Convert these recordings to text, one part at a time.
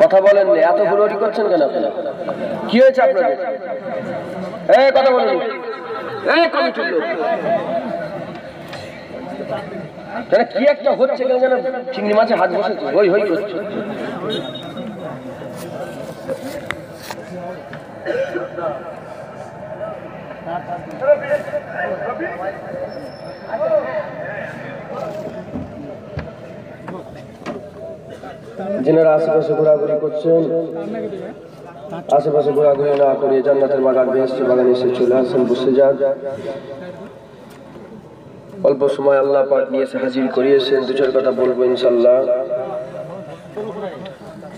কথা বলেন এত হুলোটি করছেন কেন আপনারা কি হয়েছে আপনাদের? কথা বলেন এই কি একটা হচ্ছে কেন যেন? চিংড়ি মাছে হাত বসেছে। হই হই করছে যেনারা আশেপাশে ঘোরাঘুরি করছেন, আশেপাশে ঘোরাঘুরি না করে জান্নাতের বাগান বেহেস্টের বাগানে এসে চলে আসেন বসে যান। অল্প সময় আল্লাহ পাক নিয়ে হাজির করিয়েছেন, দু চার কথা বলব ইনশাল্লাহ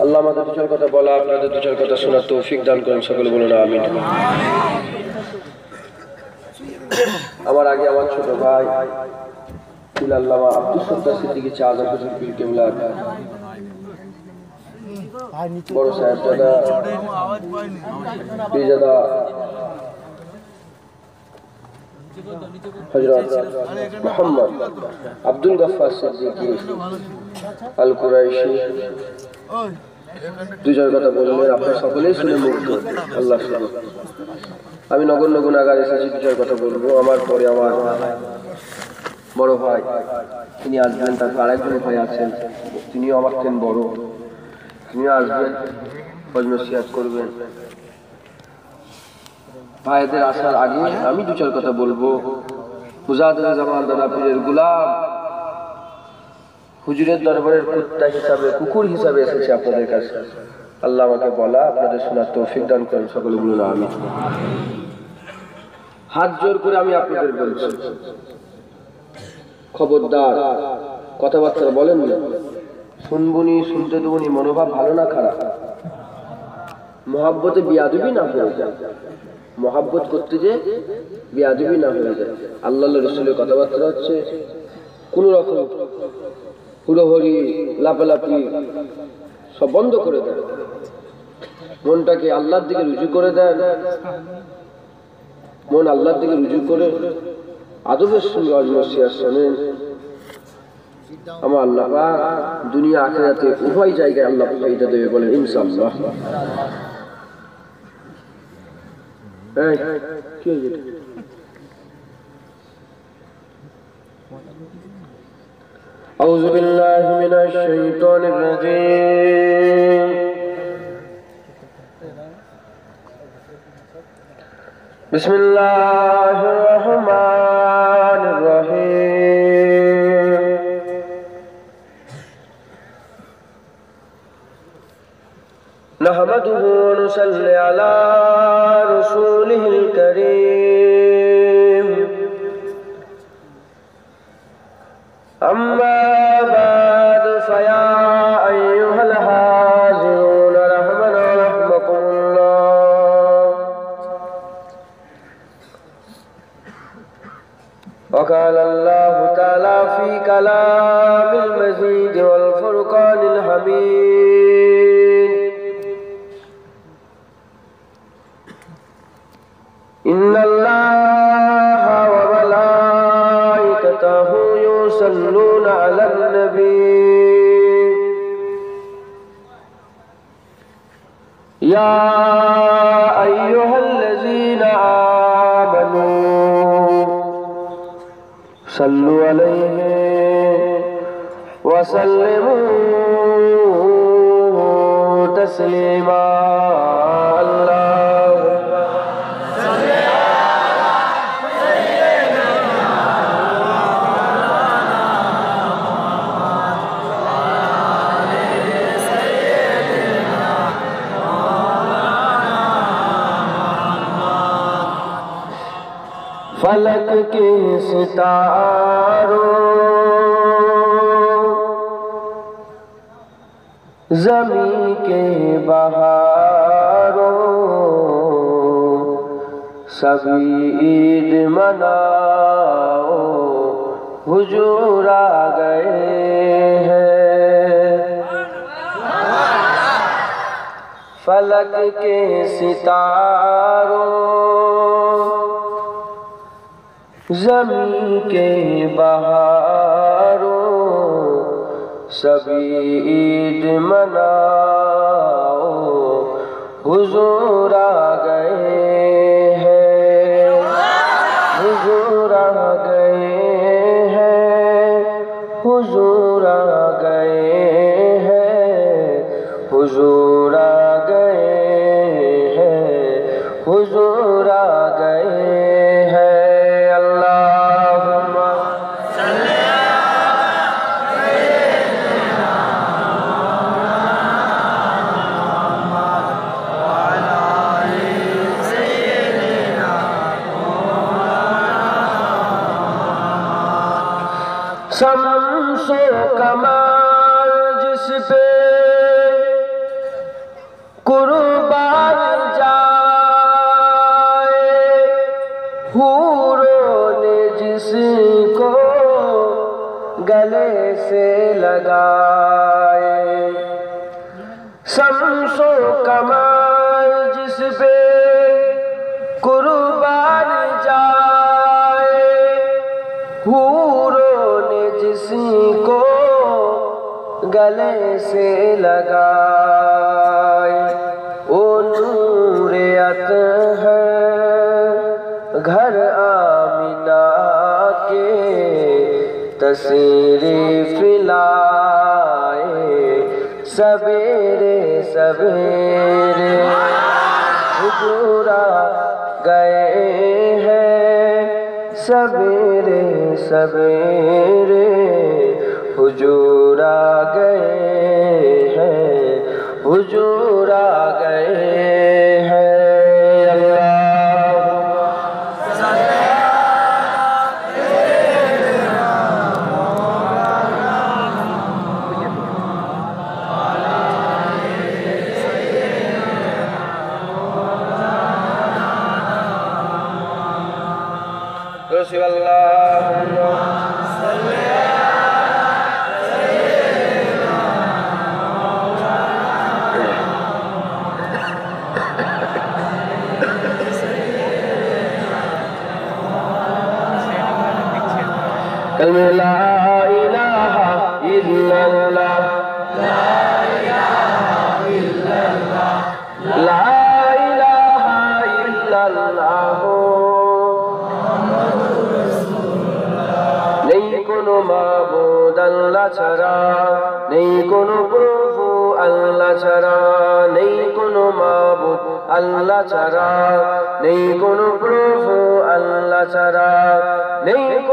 আল্লাহ আমাদের দু চার কথা বলা, আপনাদের দু চার কথা শোনার তৌফিক দান করেন, সকলে বলুন আমিন। আমার আগে আমার ছোট ভাই কুল আল্লামা আব্দুল সত্তার সিদ্দিকি চা আজাদ হোসেন পীর কেবলা বড় সাহেবজাদা পীরজাদা হজরত মোহাম্মদ আব্দুল গফার সিদ্দিকী, আল কুরাইশি। দুজন কথা বললেন আপনার সকলেই শুনে মুগ্ধ। আল্লাহ শুনে আমি নগণ্য গুণাগার এসেছি দুজন কথা বলব। আমার পরে আমার বড় ভাই, তিনি আসবেন তারপর আরেকজন ভাই আছেন, তিনিও আমার থেকে বড়। তিনিও আসবেন হজনসিয়াত করবেন। ভাইদের আসার আগে আমি দু চার কথা বলব। মুজাহিদ জামান দাদা পীরের গুলাম, হুজুরের দরবারের কুত্তা হিসাবে, কুকুর হিসাবে এসেছে আপনাদের কাছে। আল্লাহ আমাকে বলা, আপনাদের শোনার তৌফিক দান করেন সকলে বলুন আমি হাত জোর করে আমি আপনাদের বলছি। খবরদার, কথাবার্তা বলেন না। শুনবুনি, শুনতে দেবনি, মনোভাব ভালো না খারাপ? মহাব্বতে বিয়াদুবি না হয়ে যায়? মহাব্বত করতে যে বিয়াদুবি না হয়ে যায়? আল্লাহ রসুলের কথাবার্তা হচ্ছে, কোন রকম হুড়োহড়ি লাপালাপি সব বন্ধ করে দেন মনটাকে আল্লাহর দিকে রুজু করে দেন মন আল্লাহর দিকে রুজু করে আদবের সঙ্গে অজমসিয়া শোনেন আমার আল্লাহ পাক দুনিয়া আখেরাতে উভয় জায়গায় আল্লাহ ফাইদা দেবে বলেন ইনশাআল্লাহ এই, কি হয়েছে এটা? أعوذ بالله من الشيطان الرجيم بسم الله الرحمن الرحيم نحمده ونصلي على رسوله الكريم. أما تیری سلائے سویرے سویرے حجورا گئے ہیں سویرے سویرے حجورا گئے ہیں حجورا كلمة لا إله إلا الله لا إله إلا الله নেই কোনো মাবুদ আল্লাহ ছাড়া নেই কোনো প্রভু আল্লাহ ছাড়া নেই কোনো মাবুদ আল্লাহ ছাড়া নেই কোনো প্রভু আল্লাহ ছাড়া নেই কোনো দাতা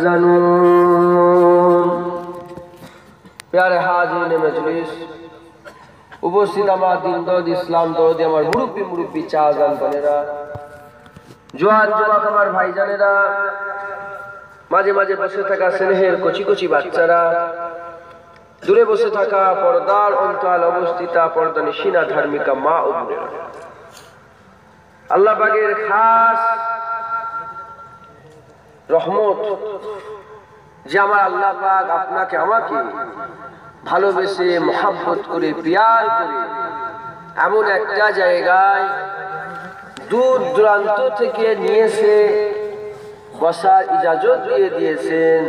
يحزنون প্যারে হাজির মজলিস উপস্থিত আমার দিন দৌদ ইসলাম দৌদি আমার মুরব্বী মুরব্বী চা জান বোনেরা জোয়ান যুবক আমার ভাইজানেরা মাঝে মাঝে বসে থাকা স্নেহের কচি কচি বাচ্চারা দূরে বসে থাকা পর্দার অন্তরাল অবস্থিতা পর্দা নিশিনা ধার্মিকা মা ও বোনেরা আল্লাহ পাকের খাস রহমত যে আমার আল্লাহ পাক আপনাকে আমাকে ভালোবেসে মহাব্বত করে, পিয়ার করে এমন একটা জায়গায় দূর দূরান্ত থেকে নিয়েছে বসার ইজাজত দিয়ে দিয়েছেন।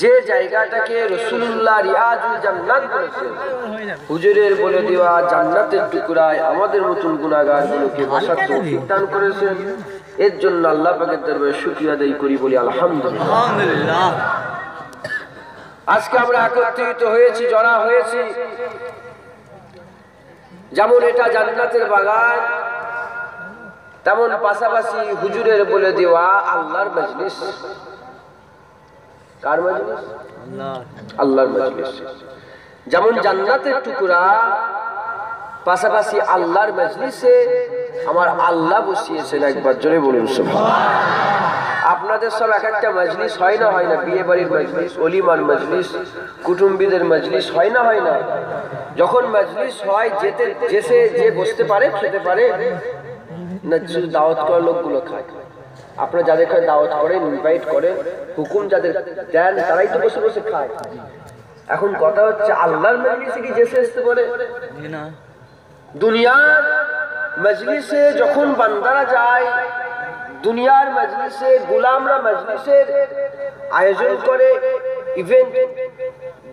যে জায়গাটাকে রসুল্লাহ রিয়াজুল জান্নাত বলেছেন হুজুরের বলে দেওয়া জান্নাতের টুকরায় আমাদের মতন গুণাগার গুলোকে বসার তৌফিক দান করেছেন। এর জন্য আল্লাহ পাকের দরবারে শুকরিয়া আদায় করি বলি আলহামদুলিল্লাহ। আজকে আমরা একত্রিত হয়েছি জড়া হয়েছি। যেমন এটা জান্নাতের বাগান তেমন পাশাপাশি হুজুরের বলে দেওয়া আল্লাহর মজলিস। কার মজলিস? আল্লাহর মজলিস। যেমন জান্নাতের টুকরা, পাশাপাশি আল্লাহর মজলিসে আমার আল্লাহ বসিয়েছেন একবার, জোরে বলুন আপনাদের সব এক একটা মজলিস হয় না হয় না? বিয়ে বাড়ির মজলিস, অলিমার মজলিস, কুটুম্বীদের মজলিস হয় না হয় না? যখন মজলিস হয়, যেতে, যেসে, যে বসতে পারে, খেতে পারে না দাওয়াত করা লোকগুলো খায়। আপনারা যাদের খায় দাওয়াত করেন ইনভাইট করেন হুকুম যাদের দেন তারাই তো বসে বসে খায়। এখন কথা হচ্ছে আল্লাহর মজলিসে কি যেসে আসতে পারে দুনিয়ার মজলিসে যখন বান্দারা যায় দুনিয়ার মজলিসে গোলামরা মজলিসের আয়োজন করে ইভেন্ট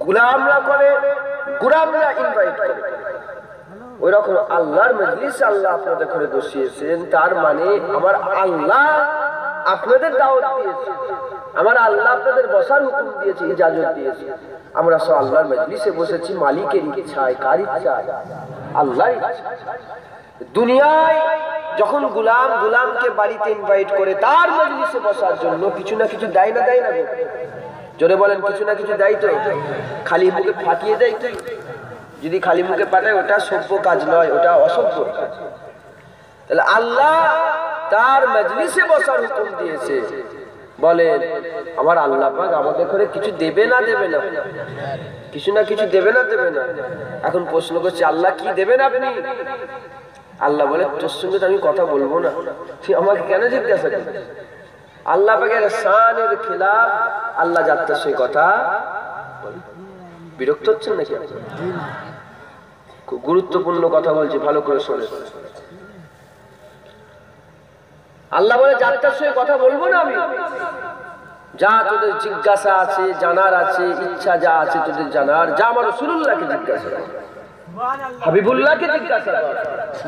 গোলামরা করে গোলামরা ইনভাইট করে। ওই রকম আল্লাহর মজলিস আল্লাহ আপনাদের ঘরে বসিয়েছেন, তার মানে আমার আল্লাহ আপনাদের দাওয়াত দিয়েছে, আমার আল্লাহ আপনাদের বসার হুকুম দিয়েছে, ইজাজত দিয়েছে। আমরা সব আল্লাহর মজলিসে বসেছি, মালিকের ইচ্ছায়, কার ইচ্ছায়? ইচ্ছায়। দুনিয়ায় যখন গুলাম গুলামকে বাড়িতে ইনভাইট করে তার মজলিসে বসার জন্য কিছু না কিছু দেয় না দেয় না? জোরে বলেন, কিছু না কিছু দেয় তো? খালি মুখে ফাটিয়ে দেয় তো? যদি খালি মুখে পাঠায়, ওটা সভ্য কাজ নয়, ওটা অসভ্য। তাহলে আল্লাহ তার মজলিসে বসার হুকুম দিয়েছে। বলেন আমার আল্লাহ পাক আমাদের ঘরে কিছু দেবে না দেবে না। কিছু না কিছু দেবে না দেবে না। এখন প্রশ্ন করছে, আল্লাহ কি দেবেন আপনি? আল্লাহ বলে, তোর সঙ্গে তো আমি কথা বলব না। তুই আমাকে কেন জিজ্ঞাসা করছিস? আল্লাহ পাকের শানের খেলাফ, আল্লাহ যাত্রার সেই কথা বিরক্ত হচ্ছেন নাকি? খুব গুরুত্বপূর্ণ কথা বলছি, ভালো করে শোনে। আল্লাহ বলে যাত্রার সঙ্গে কথা বলব না আমি? যা তোদের জিজ্ঞাসা আছে, জানার আছে, ইচ্ছা যা আছে তোদের জানার, যা আমার রসুল্লাহকে জিজ্ঞাসা কর। হাবিবুল্লাহকে জিজ্ঞাসা কর।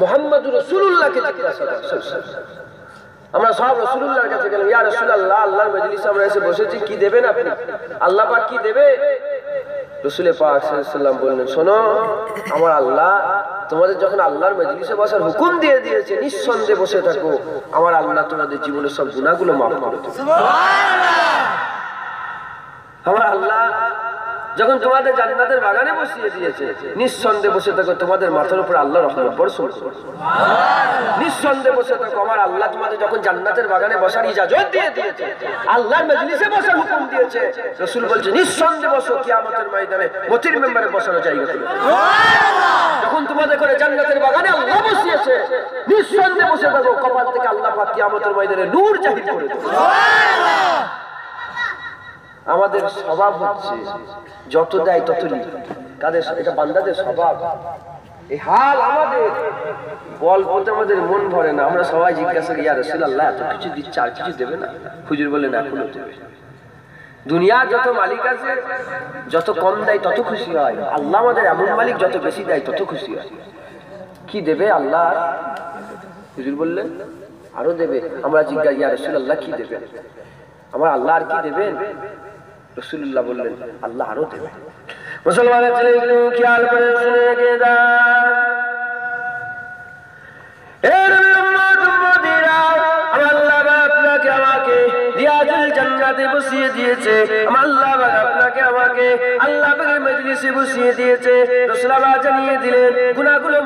মোহাম্মদ রসুল্লাহকে জিজ্ঞাসা কর। আমরা সব রসুল্লাহর কাছে গেলাম ইয়া রসুল্লাহ আল্লাহর মজলিসে আমরা এসে বসেছি কি দেবেন আপনি? আল্লাহ পাক কি দেবে? রসুলে পাক সাল্লাম বললেন শোনো আমার আল্লাহ তোমাদের যখন আল্লাহর মজলিসে বসার হুকুম দিয়ে দিয়েছে নিঃসন্দেহে বসে থাকো। আমার আল্লাহ তোমাদের জীবনের সব গুণাগুলো মাফ করে আমার আল্লাহ যখন তোমাদের জান্নাতের বাগানে বসিয়ে দিয়েছে, নিঃসন্দেহে বসে থাকো, তোমাদের মাথার উপর আল্লাহ বর্ষণ করবে। নিঃসন্দেহে বসে থাকো, আমার আল্লাহ তোমাদের যখন জান্নাতের বাগানে বসার ইজাজত দিয়ে দিয়েছে, আল্লাহর মজলিসে বসার হুকুম দিয়েছে, রসুল বলছে, নিঃসন্দেহে বসো, কিয়ামতের ময়দানে মতির মেম্বারে বসানো জায়গা যখন তোমাদের করে জান্নাতের বাগানে আল্লাহ বসিয়েছে, নিঃসন্দেহে বসে থাকো, কপাল থেকে আল্লাহ পাক কিয়ামতের ময়দানে নূর জাহির করে দেবে আমাদের স্বভাব হচ্ছে যত দেয় তত নিই কাদের এটা বান্দাদের স্বভাব। এই হাল আমাদের। বল বলতে আমাদের মন ভরে না। আমরা সবাই জিজ্ঞাসা করি ইয়ার আল্লাহ এত কিছু দিচ্ছে, আর কিছু দেবে না? হুজুর না এখনও দেবে। দুনিয়ার যত মালিক আছে, যত কম দেয় তত খুশি হয়। আল্লাহ আমাদের এমন মালিক, যত বেশি দেয় তত খুশি হয়। কি দেবে আল্লাহ? আর? হুজুর বললেন, আরও দেবে। আমরা জিজ্ঞাসা ইয়া রসুল্লাহ কি দেবে? আমার, আল্লাহ আর কি দেবেন? রসুল্লাহ বললেন আল্লাহ আরও দেবে মুসলমানের ছেলে খেয়াল করে শুনে রেখে বসিয়ে দিয়েছে। আল্লাহ আপনাকে আমাকে আল্লাহ মজলিসে বসিয়ে দিয়েছে। রাসূলুল্লাহ জানিয়ে দিলেন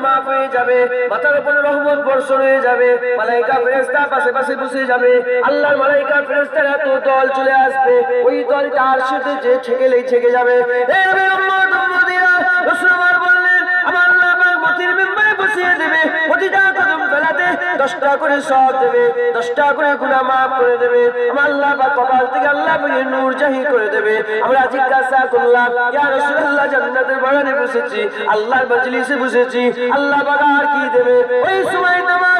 maaf হয়ে যাবে, মাথার উপর রহমত বর্ষণ হয়ে যাবে, মালাইকা ফেরেশতা পাশে পাশে বসে যাবে। মালাইকা ফেরেশতার এত দল চলে আসবে, ওই যে ছেকেলেই ছেকে যাবে। রাসূলুল্লাহ বললেন, আমার আল্লাহ মাটির মেম্বারে বসিয়ে দেবে প্রতিটা কদম ফেলাতে দশটা করে সব দেবে, দশটা করে গুণা মাফ করে দেবে। আমার আল্লাহ বা কপাল থেকে আল্লাহ বলে নূর জাহি করে দেবে। আমরা জিজ্ঞাসা করলাম জান্নাতের বাগানে বসেছি, আল্লাহর মজলিসে বসেছি, আল্লাহ বাগার কি দেবে? ওই সময় তোমার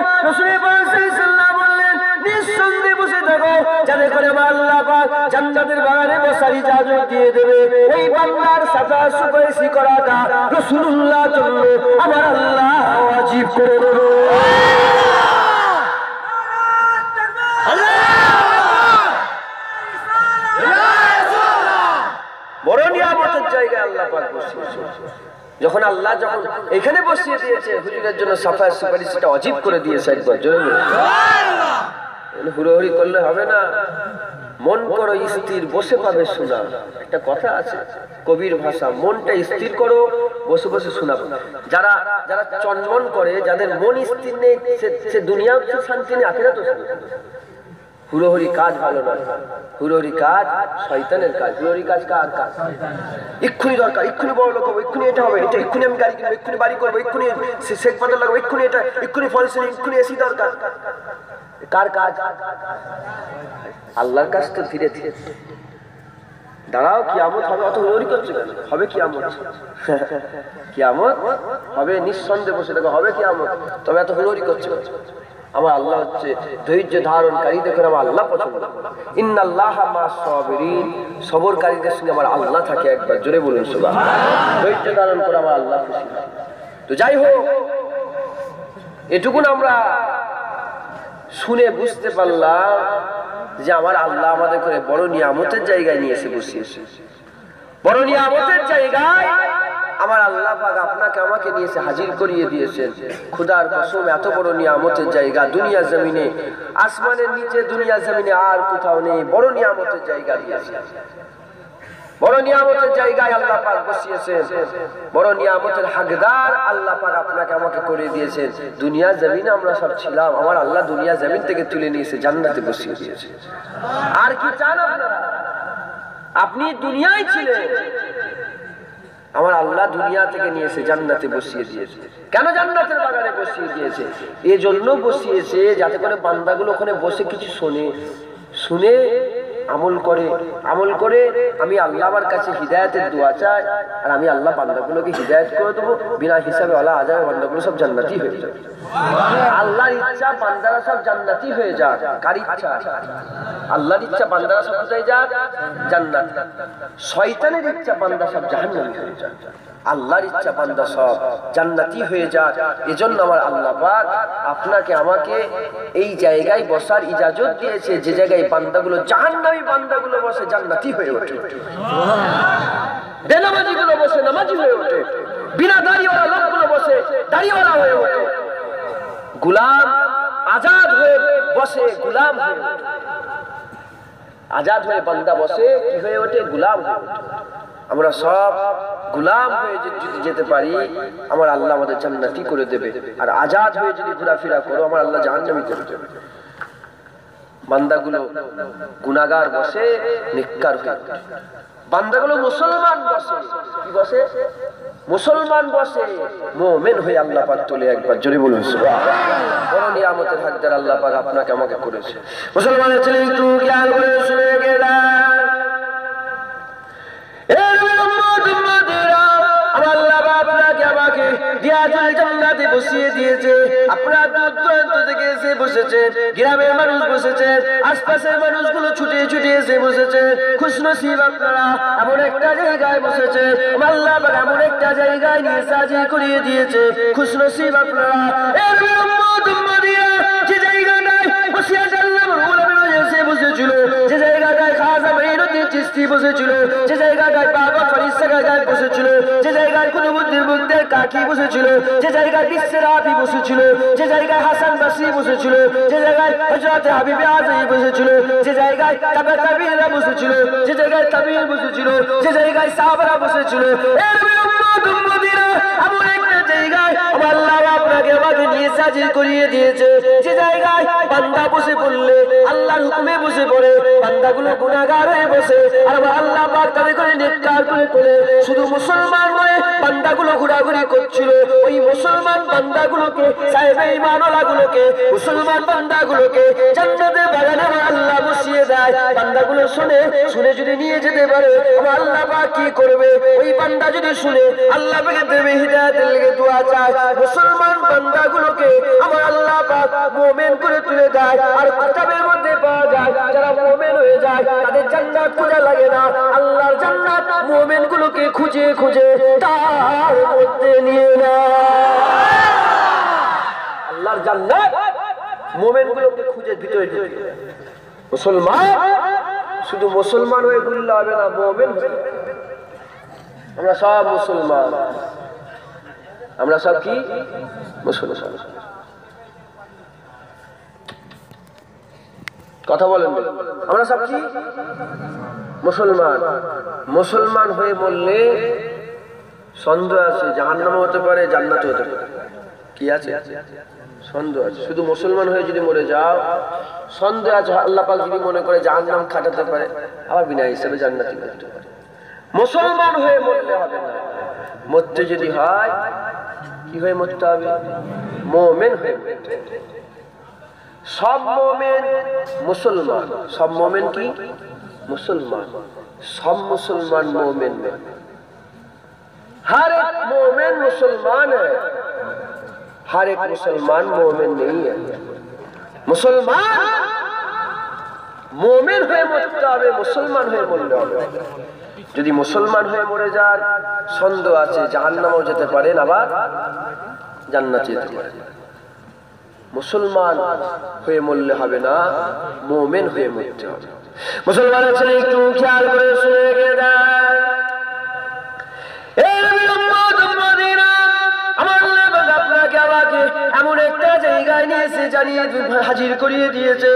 নিঃসন্দেহে বসে থাকো, যাতে করে আল্লাহ পাক জান্নাতের বাগানে বসার ইজাজত দিয়ে দেবে। বান্দার সুপারিশি করাটা রাসূলুল্লাহ জন্য আমার আল্লাহ ওয়াজিব করে দেবে। যখন আল্লাহ যখন এখানে বসিয়ে দিয়েছে, হুজুরের জন্য সাফায় সুপারিশটা অজীব করে দিয়েছে একবার। এগুলো হুড়োহুড়ি করলে হবে না। মন করো, স্থির, বসে পাবে শোনা। একটা কথা আছে, কবির ভাষা, মনটা স্থির করো, বসে বসে শোনাবো। যারা যারা চন্মন করে, যাদের মন স্থির নেই, সে- দুনিয়া শান্তি নেই আখেরা তো হুড়োহুড়ি কাজ ভালো নয়। হুড়োহুড়ি কাজ শয়তানের কাজ। হুড়োহুড়ি কাজ কার কাজ? এক্ষুনি দরকার, এক্ষুনি বড় লোক এক্ষুনি এটা হবে, এটা এক্ষুনি আমি গাড়ি কিনবো, এক্ষুনি বাড়ি করব, এক্ষুনি শেখ পাতা লাগাবো, এক্ষুনি এটা, এক্ষুনি ফলসিল এক্ষুনি এসি দরকার। কার কাজ? আল্লাহর কাজ তো ধীরে ধীরে। দাঁড়াও, কিয়ামত হবে। অত হুড়োহুড়ি করছে কেন? হবে কিয়ামত। কিয়ামত হবে, নিঃসন্দেহে বসে দেখো হবে কিয়ামত। তবে এত হুড়োহুড়ি করছে আমার আল্লাহ হচ্ছে ধৈর্য ধারণকারী দেখুন আমার আল্লাহ পছন্দ। ইন্নাল্লাহ মা সাবিরিন। সবরকারীদের সঙ্গে আমার আল্লাহ থাকে একবার। জোরে বলুন সুবহান ধৈর্য ধারণ করে আমার আল্লাহ খুশি। তো যাই হোক, এটুকুন আমরা শুনে বুঝতে পারলাম যে আমার আল্লাহ আমাদের করে বড় নিয়ামতের জায়গায় নিয়ে এসে বসিয়েছে। বড় নিয়ামতের জায়গায় আমার আল্লাহ পাক আপনাকে আমাকে নিয়ে এসে হাজির করিয়ে দিয়েছেন। খুদার কসম, এত বড় নিয়ামতের জায়গা দুনিয়া জমিনে, আসমানের নিচে দুনিয়া জমিনে আর কোথাও নেই, বড় নিয়ামতের জায়গা দিয়েছে। বড় নিয়ামতের জায়গায় আল্লাহ পাক বসিয়েছেন। বড় নিয়ামতের হাকদার আল্লাহ পাক আপনাকে আমাকে করে দিয়েছেন। দুনিয়া জমিনে আমরা সব ছিলাম, আমার আল্লাহ দুনিয়া জমিন থেকে তুলে নিয়েছে, জান্নাতে বসিয়ে দিয়েছে। আর কি চান আপনি দুনিয়ায় ছিলেন। আমার আল্লাহ দুনিয়া থেকে নিয়ে এসে জান্নাতে বসিয়ে দিয়েছে। কেন জান্নাতের বাগানে বসিয়ে দিয়েছে? এই জন্য বসিয়েছে যাতে করে বান্দাগুলো ওখানে বসে কিছু শোনে। শুনে আমল করে আমল করে আমি আল্লাহ আমার কাছে হৃদায়তের দোয়া চাই, আর আমি আল্লাহ বান্দাগুলোকে হৃদায়ত করে দেবো। বিনা হিসাবে আল্লাহ আজাবে বান্দাগুলো সব জান্নাতি হয়ে যাবে। আল্লাহর ইচ্ছা বান্দারা সব জান্নাতি হয়ে যাক। কার ইচ্ছা? আল্লাহর ইচ্ছা বান্দারা সব কোথায় যাক? জান্নাত। শয়তানের ইচ্ছা সব হয়ে যাক। আল্লাহর ইচ্ছা বান্দা সব জান্নাতি হয়ে যাক। এজন্য আমার আল্লাহ পাক আপনাকে, আমাকে এই জায়গায় বসার ইজাজত দিয়েছে, যে জায়গায় বান্দাগুলো, জাহান্নামী বান্দাগুলো বসে জান্নাতি হয়ে ওঠে। বেনামাজি গুলো বসে নামাজি হয়ে ওঠে। বিনা দাড়িওয়ালা লোকগুলো বসে দাড়িওয়ালা হয়ে ওঠে। গুলাম আজাদ হয়ে বসে গুলাম হয়ে ওঠে। আজাদ হয়ে বান্দা বসে কি হয়ে ওঠে? গুলাম হয়ে ওঠে। আমরা সব গুলাম হয়ে যদি যেতে পারি, আমার আল্লাহ আমাদের জান্নাতি করে দেবে। আর আজাদ হয়ে যদি ঘোরাফেরা করো, আমার আল্লাহ জাহান্নামি করে দেবে। বান্দাগুলো গুনাগার বসে নিকার হয়ে বান্দাগুলো মুসলমান বসে। কি বসে? মুসলমান বসে। মোমেন হয়ে আল্লাহ পাক তোলে একবার। জোরে বলুন বড় নিয়ামতের আল্লাহ পাক আপনাকে আমাকে করেছে। মুসলমানের ছেলে একটু জ্ঞান করে শুনে বসিয়ে এমন একটা জায়গায় বসেছে আল্লাহ এমন একটা জায়গায় নিয়ে সাজিয়ে করিয়ে দিয়েছে খুশনসিব আপনারা এর উম্মত উম্মতিরা, যে জায়গাটায় বসে আছে আল্লাহ উলামারা এসে বসেছিল যে জায়গাটায় খাজা মাইনুদ্দিন চিশতি বসেছিল যে জায়গাটায় বাবা ফরিদ সাগায় বসেছিল যে জায়গায় কুতুবুদ্দিন বুকদের কাকি বসেছিল যে জায়গায় বিশ্বের আবি বসেছিল যে জায়গায় হাসান বাসি বসেছিল যে জায়গায় হজরত হাবিবে আজই বসেছিল যে জায়গায় তাবে তাবিরা বসেছিল যে জায়গায় তাবির বসেছিল যে জায়গায় সাহাবারা বসেছিল এর উম্মত, উম্মতিরা একটা শুধু মুসলমান নয়, বান্দাগুলো ঘোরাঘুরি করছিল। ওই মুসলমান বান্দাগুলোকে, সাহেবে ইমানওয়ালাগুলোকে মুসলমান বান্দাগুলোকে জান্নাতে বাগানে আল্লাহ বসিয়ে দেয়। বান্দাগুলো শুনে শুনে যদি নিয়ে যেতে পারে আল্লাহ পাক কি করবে? ওই বান্দা যদি শুনে, আল্লাহ পাকে দেবে লেগে দোয়া চায়। মুসলমান বান্দাগুলোকে আমার আল্লাহ পাক করে তুলে দেয়। আর কিতাবের মধ্যে পাওয়া যায়, যারা হয়ে যায়, তাদের জান্নাত খোঁজা লাগে না। আল্লাহর জান্নাত মুমিন গুলোকে খুঁজে খুঁজে তার মধ্যে নিয়ে নেয়। আল্লাহর জান্নাত মুমিন গুলোকে খুঁজে ভিতরে মুসলমান? শুধু মুসলমান হয়ে ঘুরলে হবে না, মুমিন আমরা সব মুসলমান। আমরা সব কি? মুসলমান কথা বলেন। আমরা সব কি? মুসলমান। মুসলমান হয়ে বললে সন্দেহ আছে, জাহান্নামও হতে পারে জান্নাত হতে পারে। কি আছে? সন্দেহ আছে। শুধু মুসলমান হয়ে যদি মরে যাও, সন্দেহ আছে, আল্লাহ পাক যদি মনে করে জাহান্নাম খাটাতে পারে, আবার বিনা হিসাবে জান্নাতি পারে। মুসলমান হয়ে মরলে হবে না। মরতে যদি হয় کی ہوئے متابع مومن ہوئے سب مومن مسلمان سب مومن کی مسلمان سب مسلمان مومن میں ہر ایک مومن مسلمان ہے ہر ایک مسلمان مومن نہیں ہے مسلمان مومن ہوئے متابع مسلمان ہوئے بول رہا যদি মুসলমান হয়ে মরে যান ছন্দ আছে, জাহান্নামও যেতে পারেন আবার জান্নাতে যেতে পারেন মুসলমান হয়ে মরলে হবে না, মোমেন হয়ে মরতে হবে। মুসলমানের ছেলে একটু খেয়াল করে শুনে গিয়ে এমন একটা জায়গায় নিয়ে এসে জানিয়ে হাজির করিয়ে দিয়েছে।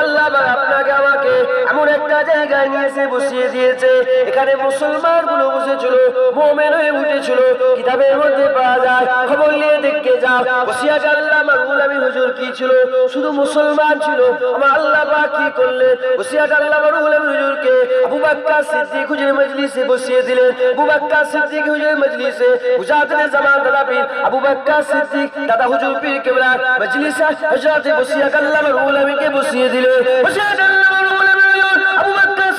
আল্লাহ আপনাকে আমাকে এমন একটা জায়গায় নিয়ে এসে বসিয়ে দিয়েছে। এখানে মুসলমানগুলো বসেছিল, মোমেন হয়ে উঠেছিল। কিতাবের মধ্যে পাওয়া যায়, খবর নিয়ে দেখতে যাও। বসিয়া মারুল আমি হুজুর কি ছিল? শুধু মুসলমান ছিল। আমার আল্লাহ পাক কি করলেন বসিয়া আল্লাহ মারুল আমি হুজুরকে আবু বাক্কার সিদ্দিক হুজুরের মজলিসে বসিয়ে দিলেন। আবু বাক্কার সিদ্দিক হুজুরের মজলিসে মুজাহিদের জামান দাদা আবু বাক্কার সিদ্দিক দাদা হুজুর পীর কেবলা মজলিসে হযরত বসিয়া আল্লাহ মারুল আমিকে বসিয়ে দিলেন বসিয়া আল্লাহ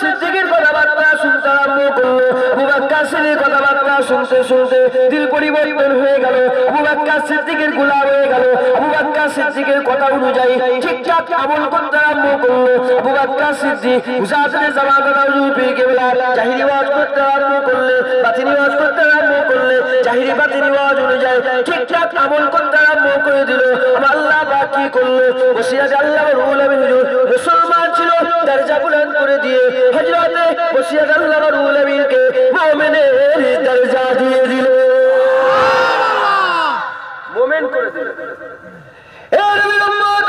সিদ্দিকের কথাবার্তা শুনতে আরম্ভ করল। সিদ্দিকের কথাবার্তা শুনতে শুনতে দিল পরিবর্তন হয়ে গেল। আবু সিদ্দিকের গোলাম হয়ে গেল। আবু সিদ্দিকের কথা অনুযায়ী ঠিকঠাক আমল করতে আরম্ভ করল। আবু বাক্কার সিদ্দিক দাদা হুজুর পীর কেবলা জাহিরি ওয়াজ করতে আরম্ভ করলে বাতিনি ওয়াজ করতে আরম্ভ করলে জাহিরি বাতিনি ওয়াজ অনুযায়ী ঠিকঠাক আমল করতে আরম্ভ করে দিল। আমার আল্লাহ পাক কি করল? বসিয়া আল্লাহ রুল আমিন হুজুর মুসলমান দরজা বুলন্দ করে দিয়ে হযরতে বসিয়া আল্লাহ রুল আমিনকে মুমিনের দরজা দিয়ে দিল। মুমিন করে দিল। এর উম্মত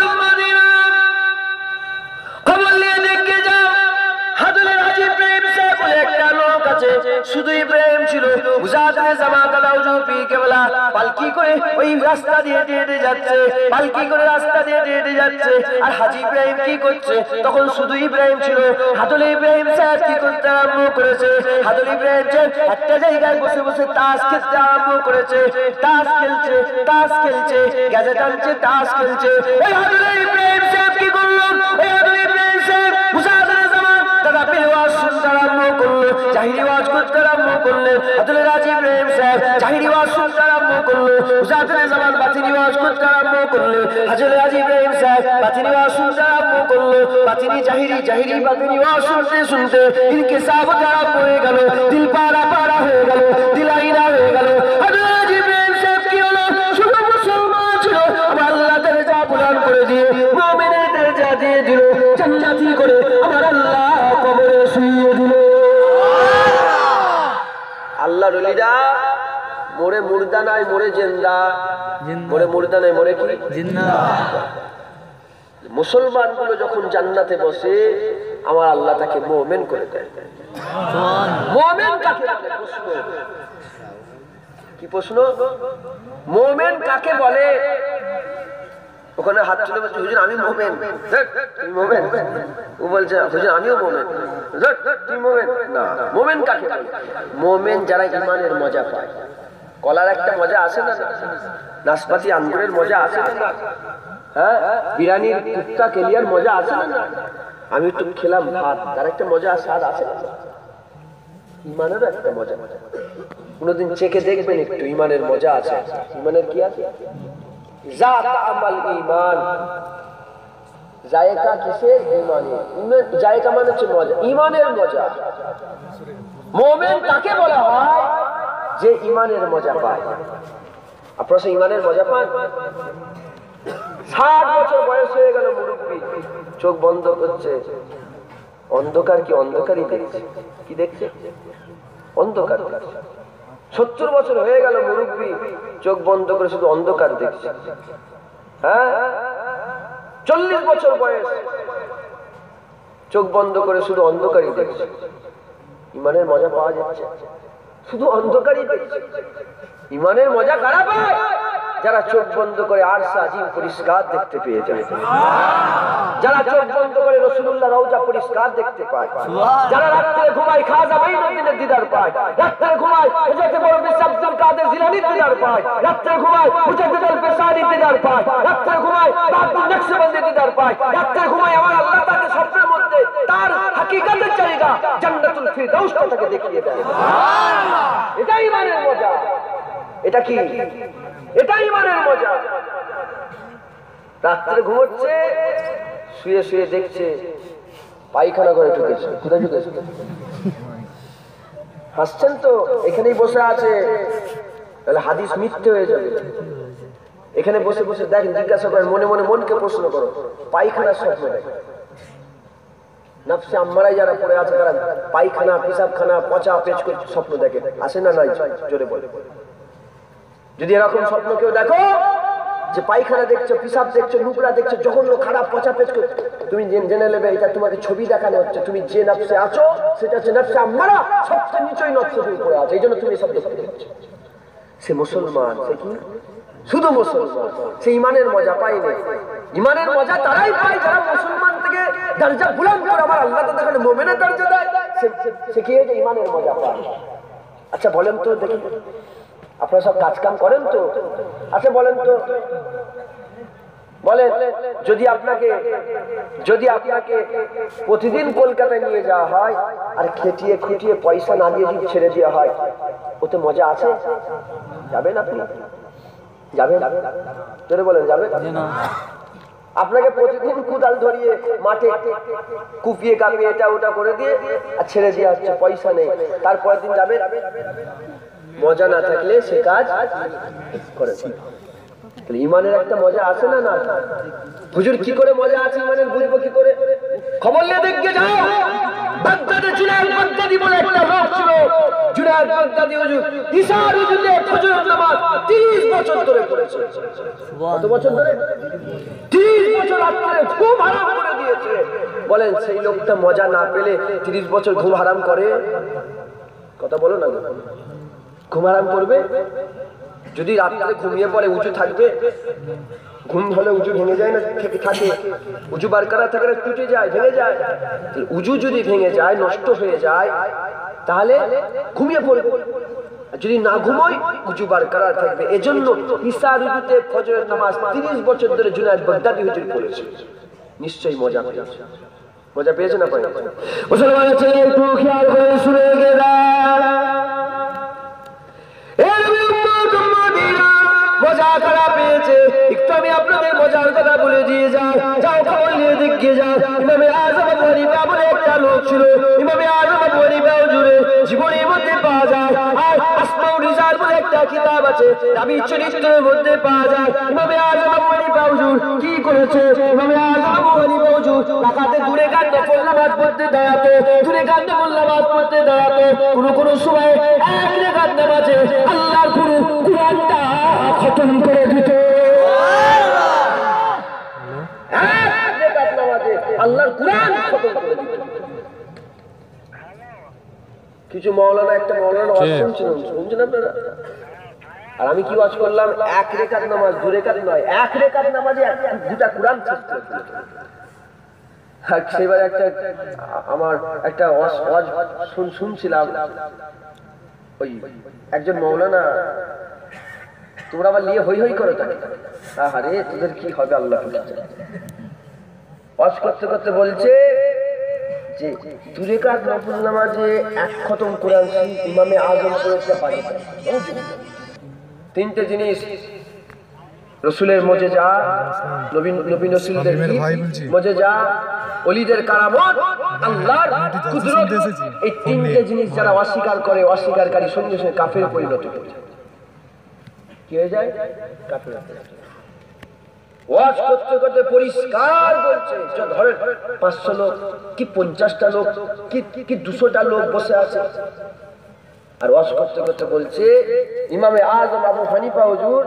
শুধু ইব্রাহিম ছিল। মুজাহিদের জামাত আলা হুজুর পীর কেবলা, পালকি করে ওই রাস্তা দিয়ে হেঁটে যাচ্ছে, পালকি করে রাস্তা দিয়ে হেঁটে যাচ্ছে। আর হাজি ইব্রাহিম কি করছে? তখন শুধু ইব্রাহিম ছিল। হাজুল ইব্রাহিম সাহেব কি করতে আরম্ভ করেছে? হাজুল ইব্রাহিম একটা জায়গায় বসে বসে তাস খেলতে আরম্ভ করেছে। তাস খেলছে তাস খেলছে গেজে টানছে তাস খেলছে। ওই হাজুল ইব্রাহিম সাহেব কি করল? ওই করল জাহিরি ওয়াজ করতে আরম্ভ করলেন আব্দুল রাজি ইব্রাহিম সাহেব জাহিরি ওয়াজ শুনতে আরম্ভ করল মুসাদের জামান বাতিনি ওয়াজ করতে আরম্ভ করল হাজুল রাজি ইব্রাহিম সাহেব বাতিনি ওয়াজ শুনতে আরম্ভ করল বাতিনি জাহিরি জাহিরি বাতিনি ওয়াজ শুনতে শুনতে ইনকে সাব আরম্ভ হয়ে গেল দিল পাড়া পাড়া হয়ে গেল দিল আইনা হয়ে গেল আল্লাহ মোরে মুর্দা নাই মোরে জেন্দা। মোরে মুর্দা নাই মোরে কি? জিন্না মুসলমানগুলো যখন জান্নাতে বসে আমার আল্লাহ তাকে মোমেন করে দেয়। মোমেন কাকে প্রশ্ন। কি প্রশ্ন? মোমেন কাকে বলে? ওখানে হাত তুলে বলছে, হুজুর, আমি মোমেন। তুমি মোমেন? ও বলছে, হুজুর, আমিও মোমেন। মোমেন? না, মোমেন কাকে? মোমেন যারা ইমানের মজা পায়। কলার একটা মজা আছে না? নাশপাতি, আঙ্গুরের মজা আছে না? হ্যাঁ বিরিয়ানির কুত্তা, কেলিয়ার মজা আছে না? আমি একটু খেলাম ভাত, তার একটা মজা আছে না? ইমানেরও একটা মজা। কোনোদিন চেখে দেখবেন একটু ইমানের মজা আছে। ইমানের কি আছে? ইমান ইমান- জায়কা মানে হচ্ছে মজা ইমানের মজা মোমেন তাকে বলা হয় যে ইমানের মজা পায় আপনারা সে ইমানের মজা পান বছর বয়স হয়ে চোখ বন্ধ করছে অন্ধকার কি অন্ধকারই দেখছে কি দেখছে অন্ধকার সত্তর বছর হয়ে গেল মুরব্বী, চোখ বন্ধ করে শুধু অন্ধকার দেখছে। হ্যাঁ? চল্লিশ বছর বয়স, চোখ বন্ধ করে শুধু অন্ধকারই দেখছে। ইমানের মজা পাওয়া যাচ্ছে। শুধু অন্ধকারই দেখছে। ইমানের মজা কারা পায় যারা চোখ বন্ধ করে আর সাজিম পরিষ্কার দেখতে পেয়ে যায় যারা চোখ বন্ধ করে রসুল্লাহ রওজা পরিষ্কার দেখতে পায়। যারা রাত্রে ঘুমায় খাজা মাইনুদ্দিনের দিদার পায়। রাত্রে ঘুমায় হুজরতে আব্দুল কাদের দিদার পায়। রাত্রে ঘুমায় পেশানির দিদার পায়। রাত্রে ঘুমায় দিদার পায়। রাত্রে ঘুমায় আমার আল্লাহ তাকে স্বপ্নের মধ্যে তার হাকিকাতের জায়গা জান্নাতুল ফিরদাউসটা তাকে দেখিয়ে দেয়। এটাই ইমানের মজা। এটা কি? এটাই ইমানের মজা। রাত্রে ঘুমোচ্ছে, শুয়ে শুয়ে দেখছে, পায়খানা করে ঢুকেছে। কোথায় ঢুকেছে? হাসছেন তো, এখানেই বসে আছে। তাহলে হাদিস মিথ্যে হয়ে যাবে। এখানে বসে বসে দেখেন, জিজ্ঞাসা করেন, মনে মনে মনকে প্রশ্ন করো। পায়খানার স্বপ্ন দেখে নাফসে আম্মারাই যারা পড়ে আছে, তারা পায়খানা, পেশাবখানা, পচা পেচ করে স্বপ্ন দেখে আসে না নাই? জোরে বলে যদি এরকম স্বপ্ন কেউ দেখো, যে পায়খানা দেখছ পিসাব দেখছ লুকরা দেখছ, জঘন্য খারাপ পচা পেচ তুমি জেনে নেবে, এটা তোমাকে ছবি দেখানো হচ্ছে। তুমি যে নাফসে আছো, সেটা হচ্ছে নাফসে আম্মারা সবচেয়ে নিচই নফসে তুমি পড়ে আছে। এই জন্য তুমি সব দেখতে পাচ্ছ। সে মুসলমান, সে কি? শুধু মুসলমান, সে ইমানের মজা পায়নি ইমানের মজা তারাই পায়, যারা মুসলমান থেকে দরজা বুলন্দ করে, আমার আল্লাহ তো দেখেন মোমেনের দরজা দেয়। সে কি হয়েছে ইমানের মজা পায়? আচ্ছা বলেন তো দেখি। আপনারা সব কাজ কাম করেন তো? আচ্ছা বলেন তো। বলেন যদি আপনাকে যদি আপনাকে প্রতিদিন কলকাতায় নিয়ে যাওয়া হয় আর খেটিয়ে খুটিয়ে পয়সা না দিয়ে যদি ছেড়ে দেওয়া হয় ওতে মজা আছে? যাবেন আপনি? যাবেন? তোরে বলেন যাবেন? আপনাকে প্রতিদিন কুদাল ধরিয়ে মাঠে কুপিয়ে কাপিয়ে এটা ওটা করে দিয়ে আর ছেড়ে দিয়ে হচ্ছে পয়সা নেই। তারপরের দিন যাবেন? মজা না থাকলে সে কাজ করে। ইমানের একটা মজা আছে না না? হুজুর কি করে মজা আছে ইমানের বুঝব কি করে? খবর নিয়ে দেখতে যাও। বলে একটা লোক ছিল। জুনায়দ বাগদাদি হুজুর ইশার হুজুরে ফজরের নামাজ 30 বছর ধরে পড়েছে। কত বছর ধরে? 30 বছর রাত্রে খুব হারাম করে বলেন, সেই লোকটা মজা না পেলে 30 বছর ঘুম হারাম করে? কথা বলো না। গো। ঘুম আরাম করবে যদি রাত্রে ঘুমিয়ে পড়ে, উঁচু থাকবে? ঘুম হলে উঁচু ভেঙে যায় না? থেকে উঁচু বারকারা থাকে না টুটে যায়, ভেঙে যায়। উঁচু যদি ভেঙে যায়, নষ্ট হয়ে যায়, তাহলে ঘুমিয়ে পড়বে। যদি না ঘুমোয়, উঁচু বারকারার থাকবে। এজন্য ঈসা রুজুতে ফজরের নামাজ তিরিশ বছর ধরে জুনায়দ বাগদাদি হুজুর করেছে নিশ্চয়ই মজা পেয়েছে। মজা পেয়েছে না পাই মুসলমানের ছেলে একটু খেয়াল করে শুনে মজা করা পেয়েছে একটু আমি আপনাদের মজার কথা বলে দিয়ে যাই যাও নিয়ে দেখে যাও ইমামে আজম বলে একটা লোক ছিল। ইমামে আজম হানিফা জুড়ে জীবনের মধ্যে রিজাল বলে একটা কিতাব আছে নবী চরিত্রের মধ্যে পাওয়া যায়। ইমামে আজম হুজুর কি করেছে? ইমামে আজম হুজুর টাকাতে দূরে নামাজ পড়তে দাঁড়াতো দূরে নামাজ পড়তে দাঁড়াতো কোনো কোনো সময় এক রেখাত নামাজে আল্লাহর গুরু কুরআনটা খতম করে দিত। আল্লাহর কুরআন খতম করে দিত কিছু মৌলানা একটা মৌলানা ওয়াজ শুনছিলেন শুনছেন আপনারা? আর আমি কি ওয়াজ করলাম? এক রেখাত নামাজ দু রেখাত নয় এক রেখাত নামাজে দুটা কোরআন সেবার একটা আমার একটা ওয়াজ ওয়াজ শুন- শুনছিলাম। ওই একজন মৌলানা তোমরা আবার নিয়ে হই হই করো তাকে। আরে তোদের কি হবে আল্লাহ ওয়াজ করতে করতে বলছে যে দূরে কাজ নফল নামাজে এক খতম কোরআন শরীফ ইমামে আজম করেছে পারি তিনটে জিনিস। রসুলের মজে যা নবীন নবীন রসুলদের। মজে যা অলিদের কারামত আল্লাহর কুদরত। এই তিনটে জিনিস যারা অস্বীকার করে অস্বীকারী সঙ্গে সঙ্গে কাফের পরিণত হয়ে যায়। কি হয়ে যায়? কাফের। ওয়াজ করতে করতে পরিষ্কার বলছে ধরেন পাঁচশো লোক, কি পঞ্চাশটা লোক, কি কি দুশোটা লোক বসে আছে? আর ওয়াজ করতে করতে বলছে, ইমামে আজম আবু হানিফা হুজুর,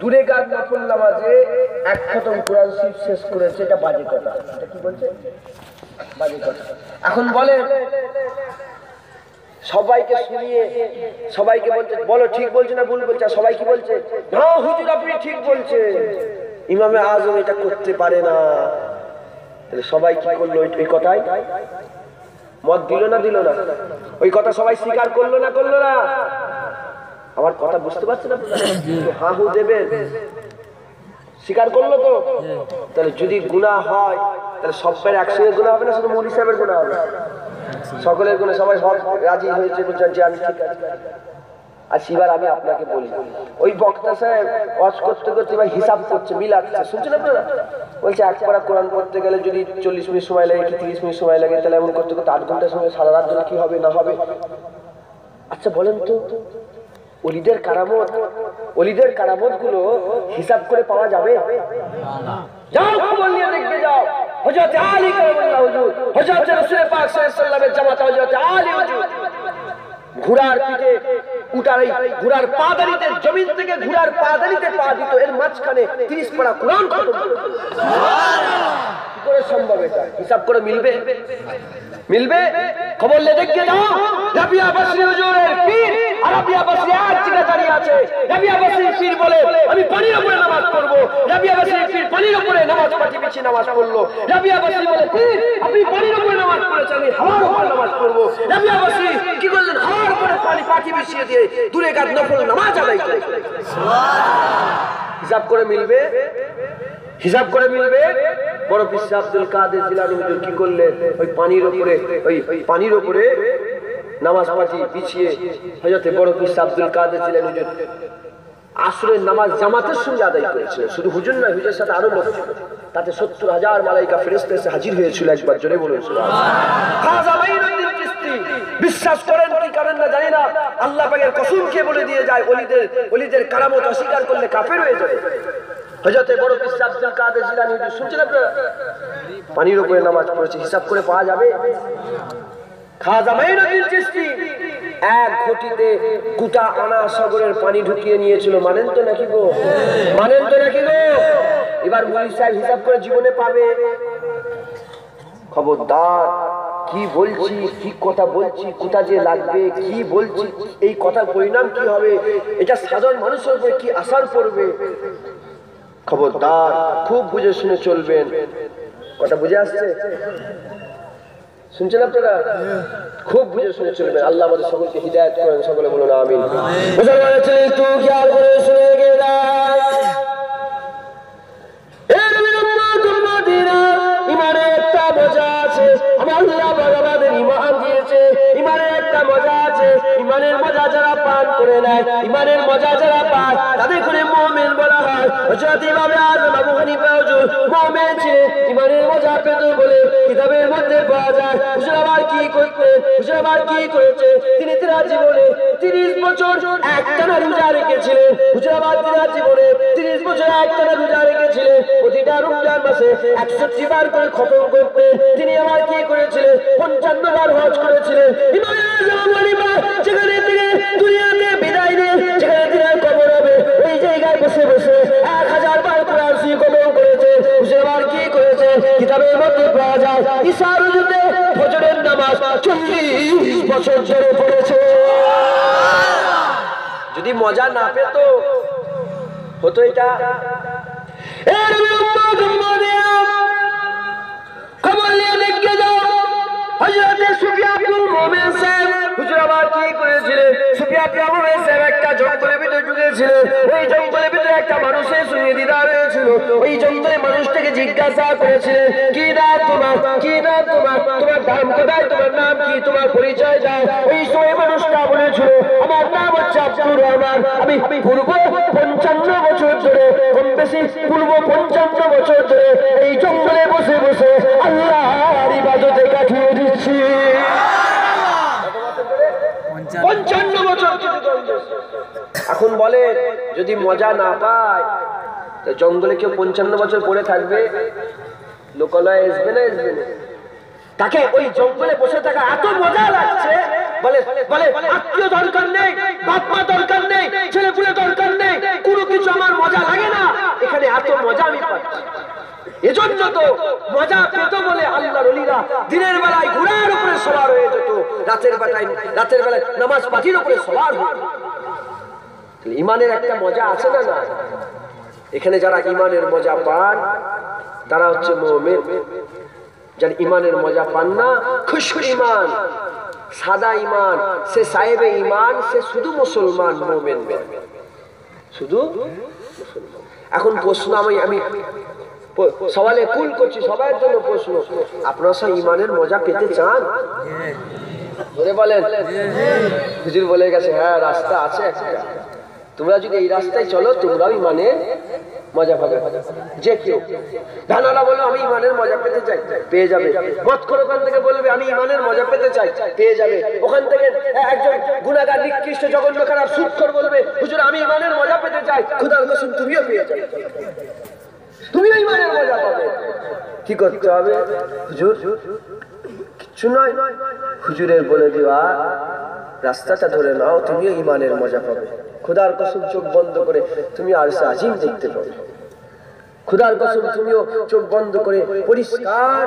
দূরে গান নফল নামাজে এক খতম কোরআন শরীফ শেষ করেছে, এটা বাজে কথা। এটা কি বলছে? বাজে কথা। এখন বলে সবাইকে শুনিয়ে সবাইকে বলছে বলো ঠিক বলছে না ভুল বলছে? সবাই কি বলছে? না হুজুর আপনি ঠিক বলছে ইমামে আজম এটা করতে পারে না। তাহলে সবাই কি করল ওই- কথাই মত দিল না দিল না? ওই কথা সবাই স্বীকার করল না করল না? আমার কথা বুঝতে পারছেন আপনারা? একটু হা হু দেবেন। স্বীকার করল তো? তাহলে যদি গুনাহ হয়, তাহলে সবের একসঙ্গে গুনাহ হবে না? শুধু মৌলী সাহেবের গুণা হবে? সকলের গুণে সবাই সব রাজি হয়েছে, বলছেন যে আমি ঠিক আছে। আর শিবার আমি আপনাকে বলি, ওই বক্তা সাহেব ওয়াজ করতে করতে এবার হিসাব করছে মিলাচ্ছে শুনছেন আপনারা? বলছে, এক পারা কোরআন পড়তে গেলে যদি চল্লিশ মিনিট সময় লাগে, কি তিরিশ মিনিট সময় লাগে, তাহলে এমন করতে করতে আট ঘণ্টার সময় সারা রাত কি হবে, না হবে? আচ্ছা বলেন তো। অলিদের কারামত অলিদের কারামতগুলো হিসাব করে পাওয়া যাবে? যাও, খবর নিয়ে দেখতে যাও। হযরত আলী কারামুল্লাহ হুজুর, হযরত রাসূল পাক সাল্লাল্লাহু আলাইহি ওয়াসাল্লামের জামাত আলী হুজুর। ঘোড়ার পিঠে উটার এই ঘোড়ার পাদানিতে জমিন থেকে ঘোড়ার পাদানিতে পা দিত। এর মাঝখানে 30 পারা কোরআন খতম করে সম্ভব এটা? হিসাব করে মিলবে? মিলবে? খবর লে দেখে যাও রাবিয়া বসরি হুজুরের পীর। আর রাবিয়া বসরি এক জায়গায় দাঁড়িয়ে আছে। রাবিয়া বসরি পীর বলে, আমি পানির উপরে নামাজ পড়ব। রাবিয়া বসরি পীর পানির উপরে নামাজ পাঠি পিছি নামাজ পড়ল। রাবিয়া বসরি বলে, পীর, আপনি পানির উপরে নামাজ পড়েছেন, আমি হাওয়ার উপরে নামাজ পড়ব। রাবিয়া বসরি কি করলেন? হাওয়ার উপরে পানি পাঠি বিছিয়ে দিয়ে দূরে কাজ নফল নামাজ আদায় করে। হিসাব করে মিলবে? হিসাব করে মিলবে? বড় পিস আব্দুল কাদের জিলানি হুজুর কি করলে ওই পানির উপরে ওই পানির উপরে নামাজ পাঠি পিছিয়ে হজরতে বড় পিস আব্দুল কাদের জিলানি হুজুর আসরের নামাজ জামাতের সঙ্গে আদায় করেছিলেন শুধু হুজুর নয় হুজুরের সাথে আরও লোক ছিল। তাতে সত্তর হাজার মালাইকা ফেরেস্তা এসে হাজির হয়েছিল একবার জোরে চিশতি, বিশ্বাস করেন কি করেন না জানি না। আল্লাহ পাকের কসম খেয়ে বলে দিয়ে যায় অলিদের অলিদের কারামত অস্বীকার করলে কাফের হয়ে যাবে। হজরতে বড় পিস আব্দুল কাদের জিলানী হুজুর শুনছেন আপনারা? পানির উপরে নামাজ পড়েছে হিসাব করে পাওয়া যাবে। খাজা মাইনুদ্দিন এক ঘটিতে কুটা আনা সাগরের পানি ঢুকিয়ে নিয়েছিল। মানেন তো নাকি গো? মানেন তো নাকি গো? এবার মুলি সাহেব হিসাব করে জীবনে পাবে। খবরদার, কি বলছি কি কথা বলছি, কোথা যে লাগবে, কি বলছি, এই কথার পরিণাম কি হবে? এটা সাধারণ মানুষের উপরে কি আসার পড়বে? খবরদার, খুব বুঝে শুনে চলবেন। কথা বুঝে আসছে? শুনছেন আপনারা? খুব বুঝে শুনে চলবেন। আল্লাহ আমাদের সকলকে হৃদায়ত করেন সকলে বলুন আমিন। মুসলমানের ছেলে একটু খেয়াল করে শুনে গেলা? পান করে নেয়। ইমানের মজা যারা পায়, তাদের করে মোমেন বলা হয়। হযরত ইমাম আযম আবু হানিফা হুজুর ইমানের মজা পেত বলে কিতাবের মধ্যে পাওয়া যায়। হুজুর আবার কি করতে? হুজুর আবার কি করেছে? তিনি তার জীবনে 30 বছর একটানা রোজা রেখেছিলেন। হুজুর আবার তার জীবনে 30 বছর একটানা রোজা রেখেছিলেন প্রতিটা রমজান মাসে 61 বার করে খতম করতে। তিনি আবার কি করেছিলেন 55 বার হজ করেছিলেন বিদায় নিয়ে জায়গায় বসে বসে 1000 বার কোরআন শরীফ কবর করেছে। হুজুর আবার কি করেছে? কিতাবের মধ্যে পাওয়া যায় ঈসা রুজুতে ফজরের নামাজ 40 বছর ধরে পড়েছে। যদি মজা না পেত হতো এটা? খবর নিয়ে দেখতে যাও। হজরতে সুফিয়া মোমেন সাহেব হুজুর কি করেছিলেন? সুফিয়া মুমিন একটা জঙ্গলের ভিতরে ঢুকেছিলেন জঙ্গলের ভিতরে একটা মানুষের সঙ্গে দিদার হয়েছিল ওই মানুষটাকে জিজ্ঞাসা করেছিলেন, কি নাম তোমার? নাম তোমার? পরিচয় দাও। ওই সময় মানুষটা বলেছিল, আমার নাম হচ্ছে আব্দুর রহমান। পঞ্চান্ন বছর ধরে, কম পঞ্চান্ন বছর ধরে এই জঙ্গলে বসে বসে আল্লাহর ইবাদতে কাটিয়ে দিচ্ছি। পঞ্চান্ন বছর এখন বলে, যদি মজা না পায় জঙ্গলে কেউ পঞ্চান্ন বছর পড়ে থাকবে? লোকালয় আসবে না আসবে না? তাকে ওই জঙ্গলে বসে থাকা এত মজা লাগছে। বলে বলে, আত্মীয় দরকার নেই বাপ মা দরকার নেই ছেলে পুলে দরকার নেই, কোনো কিছু আমার মজা লাগে না। এখানে এত মজা আমি পাচ্ছি। এজন্য তো মজা পেত বলে আল্লাহর অলিরা দিনের বেলায় ঘোড়ার উপরে সবার হয়ে যেত, রাতের বেলায় রাতের বেলায় নামাজ পাঠির উপরে সবার হয়ে ইমানের একটা মজা আছে না না এখানে যারা ইমানের মজা পান, তারা হচ্ছে মোমেন। যারা ইমানের মজা পান না, খুশু ইমান, সাদা ইমান, সে সাহেবে ইমান, সে শুধু মুসলমান, মোমেন। শুধু। এখন প্রশ্ন আমি আমি সওয়ালে কুল করছি সবার জন্য প্রশ্ন। আপনারা সব ইমানের মজা পেতে চান? ধরে বলেন। হুজুর বলে গেছে হ্যাঁ রাস্তা আছে তোমরা যদি এই রাস্তায় চলো, তোমরাও ইমানের মজা পাবে। যে কেউ। ধানারা বলো আমি ইমানের মজা পেতে চাই। পেয়ে যাবে। মত করে ওখান থেকে বলবে, আমি ইমানের মজা পেতে চাই। পেয়ে যাবে। ওখান থেকে একজন গুণাগার, নিকৃষ্ট, জঘন্য খারাপ সুৎখর বলবে, হুজুর, আমি ইমানের মজা পেতে চাই। খুদার কসম তুমিও পেয়ে যাবে। তুমিও ইমানের মজা পাবে। কি করতে হবে? হুজুর, কিচ্ছু নয়। হুজুরের বলে দেওয়া, রাস্তাটা ধরে নাও, তুমিও ইমানের মজা পাবে। খুদার কসম চোখ বন্ধ করে তুমি আর আজিম দেখতে পাবে। খুদার কসম, তুমিও চোখ বন্ধ করে পরিষ্কার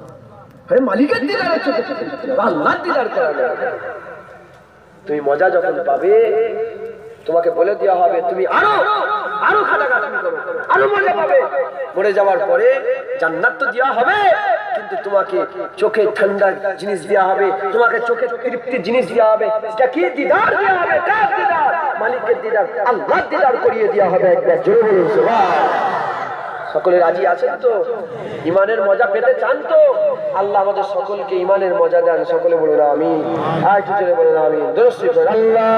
মালিকের আল্লাহর দিদার তুমি মজা যখন পাবে, তোমাকে বলে দেওয়া হবে, তুমি আরও আরও আরও মজা পাবে। মরে যাওয়ার পরে জান্নাত তো দেওয়া হবে, কিন্তু তোমাকে চোখে ঠান্ডা জিনিস দেওয়া হবে, তোমাকে চোখে তৃপ্তির জিনিস দেওয়া হবে। এটা কি দিদার দেওয়া হবে? দিদার? মালিকের দিদার, আল্লাহর দিদার করিয়ে দেওয়া হবে একবার। জোরে বলুন। সকলে রাজি আছেন তো ইমানের মজা পেতে চান তো আল্লাহ আমাদের সকলকে ইমানের মজা দেন সকলে বলুন আমি আর একটু জোরে বলুন আমি দরস্তি করেন আল্লাহ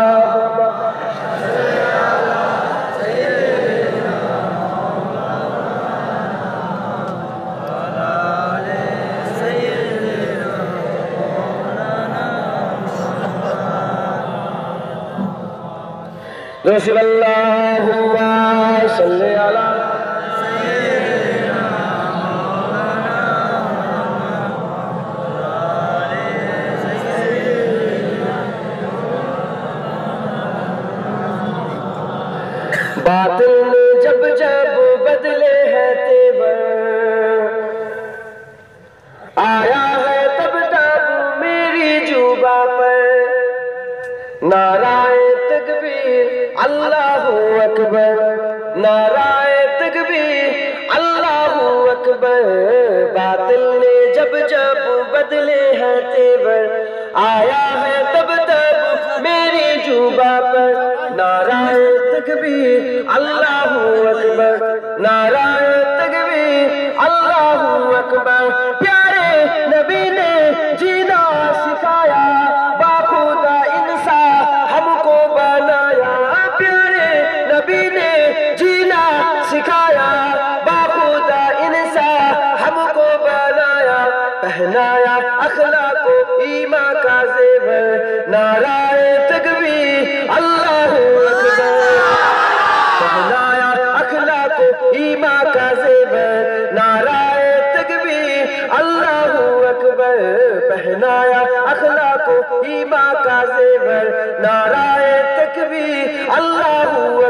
رسول اللهم باطل نے جب جب بدلے ہیں تیور۔ آیا ہے تب تب میری جوبا پر۔ نعرہ تکبیر، اللہ اکبر۔ نعرہ تکبیر، اللہ اکبر۔ باطل نے جب جب بدلے ہیں تیور۔ آیا ہے تب تب میری جوبا پر۔ अल्लाह अकबर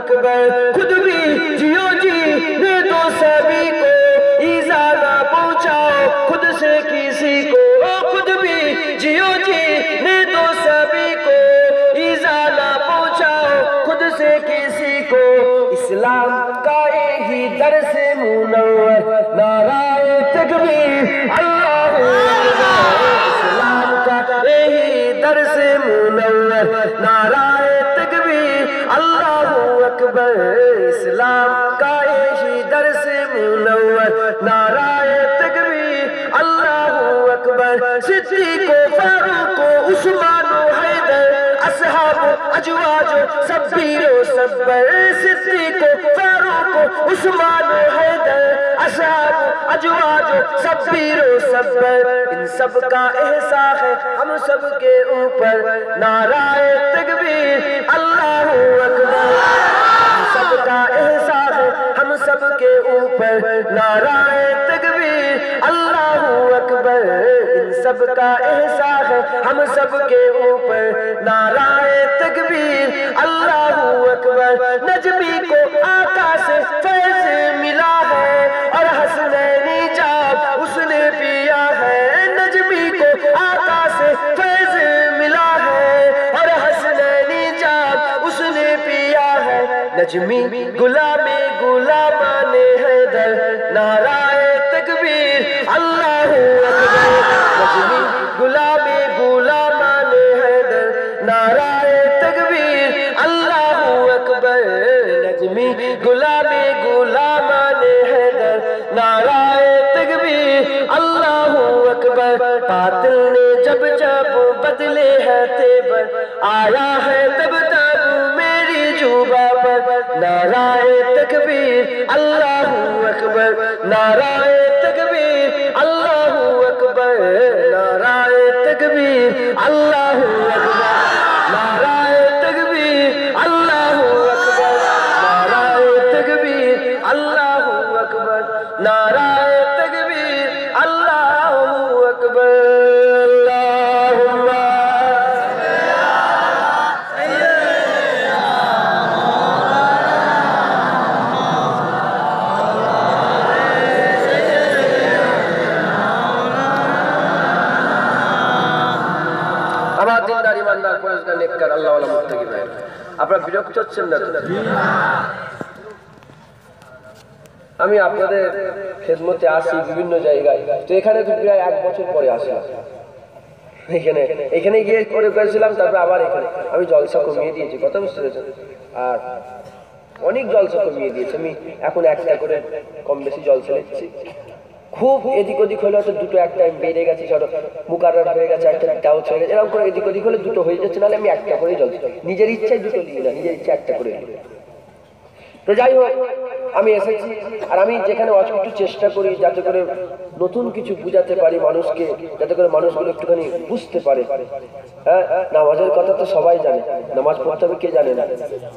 اکبر خود بھی جیو جی دے دو سبھی کو ایزادہ پہنچاؤ خود سے کسی کو۔ خود بھی جیو جی دے تو سبی کو ایزادہ پہنچاؤ خود سے کسی کو۔ اسلام کا ہی درس منور، نعرہ تکبیر، اللہ اسلام کا ہی درس منور، نعرہ عثمان و حیدر اصحاب و اجواج و سبیر و سبر صدیق و فاروق و عثمان و حیدر، اصحاب و اجواج و سبیر و سبر ان سب کا احساس ہے ہم سب کے اوپر۔ نعرہ تکبیر، اللہ اکبر۔ ان سب کا احساس ہے ہم سب کے اوپر۔ نعرہ تکبیر، اللہ اکبر۔ سب کا احساس ہے، ہم سب کے اوپر نعرہ تکبیر، اللہ اکبر، نجمی کو آقا سے فیض ملا ہے اور حسنینی جاب اس نے پیا ہے، نجمی کو آقا سے فیض ملا ہے اور حسنینی جاب اس نے پیا ہے۔ نجمی گلاب گلابان حیدر، نعرہ آیا ہے تب تب میری جوبا پر؟ نعرہ تکبیر اللہ اکبر نعرہ আপনারা বিরক্ত হচ্ছেন না আমি আপনাদের খেদমতে আসি বিভিন্ন জায়গায়। তো এখানে তো প্রায় এক বছর পরে আসলাম এখানে এখানে গিয়ে করে করেছিলাম, তারপরে আবার এখানে। আমি জলসা কমিয়ে দিয়েছি, কথা বুঝতে পেরেছেন? আর অনেক জলসা কমিয়ে দিয়েছি। আমি এখন একটা করে কম বেশি জলসা নিচ্ছি। খুব এদিক ওদিক হলে হয়তো দুটো একটা বেড়ে গেছে ধরো মুকার হয়ে গেছে, একটা ডাউট হয়ে গেছে। এরকম করে এদিক ওদিক হলে দুটো হয়ে যাচ্ছে, নাহলে আমি একটা করেই জল নিজের ইচ্ছায় দুটো নিই না নিজের ইচ্ছা একটা করে নিই তো যাই হোক, আমি এসেছি আর আমি যেখানে একটু চেষ্টা করি যাতে করে নতুন কিছু বুঝাতে পারি মানুষকে, যাতে করে মানুষগুলো একটুখানি বুঝতে পারে। হ্যাঁ নামাজের কথা তো সবাই জানে। নামাজ পড়তে হবে কে জানে না?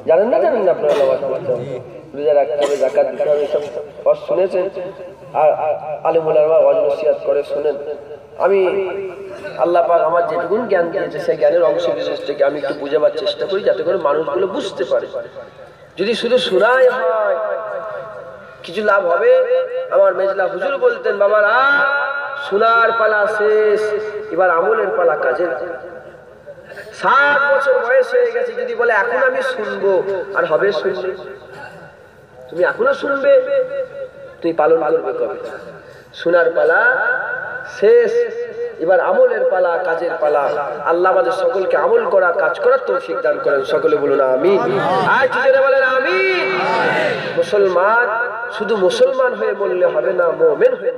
জানেন না জানেন না আপনারা নামাজ পড়তে হবে? রোজা রাখতে হবে জাকাত দিতে হবে ওয়াজ শুনেছেন? আর আলিমুলারমা ওয়াজ নসিহাত করে শোনেন। আমি আল্লাহ পাক আমার যেটুকুন জ্ঞান দিয়েছে, সেই জ্ঞানের অংশ বিশেষ থেকে আমি একটু বুঝাবার চেষ্টা করি যাতে করে মানুষগুলো বুঝতে পারে। যদি শুধু শোনাই হয়, কিছু লাভ হবে? আমার মেজলা হুজুর বলতেন, বাবারা শোনার পালা শেষ, এবার আমলের পালা কাজের। ষাট বছর বয়স হয়ে গেছে, যদি বলে, এখন আমি শুনব, আর হবে শুনবে? তুমি এখনও শুনবে? তুমি পালন করবে কবে? শোনার পালা শেষ। এবার আমলের পালা, কাজের পালা। আল্লাহ আমাদের সকলকে আমল করা, কাজ করার তৌফিক দান করেন। সকলে বলুন আমি বলেন আমি মুসলমান শুধু মুসলমান হয়ে বললে হবে না, মোমেন হয়ে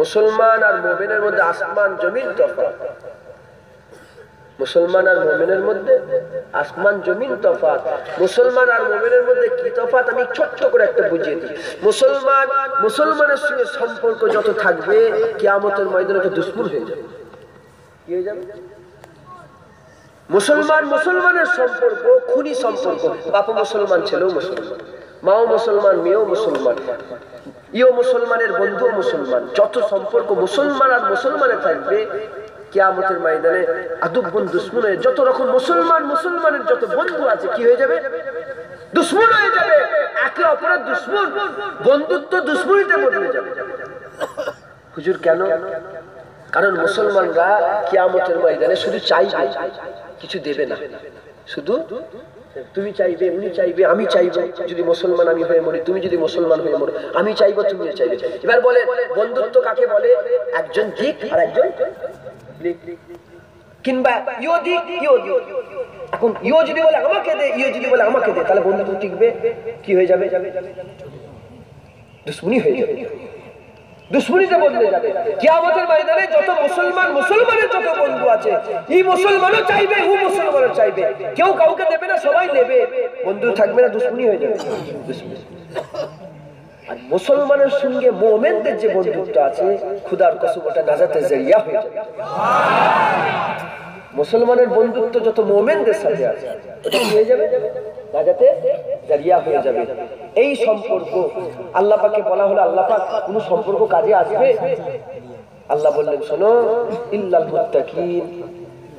মুসলমান আর মোমেনের মধ্যে আসমান, জমির তফাৎ। মুসলমান আর মোমেনের মধ্যে আসমান, জমিন তফাৎ। মুসলমান আর মোমেনের মধ্যে কি তফাত আমি ছোট্ট করে একটা বুঝিয়ে দিই। মুসলমান, মুসলমানের সঙ্গে সম্পর্ক যত থাকবে, কিয়ামতের ময়দানে একটা দুশ্মন হয়ে যাবে। কি হয়ে যাবে? মুসলমান, মুসলমানের সম্পর্ক, খুনি সম্পর্ক। বাপু মুসলমান, ছেলেও মুসলমান। মাও মুসলমান, মেয়েও মুসলমান। ইও মুসলমানের বন্ধু মুসলমান। যত সম্পর্ক মুসলমান আর মুসলমানের থাকবে কিয়ামতের ময়দানে আদব বন্ধু দুশ্মনের যত রকম মুসলমান, মুসলমানের যত বন্ধু আছে, কি হয়ে যাবে? দুশ্মন হয়ে যাবে। একে অপরের দুশ্মন, বন্ধুত্ব দুশ্মনীতে বদলে যাবে। হুজুর, কেন? কারণ মুসলমানরা কিয়ামতের ময়দানে শুধু চাইবে, কিছু দেবে না। শুধু তুমি চাইবে, উনি চাইবে, আমি চাইব। যদি মুসলমান আমি হয়ে মরি, তুমি যদি মুসলমান হয়ে মরো, আমি চাইব, তুমিও চাইবে। এবার বলে, বন্ধুত্ব কাকে বলে? একজন দিক আর একজন। কিংবা যদি বলে আমাকে দে যদি বলে আমাকে দে, তাহলে বন্ধুত্ব টিকবে। কি হয়ে যাবে? যত মুসলমান, মুসলমানের বন্ধু আছে মুসলমানও চাইবে মুসলমানও চাইবে। কেউ কাউকে দেবে না, সবাই নেবে। বন্ধু থাকবে না, দুশ্মনী হয়ে যাবে। আর মুসলমানের সঙ্গে মোমেনদের যে বন্ধুত্ব আছে, খুদার কসম ওটা নাজাতে জরিয়া হয়ে যাবে। মুসলমানের বন্ধুত্ব যত মোমেনদের সাথে আছে ওটা হয়ে যাবে, নাজাতে জারিয়া হয়ে যাবে। এই সম্পর্ক আল্লাহ পাকে বলা হলো, আল্লাহ পাক কোন সম্পর্ক কাজে আসবে আল্লাহ বললেন, শোনো, ইল্লাল মুত্তাকিন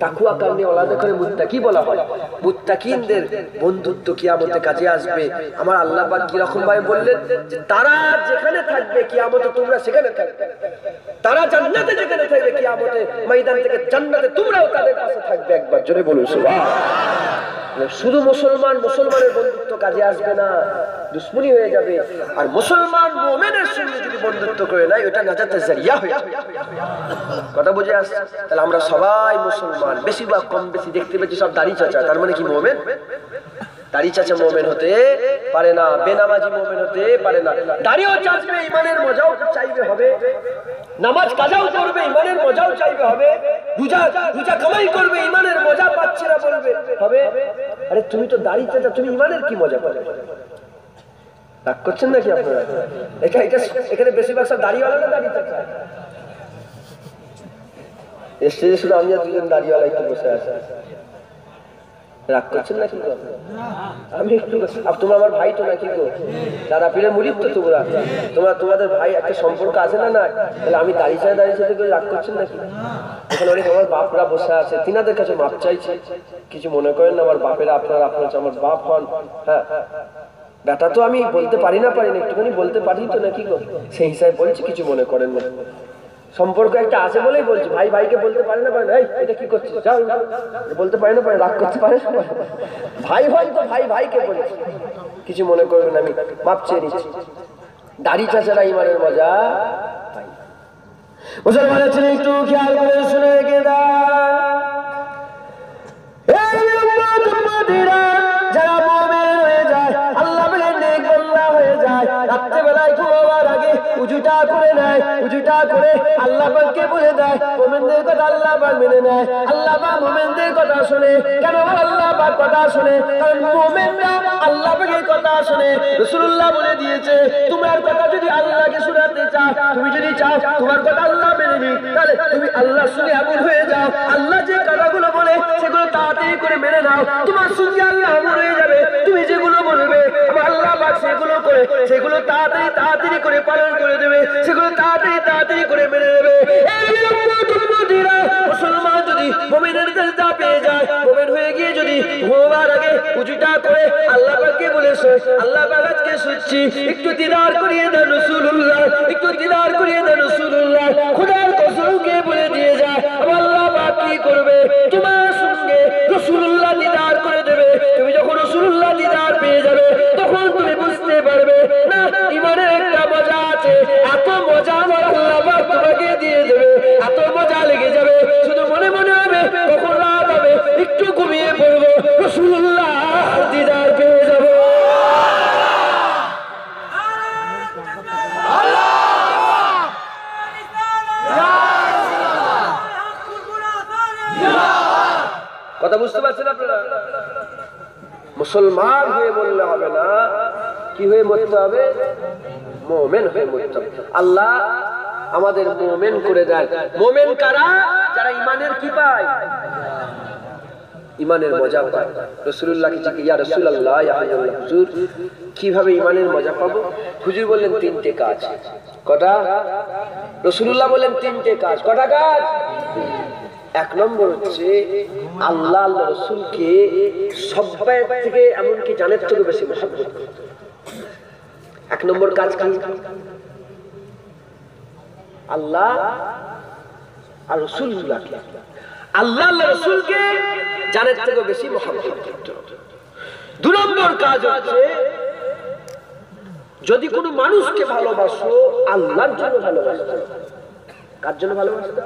তাকুয়া কারণে আলাদা করে মুত্তাকি বলা হয়। মুত্তাকিনদের বন্ধুত্ব কিয়ামতে কাজে আসবে। আমার আল্লাহ পাক কি ভাবে বললেন যে তারা যেখানে থাকবে, কিয়ামতে তোমরা সেখানে থাকবে। তারা জান্নাতে যেখানে থাকবে, কিয়ামতে ময়দান থেকে জান্নাতে তোমরাও তাদের পাশে থাকবে একবার। জোরে বলুন, সুবহান। শুধু মুসলমান, মুসলমানের বন্ধুত্ব কাজে আসবে না, দুশ্মনী হয়ে যাবে। আর মুসলমান মোমেনের সঙ্গে যদি বন্ধুত্ব করে নেয়, ওটা নাজাতে জারিয়া হয়ে কথা বুঝে আসছে তাহলে আমরা সবাই মুসলমান। বেশিরভাগ কম বেশি দেখতে পেয়েছি, সব দাড়ি চাচা। তার মানে কি, মোমেন? দাড়ি চাচা মোমেন হতে পারে না, বেনামাজি মোমেন হতে পারে না। দাড়িও চাচবে, ইমানের মজাও চাইবে, হবে। নামাজ কাজাও করবে, ইমানের মজাও চাইবে, হবে? রোজা রোজা কামাই করবে, ইমানের মজা পাচ্ছে না বলবে, হবে? আরে তুমি তো দাড়ি চাচা, তুমি ইমানের কি মজা পাবে? রাগ করছেন নাকি আপনারা? এটা এটা এখানে বেশিরভাগ সব দাড়িওয়ালা না দাড়ি চাচা। শুধু আমি আর দুজন দাড়িওয়ালা একটু বসে আছে। রাগ করছেন নাকি? গো? আমি একটু তোমরা আমার ভাই তো নাকি গো? দাদা পীরের মুরিদ তো তোমরা। তোমরা তোমাদের ভাই একটা সম্পর্ক আছে না না তাহলে আমি দাঁড়িয়ে চাই দাঁড়িয়ে চাই রাগ করছেন নাকি? এখানে অনেক আমার বাপরা বসে আছে। তিনাদের কাছে মাপ চাইছে। কিছু মনে করেন না, আমার বাপেরা আপনার আপনার আমার বাপ হন। হ্যাঁ। বেটা তো আমি বলতে পারি না পারি না। একটুখানি বলতে পারি তো নাকি গো? সেই হিসাবে বলছি, কিছু মনে করেন না। সম্পর্ক একটা আছে বলেই বলছি। ভাই, ভাইকে বলতে পারে না পারে এটা কি করছিস? যাও। বলতে পারে না পারে রাগ করতে পারে পারে ভাই তো ভাই, ভাইকে বলেছি। কিছু মনে করবেন আমি মাপ চেয়ে নিচ্ছি। দাড়ি চাচারা ইমানের মজা পাই। না। মুসলমানের ছেলে একটু খেয়াল করে শুনে রেখে দাও। উজুটা করে নেয়, উজুটা করে আল্লাহ পাককে বলে দেয়, মুমিনদের কথা আল্লাহ পাক মেনে নেয়। আল্লাহ পাক মুমিনদের কথা শুনে, কেন আল্লাহ পাক কথা শুনে? কারণ মুমিনরা আল্লাহ পাকের কথা শুনে। রাসূলুল্লাহ বলে দিয়েছে, তোমার কথা যদি আল্লাহকে শোনাতে চাও, তুমি যদি চাও তোমার কথা আল্লাহ মেনে নি তাহলে তুমি আল্লাহ শুনে আমল হয়ে যাও। আল্লাহ যে কথাগুলো বলে, সেগুলো তাড়াতাড়ি করে মেনে নাও। তোমার শুনে আল্লাহ আমল হয়ে যাবে। তুমি যেগুলো বলবে আল্লাহ পাক সেগুলো করে, সেগুলো তাড়াতাড়ি তাড়াতাড়ি করে পালন করে দেবে, সেগুলো তাড়াতাড়ি তাড়াতাড়ি করে মেনে নেবে। মুসলমান যদি পেয়ে যায় হয়ে গিয়ে যদি ঘুমাবার আগে উজুটা করে আল্লাহ পাককে আল্লাহ পাক আজকে একটু দিদার করিয়ে দেন একটু দিদার করিয়ে দেন খোদার বলে দিয়ে যায় আল্লাহ পাক কি করবে? তোমার সঙ্গে দিদার করে দেবে, তুমি যখন দিদার পেয়ে যাবে, তখন তুমি মুসলমান হয়ে বললে হবে না। কি হয়ে মরতে হবে? মোমেন হয়ে মরতে হবে। আল্লাহ আমাদের মোমেন করে দেয় মোমেন কারা? যারা ইমানের কি পায়? ইমানের মজা পায়। রসুল্লাহ কি ইয়া রসুল্লাহ হুজুর, কীভাবে ইমানের মজা পাবো? হুজুর বললেন, তিনটে কাজ। কটা? রসুল্লাহ বললেন, তিনটে কাজ। কটা কাজ? এক নম্বর হচ্ছে আল্লাহ আল্লাহ রসুলকে সবাই থেকে এমনকি জানের থেকে বেশি মহব্বত এক নম্বর কাজ কি? আল্লাহ আর রসুল্লাহকে আল্লাহ আল্লাহ রসুলকে জানের থেকে বেশি মহব্বত দু নম্বর কাজ হচ্ছে যদি কোনো মানুষকে ভালোবাসো, আল্লাহর জন্য ভালোবাসো। কার জন্য ভালোবাসতে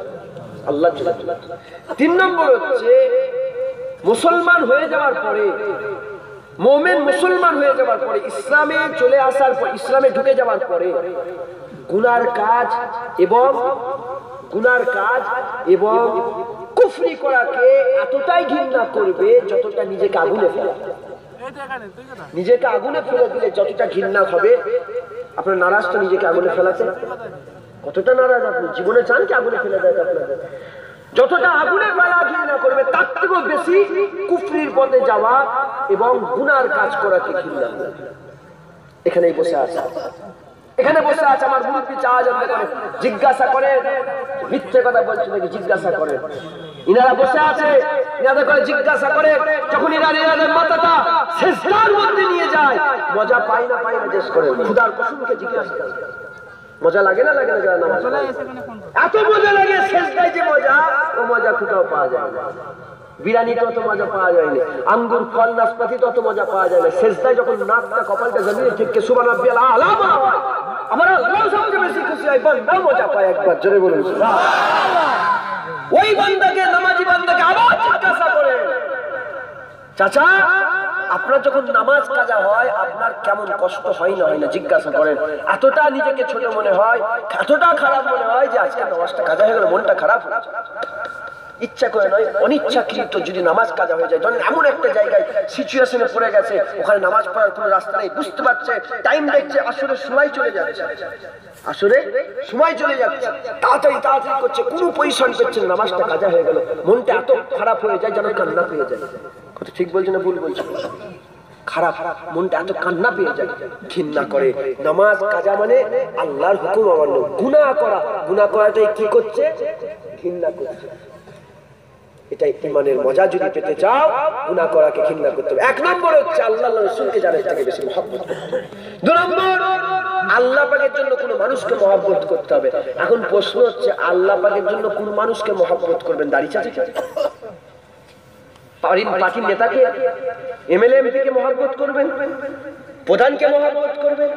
জন্য তিন নম্বর হচ্ছে, মুসলমান হয়ে যাওয়ার পরে, মোমেন মুসলমান হয়ে যাওয়ার পরে, ইসলামে চলে আসার পর, ইসলামে ঢুকে যাওয়ার পরে, গুনার কাজ এবং গুনার কাজ এবং কুফরি করাকে এতটাই ঘৃণা করবে যতটা নিজেকে আগুনে ফেলা নিজেকে আগুনে ফেলে দিলে যতটা ঘৃণা হবে, আপনার নারাজ তো নিজেকে আগুনে ফেলাতে? কতটা নারাজ আপনি? জীবনে চান কি আগুনে ফেলে দেয় আপনাদের? যতটা আগুনে ফেলা ঘৃণা করবে, তার থেকেও বেশি কুফরির পথে যাওয়া এবং গুনার কাজ করাকে ঘৃণা? এখানেই বসে আছে। এখানে বসে আছে আমার মুরব্বী করে জিজ্ঞাসা করে, মিথ্যে কথা বলছে নাকি? জিজ্ঞাসা করে। ইনারা বসে আছে। ইনাদের করে জিজ্ঞাসা করে। যখন ইনারা ইনাদের মাথাটা শেষদার মধ্যে নিয়ে যায়, মজা পাই না পাই না জিজ্ঞেস করে। খুদার কসুমকে জিজ্ঞাসা করে। মজা লাগে না লাগে না যারা নামাজ এত মজা লাগে শেষদায় যে মজা ও মজা কোথাও পাওয়া যায় না। বিরিয়ানি তত মজা পাওয়া যায় না আঙ্গুর ফল নাশপাতি তত মজা পাওয়া যায় না। শেষদায় যখন নাকটা কপালটা জমিয়ে ঠিক সুবান রাব্বিয়াল আলা আমার আল্লাহ সবচেয়ে বেশি খুশি হয় বান্দা মজা পায় একবার জোরে বলুন ওই বান্দাকে নামাজি বান্দাকে আবার জিজ্ঞাসা করে। চাচা আপনার যখন নামাজ কাজা হয়, আপনার কেমন কষ্ট হয় না হয় না? জিজ্ঞাসা করেন, এতটা নিজেকে ছোট মনে হয়? এতটা খারাপ মনে হয় যে আজকে নামাজটা কাজা হয়ে গেল, মনটা খারাপ ইচ্ছা করে নয়, অনিচ্ছাকৃত যদি নামাজ কাজা হয়ে যায় এমন একটা জায়গায় সিচুয়েশনে পড়ে গেছে, ওখানে নামাজ পড়ার কোনো রাস্তা নেই, বুঝতে পারছে টাইম দেখছে, আসলে সময় চলে যাচ্ছে। আসলে সময় চলে যাচ্ছে, তাড়াতাড়ি তাড়াতাড়ি করছে, কোনো পজিশন করছে নামাজটা কাজা হয়ে গেল, মনটা এত খারাপ হয়ে যায় যেন কান্না পেয়ে যায়। ঠিক বলছে না ভুল বলছে? খারাপ, মনটা এত কান্না পেয়ে যায়। ঘৃণা করে। নামাজ, কাজা মানে আল্লাহর হুকুম অমান্য। করা। করাটাই কি করছে? ঘৃণা করছে। এটাই ইমানের মজা। যদি পেতে চাও, গুনাহ করাকে ঘৃণা করতে হবে। এক নম্বর হচ্ছে আল্লাহ রসুলকে জানার থেকে বেশি মহব্বত দু নম্বর, আল্লাহ পাকের জন্য কোনো মানুষকে মহব্বত করতে হবে। এখন প্রশ্ন হচ্ছে, আল্লাহ পাকের জন্য কোন মানুষকে মহব্বত করবেন? দাঁড়িয়ে চাচা পার্টির নেতাকে এমএলএ এমপিকে মহব্বত করবেন, প্রধানকে মহব্বত করবেন,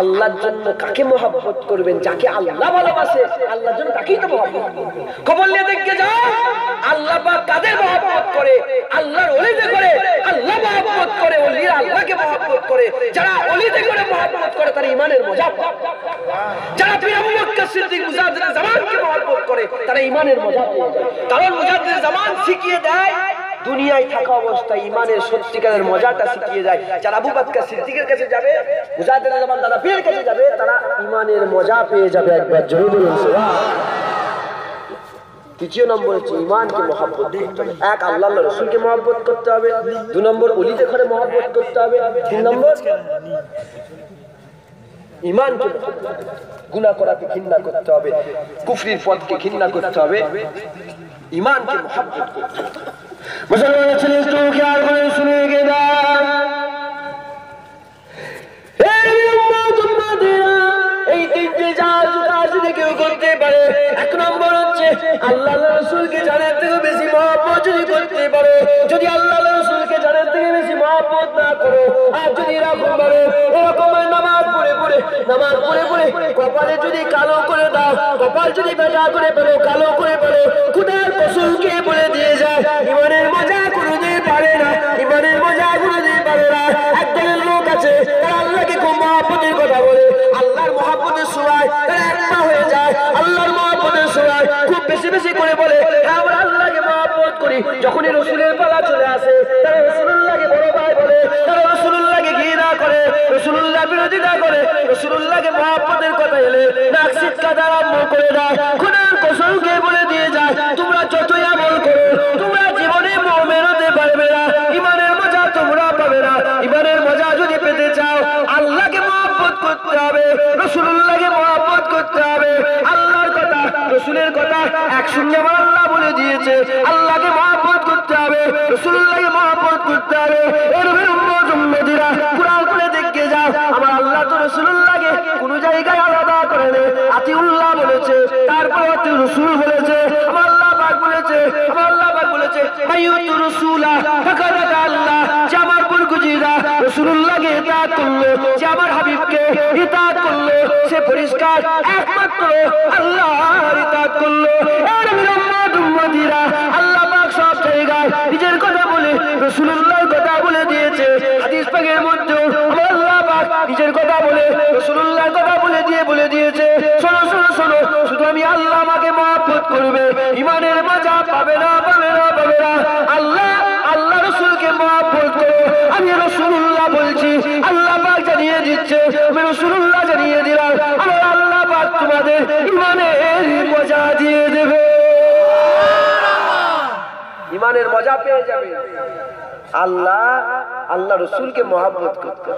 আল্লাহর জন্য কাকে মহব্বত করবেন, যাকে আল্লাহ ভালোবাসে, আল্লাহর জন্য তাকেই তো মহব্বত। খবর নিয়ে দেখতে যাও, আল্লাহ পাক কাদের মহব্বত করে, আল্লাহর ওলিতে করে, আল্লাহ মহব্বত করে ওলিরা আল্লাহকে মহব্বত করে, যারা ওলিতে করে মহব্বত করে, তারা ইমানের মজা যারা পীর আবু বকর সিদ্দিক মুজাহিদের জামানকে মহব্বত করে, তারা ইমানের মজা। কারণ মুজাহিদের জামান শিখিয়ে দেয় দুনিয়ায় থাকা অবস্থায় ইমানের সত্যিকারের মজাটা শিখিয়ে যায়। যারা আবু বকর সিদ্দিকের কাছে যাবে, মুজাহিদের জামান দাদা পীরের কাছে যাবে, তারা ইমানের মজা পেয়ে যাবে একবার, জরুরি বলুন তৃতীয় নম্বর হচ্ছে ইমানকে মহাব্বত করতে হবে। এক, আল্লাহ রসুলকে মহাব্বত করতে হবে। দু নম্বর অলিতে ঘরে মহাব্বত করতে হবে। তিন নম্বর, ইমানকে গুণা করাকে ঘৃণা করতে হবে। কুফরির পথকে ঘৃণা করতে হবে। ইমানকে মহাব্বত করতে হবে। মুসলমান ছেলে একটু খেয়াল করে শুনে গেদা পারে এক নম্বর হচ্ছে, আল্লাহ রসুলকে জানার থেকে বেশি যদি করতে পারো, যদি আল্লাহ রসুলকে জানার থেকে বেশি মহব্বত না করো, আর যদি এরকম পারো এরকম নামাজ পড়ে পড়ে করে দাও পারে না, ইমানের মজা কোনোদিন পারে লোক আছে আল্লাহকে খুব কথা বলে, আল্লাহর মহাপতের সময় তারা একটা হয়ে যায় আল্লাহর মহাপতের সময় খুব বেশি বেশি করে বলে "হ্যাঁ, আমরা আল্লাহকে মহাপত করি। যখনই রসুলের পালা চলে আসে তারা রসুল্লাহকে বড় ভাই বলে তারা রসুল্লাহকে ঘৃণা করে রসুল্লাহ বিরোধিতা করে রসুল্লাহকে মহাপতের কথা এলে নাক শিক্ষা আরম্ভ করে দেয়। খুনার কসলকে বলে দিয়ে যায় তোমরা যতই আমল করো তোমরা জীবনে মোমেন হতে পারবে না। ইমানের মজা তোমরা পাবে না। ইমানের মজা যদি পেতে চাও আল্লাহকে মহব্বত করতে হবে রসুল্লাহকে মহব্বত করতে হবে। আল্লাহর কথা রসুলের কথা একসঙ্গে আমার আল্লাহ বলে দিয়েছে। আল্লাহকে মহব্বত করতে হবে রসুল্লাহকে মহব্বত করতে হবে। এর করে আমার আল্লাহ তো রসুল্লাহকে কোন জায়গায় আলাদা করে আতিউল্লাহ বলেছে, তারপর আতি রসুল বলেছে, আমার আল্লাহ বলেছে, আমার আল্লাহ রাসূলা ফাকাদ আল্লাহ যে আমার বুরগুজিরা রাসূলুল্লাহকে ইতাআত করল যে আমার হাবিবকে ইতাআত করল, সে পরিষ্কার একমাত্র আল্লাহর ইতাআত করল। আল্লাহ পাক সব জায়গায় নিজের কথা বলে, রাসূলুল্লাহর কথা বলে দিয়েছে। হাদিস পাকের মধ্যে আল্লাহ পাক নিজের কথা বলে, রাসূলুল্লাহর কথা বলে দিয়ে বলে দিয়েছে। শোনো শোনো শোনো, শুধু আমি আল্লাহ আমাকে মহব্বত করবে, ইমানের মজা পাবে না পাবে না পাবে না। আল্লাহ আল্লাহ রসুলকে মহব্বত করো। আমি রসুল্লাহ বলছি, আল্লাহ পাক জানিয়ে দিচ্ছে, আমি রসুল্লাহ জানিয়ে দিলাম আল্লাহ পাক তোমাদের ইমানের মজা দিয়ে দেবে। ইমানের মজা পেয়ে যাবে। আল্লাহ আল্লাহ রসুলকে মহাব্বত করতে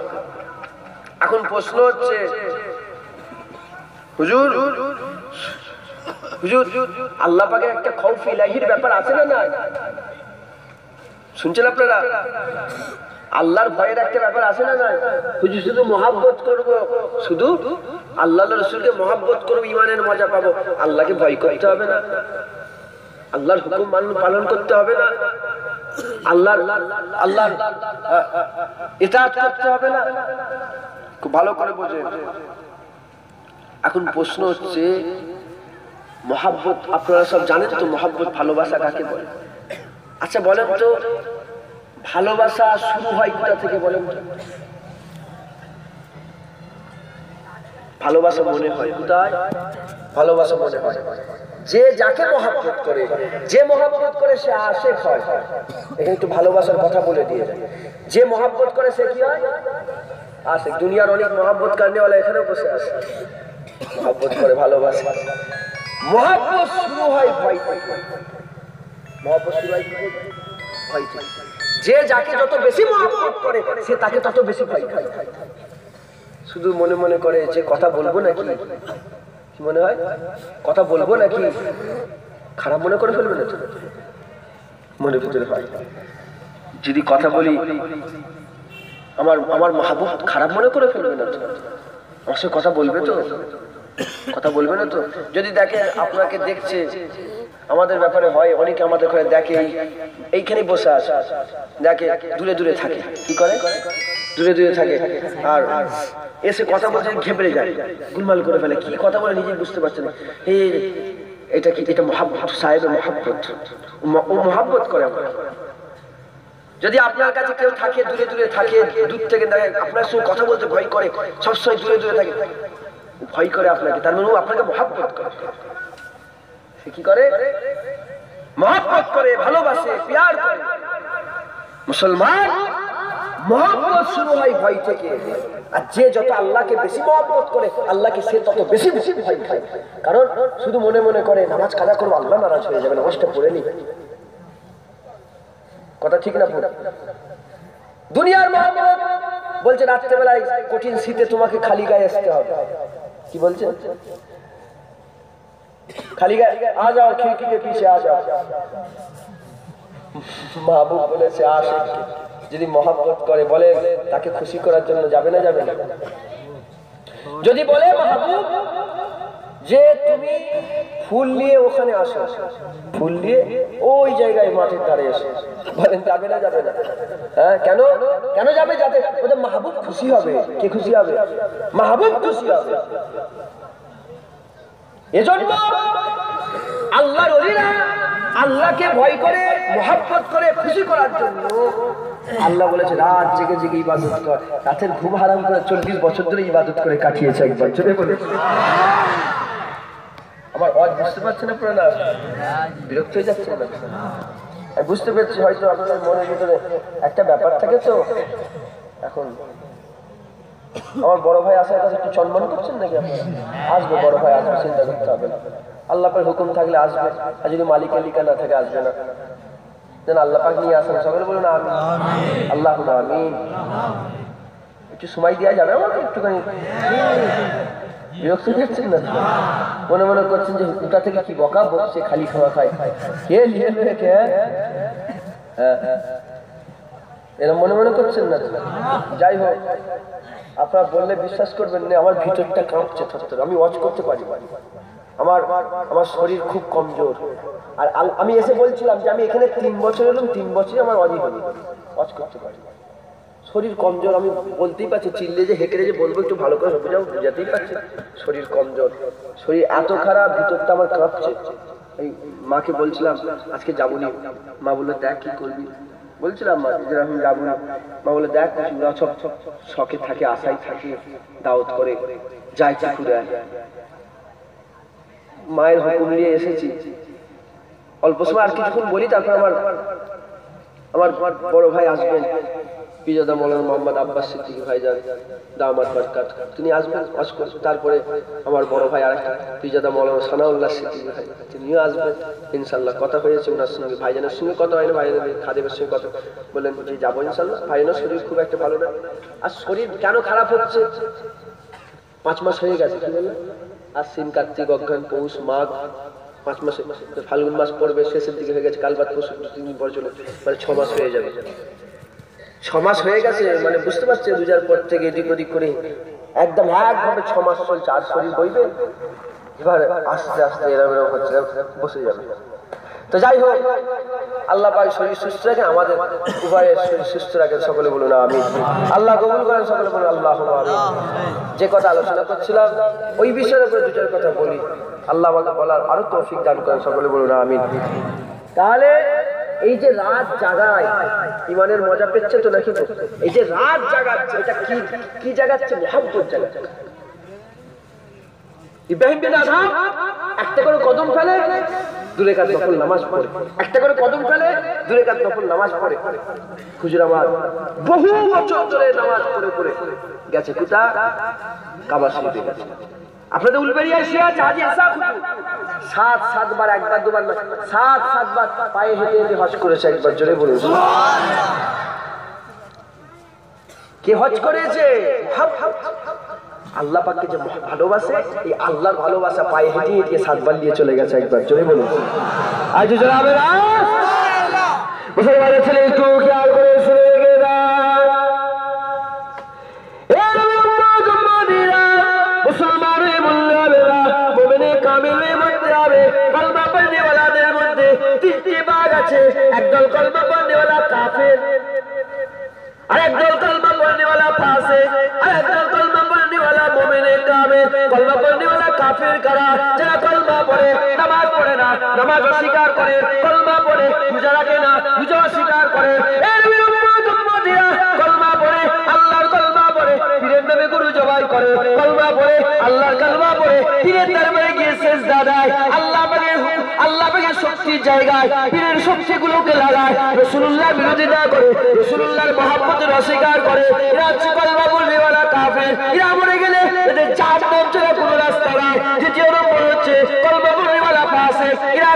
এখন প্রশ্ন হচ্ছে, হুজুর হুজুর, আল্লাহ পাকের একটা খৌফ ইলাহির ব্যাপার আছে না না শুনছেন আপনারা? আল্লাহর ভয়ের একটা ব্যাপার আছে না না হুজুর শুধু মহাব্বত করব, শুধু আল্লাহ রসুলকে মহাব্বত করব ইমানের মজা পাবো, আল্লাহকে ভয় করতে হবে না। আল্লাহর হুকুম পালন করতে হবে না। আল্লাহর আল্লাহর এটা করতে হবে না। খুব ভালো করে বোঝে এখন প্রশ্ন হচ্ছে, মহাব্বত আপনারা সব জানেন তো, মহাব্বত ভালোবাসা কাকে বলে? আচ্ছা বলেন তো ভালোবাসা শুরু হয় কোথা থেকে বলেন ভালোবাসা মনে হয় কোথায়? ভালোবাসা মনে হয়। যে যাকে মহাব্বত করে, যে মহাব্বত করে সে আশেক হয়। এখানে একটু ভালোবাসার কথা বলে দিয়ে যে মহাব্বত করে সে কি হয়? আশেক। দুনিয়ার অনেক মহাব্বত কারণেওয়ালা এখানেও বসে আসে মহাব্বত করে ভালোবাসে। মহাব্বত শুরু হয় ভয়। মহাব্বত শুরু হয়? ভয় থেকে। যে যাকে যত বেশি করে, সে তাকে তত বেশি খায় শুধু মনে মনে করে যে কথা বলব নাকি? কি মনে হয়? কথা বলব নাকি? খারাপ মনে করে ফেলবে না তো? মনের ভিতরে হয়। যদি কথা বলি, আমার আমার মাহবুব খারাপ মনে করে ফেলবে না আমার কথা বলবে তো? কথা বলবে না তো? যদি দেখে আপনাকে দেখছে আমাদের ব্যাপারে হয়, অনেকে আমাদের ঘরে দেখে এইখানে বসে আছে। দেখে, দূরে দূরে থাকে। কি করে? দূরে দূরে থাকে। আর এসে কথা বলতে ঘেপড়ে যায়। গুলমাল করে ফেলে। কি কথা বলে নিজে বুঝতে পারছে না। এটা কি, এটা মহাব্বত? সাহেবের মহাব্বত। ও মহাব্বত করে আমার। যদি আপনার কাছে কেউ থাকে, দূরে দূরে থাকে, দূর থেকে দেখে, আপনার সঙ্গে কথা বলতে ভয় করে, সবসময় দূরে দূরে থাকে। ভয় করে আপনাকে। তার মানে ও আপনাকে মহাব্বত করে। কি করে? করে, ভালোবাসে, প্যার করে। মুসলমান শুরু হয় ভয় থেকে। আর যে যত আল্লাহকে বেশি করে, আল্লাহকে সে তত বেশি বেশি ভয় খায়। কারণ শুধু মনে মনে করে, নামাজ কাজা করব, আল্লাহ নারাজ হয়ে যাবে, নামাজটা পড়ে নি। কথা ঠিক না দুনিয়ার বলছে, রাত্রেবেলায় কঠিন শীতে তোমাকে খালি গায়ে আসতে হবে। কি বলছে? খালি গায়ে আ যাও খিড়কি के पीछे आ जाओ মাহবুব বলেছে আসে যদি মহাব্বত করে বলে তাকে খুশি করার জন্য যাবে না যাবে না যদি বলে মাহবুব যে তুমি ফুল নিয়ে ওখানে আসো ফুল নিয়ে ওই জায়গায় মাঠের ধারে এসো বলেন যাবে না যাবে না হ্যাঁ কেন কেন যাবে যাতে ওদের মাহবুব খুশি হবে কে খুশি হবে মাহবুব খুশি হবে এজন্য আল্লাহর অলিরা আল্লাহকে ভয় করে, মহাব্বত করে, খুশি করার জন্য আল্লাহ বলেছে, রাত জেগে জেগে ইবাদত কর। রাতের ঘুম হারাম করে চল্লিশ বছর ধরে ইবাদত করে কাটিয়েছে একবার চলে বলেছে আমার অজ বুঝতে পারছেন আপনারা না বিরক্ত হয়ে যাচ্ছে না বুঝতে পেরেছি হয়তো আপনাদের মনের ভিতরে একটা ব্যাপার থাকে তো? এখন আমার বড় ভাই আসার কাছে একটু সম্মান করছেন নাকি আপনারা? আসবে বড় ভাই আসবে চিন্তা করতে হবে না। আল্লাহ পাক হুকুম থাকলে আসবে আর যদি মালিকের লিখা না থাকে আসবে না। যেন আল্লাহ পাক নিয়ে আসেন সকলে বলুন আমি আল্লাহ আমিন। একটু সময় দেওয়া যাবে আমাকে একটুখানি? বিরক্ত করছেন না? মনে মনে করছেন যে ওটা থেকে কি বকা? বকছে খালি খাওয়া খায়। কে নেবে কে? হ্যাঁ হ্যাঁ। এরকম মনে মনে করছেন না যাই হোক, আপনারা বললে বিশ্বাস করবেন না, আমার ভিতরটা কাঁপছে থরথর। আমি ওয়াচ করতে পারি। আমার আমার শরীর খুব কমজোর। আর আমি এসে বলছিলাম যে আমি এখানে তিন বছর এলাম তিন বছরই আমার অজি হলি ওয়াচ করতে পারি। শরীর কমজোর, আমি বলতেই পারছি, চিল্লে যে হেঁটে যে বলব, একটু ভালো করে বুঝাও, বুঝাতেই পারছি। শরীর কমজোর। শরীর এত খারাপ, ভিতরটা আমার কাঁপছে। এই মাকে বলছিলাম, আজকে যাব না। মা বলল, দেখ কি করবি? বলছিলাম মা যে আমি যাব না মা বলে দেখ ছক সব শখে থাকে, আশায় থাকে, দাওয়াত করে, যাই চাকু দেয়। মায়ের হুকুম নিয়ে এসেছি। অল্প সময় আর কিছুক্ষণ বলি, তারপর আমার আমার বড় ভাই আসবেন। পিজাদা মৌলানা মোহাম্মদ আব্বাস সিদ্দিকী ভাই যান দামাত বারকাত। তিনি আসবেন তারপরে আমার বড় ভাই আরেকটা। পিজাদা মৌলানা সানাউল্লাহ সিদ্দিকী ভাই, তিনিও আসবেন। ইনশাল্লাহ কথা হয়েছে ওনার সঙ্গে। ভাইজানের সঙ্গে কথা হয় না, ভাইজানের খাদেমের সঙ্গে কথা বললেন যে যাব ইনশাল্লাহ ভাইজানের শরীর খুব একটা ভালো না। আর শরীর কেন খারাপ হচ্ছে? পাঁচ মাস হয়ে গেছে, কি বললেন? আশ্বিন কার্তিক, অজ্ঞান, পৌষ, মাঘ, পাঁচ মাসে। ফাল্গুন মাস পড়বে, শেষের দিকে হয়ে গেছে কাল বাদ পরশু তিন দিন পর চলে মানে ছ মাস হয়ে যাবে। ছ মাস হয়ে গেছে মানে বুঝতে পারছে দুজার পর থেকে এদিক ওদিক করে একদম একভাবে ছ মাস চলছে, আর শরীর বইবে? এবার আস্তে আস্তে এরম এরম হচ্ছে বসে যাবে। তো যাই হোক, আল্লাহ পাক শরীর সুস্থ রাখেন, আমাদের উভয়ের শরীর সুস্থ রাখেন, সকলে বলুন আমি আল্লাহ কবুল করেন, সকলে বলুন আল্লাহ আমি যে কথা আলোচনা করছিলাম, ওই বিষয়ের উপরে দুটার কথা বলি। আল্লাহ আমাকে বলার আরও তৌফিক দান করেন, সকলে বলুন আমি তাহলে এই যে রাত জাগায়, ইমানের মজা পেচ্ছে তো নাকি এই যে রাত জাগাচ্ছে, এটা কি কি জাগাচ্ছে? মহাব্বত জাগাচ্ছে। ইব্রাহিম বিন একটা করে কদম ফেলে দূরে কাজ নফল নামাজ পড়ে। একটা করে কদম ফেলে দূরে কাজ নফল নামাজ পড়ে। আমার বহু বছর ধরে নামাজ পড়ে পড়ে গেছে কুতা কাবা শরীফে গেছে। আপনাদের উলবেরিয়া এসে আছে হাজি আসা সাত সাতবার একবার দুবার সাত সাতবার পায়ে হেঁটে হেঁটে হজ করেছে একবার জোরে বলুন। কে হজ করেছে। আল্লাহ পাককে যে ভালোবাসে এই আল্লাহর ভালোবাসা পায়ে হেঁটে হেঁটে সাতবার নিয়ে চলে গেছে একবার জোরে বলুন। আজ জনাবে না? মুসলমানের ছেলে একটু খেয়াল করে শুনে একদল কলমা পড়নেওয়ালা কাফের, আরেকদল কলমা পড়নেওয়ালা ফাসিক, আরেকদল কলমা পড়নেওয়ালা মুমিনে কামিল। কলমা পড়নেওয়ালা কাফের কারা? যারা কলমা পড়ে, নামাজ পড়ে না, নামাজ অস্বীকার করে, কলমা পড়ে, রোজা রাখে না, রোজা অস্বীকার করে। এর উম্মত উম্মতিরা, কলমা পড়ে, আল্লাহর কলমা পড়ে, পীরের নামে গরু জবাই করে, কলমা পড়ে, আল্লাহর কলমা পড়ে, পীরের দরবারে গিয়ে সেজদা দেয়, আল্লাহ পাকের শক্তির জায়গায়, পীরের শক্তিগুলোকে লাগায় রসুল্লাহ বিরোধিতা করে রসুল্লাহর মহাব্বতের অস্বীকার করে এরা হচ্ছে কলমা বলবেওয়ালা কাফের। এরা মরে গেলে এদের চার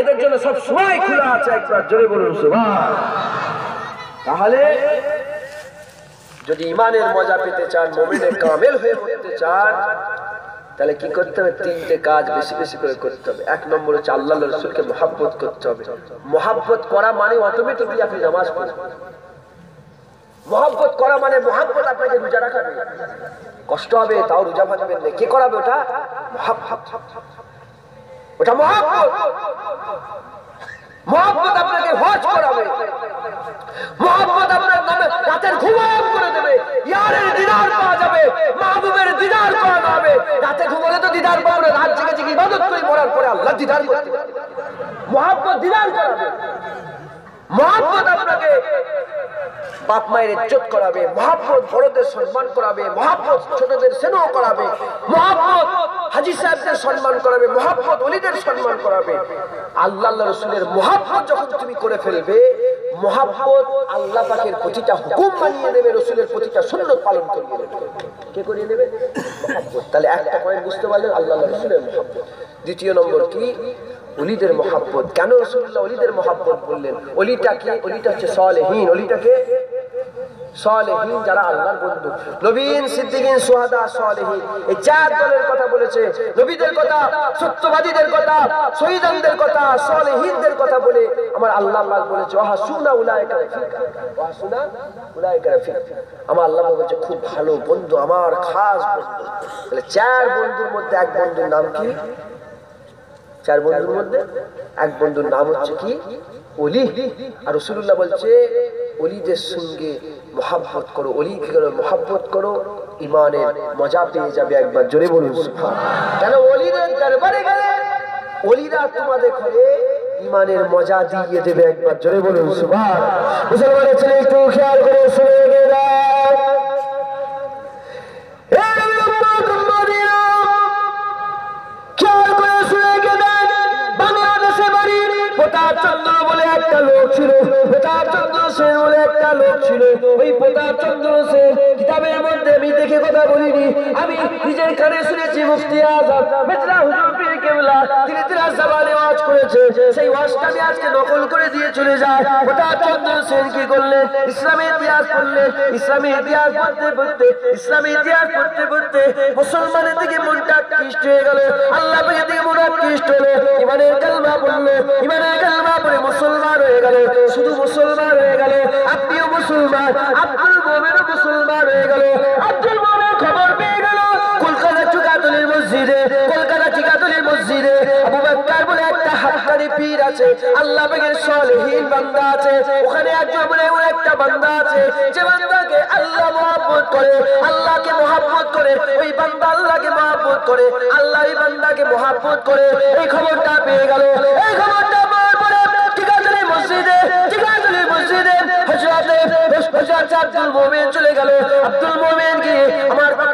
এদের জন্য সব সময় খোলা আছে, একবার জোরে বলুন তাহলে যদি ইমানের মজা পেতে চান, মোমিনের কামেল হয়ে উঠতে চান, তাহলে কি করতে হবে? তিনটে কাজ বেশি বেশি করে করতে হবে। এক নম্বর হচ্ছে আল্লাহ রসুলকে মহাব্বত করতে হবে। মহাব্বত করা মানে অটোমেটিকলি আপনি নামাজ পড়বেন। মহাব্বত করা মানে মহাব্বত আপনাকে রোজা রাখাবে কষ্ট হবে, তাও রোজা ভাঙবেন না। কে করাবে ওটা? ওটা মহাব্বত। মহাব্বত আপনাকে হজ করাবে। মহাব্বত আপনার নামে রাতের ঘুমাম করে দেবে। ইয়ারের দিদার পাওয়া যাবে। মাহবুবের দিদার করানো হবে রাতে ঘুমালে তো দিদার পাবো না। রাত জেগে জেগে ইবাদত করে মরার পরে আল্লাহ দিদার মহাব্বত দিদার করাবে। মহাব্বত আপনাকে বাপ মায়ের ইজ্জত করাবে, মহাব্বত বড়দের সম্মান করাবে, মহাব্বত ছোটদের স্নেহ করাবে, মহাব্বত হাজি সাহেবদের সম্মান করাবে, মহাব্বত অলিদের সম্মান করাবে। আল্লাহ রসুলের মহাব্বত যখন তুমি করে ফেলবে, মহাব্বত আল্লাহ পাকের প্রতিটা হুকুম মানিয়ে নেবে, রসুলের প্রতিটা সুন্নত পালন করিয়ে নেবে। কে করিয়ে নেবে? তাহলে একটা পয়েন্ট বুঝতে পারলেন আল্লাহ রসুলের মহাব্বত। দ্বিতীয় নম্বর কি? অলিদের মহাব্বত। কেন রসুল্লাহ অলিদের মহাব্বত বললেন? অলিটা কি? অলিটা হচ্ছে সলেহীন। অলিটাকে সালেহীন যারা কথা বলেছে। সালেহীনদের কথা বলে আমার আল্লাহ বলেছে আমার আল্লাহ বলেছে, খুব ভালো বন্ধু, আমার খাস বন্ধু। চার বন্ধুর মধ্যে এক বন্ধুর নাম কি? চার বন্ধুর মধ্যে। এক বন্ধুর নাম হচ্ছে কি? অলি আর রসুল্লাহ বলছে অলিদের সঙ্গে মহাব্বত করো অলি করো মহাব্বত করো? ইমানের মজা পেয়ে যাবে একবার। জোরে বলুন। কেন অলিদের দরবারে গেলে অলিরা তোমাদের ঘরে ইমানের মজা দিয়ে দেবে একবার। জোরে বলুন সুভাষ মুসলমানের ছেলে, একটু খেয়াল করে শুনে দাও Hello. লোক ছিল প্রতাপ চন্দ্র সেন বলে একটা লোক ছিল। ওই প্রতাপ চন্দ্র সেন কিতাবের মধ্যে আমি দেখে কথা বলিনি। আমি নিজের কানে শুনেছি, মুফতি আজম মেজরা হুজুর পীর কেবলা, তিনি তিরাস জাবানে ওয়াজ করেছে। সেই ওয়াজটা আমি আজকে নকল করে দিয়ে চলে যায় প্রতাপ চন্দ্র সেন কি করলেন ইসলামের ইতিহাস পড়লেন ইসলামী ইতিহাস পড়তে পড়তে, ইসলামী ইতিহাস পড়তে পড়তে মুসলমানের দিকে মনটা আকৃষ্ট হয়ে গেল। আল্লাহ দিকে মন আকৃষ্ট হলো। ইমানের কালমা পড়ল। ইমানের কালমা পড়ে মুসলমান হয়ে গেল। শুধু মুসলমান হয়ে গেল। আপনিও মুসলমান, আব্দুল মোমেনও মুসলমান হয়ে গেল। আব্দুল মোমেন খবর পেয়ে গেল। কলকাতা চুকাতলির মসজিদে, কলকাতা চিকাতলির মসজিদে আল্লাহ বান্দাকে আল্লাহ করে ওই করে করে। এই খবরটা পেয়ে গেল, এই খবরটা মসজিদে চিকাতলির মসজিদে হজরতে হজরত আব্দুল মোমেন চলে গেল আব্দুল মোমেন কি আমার আপনার পীর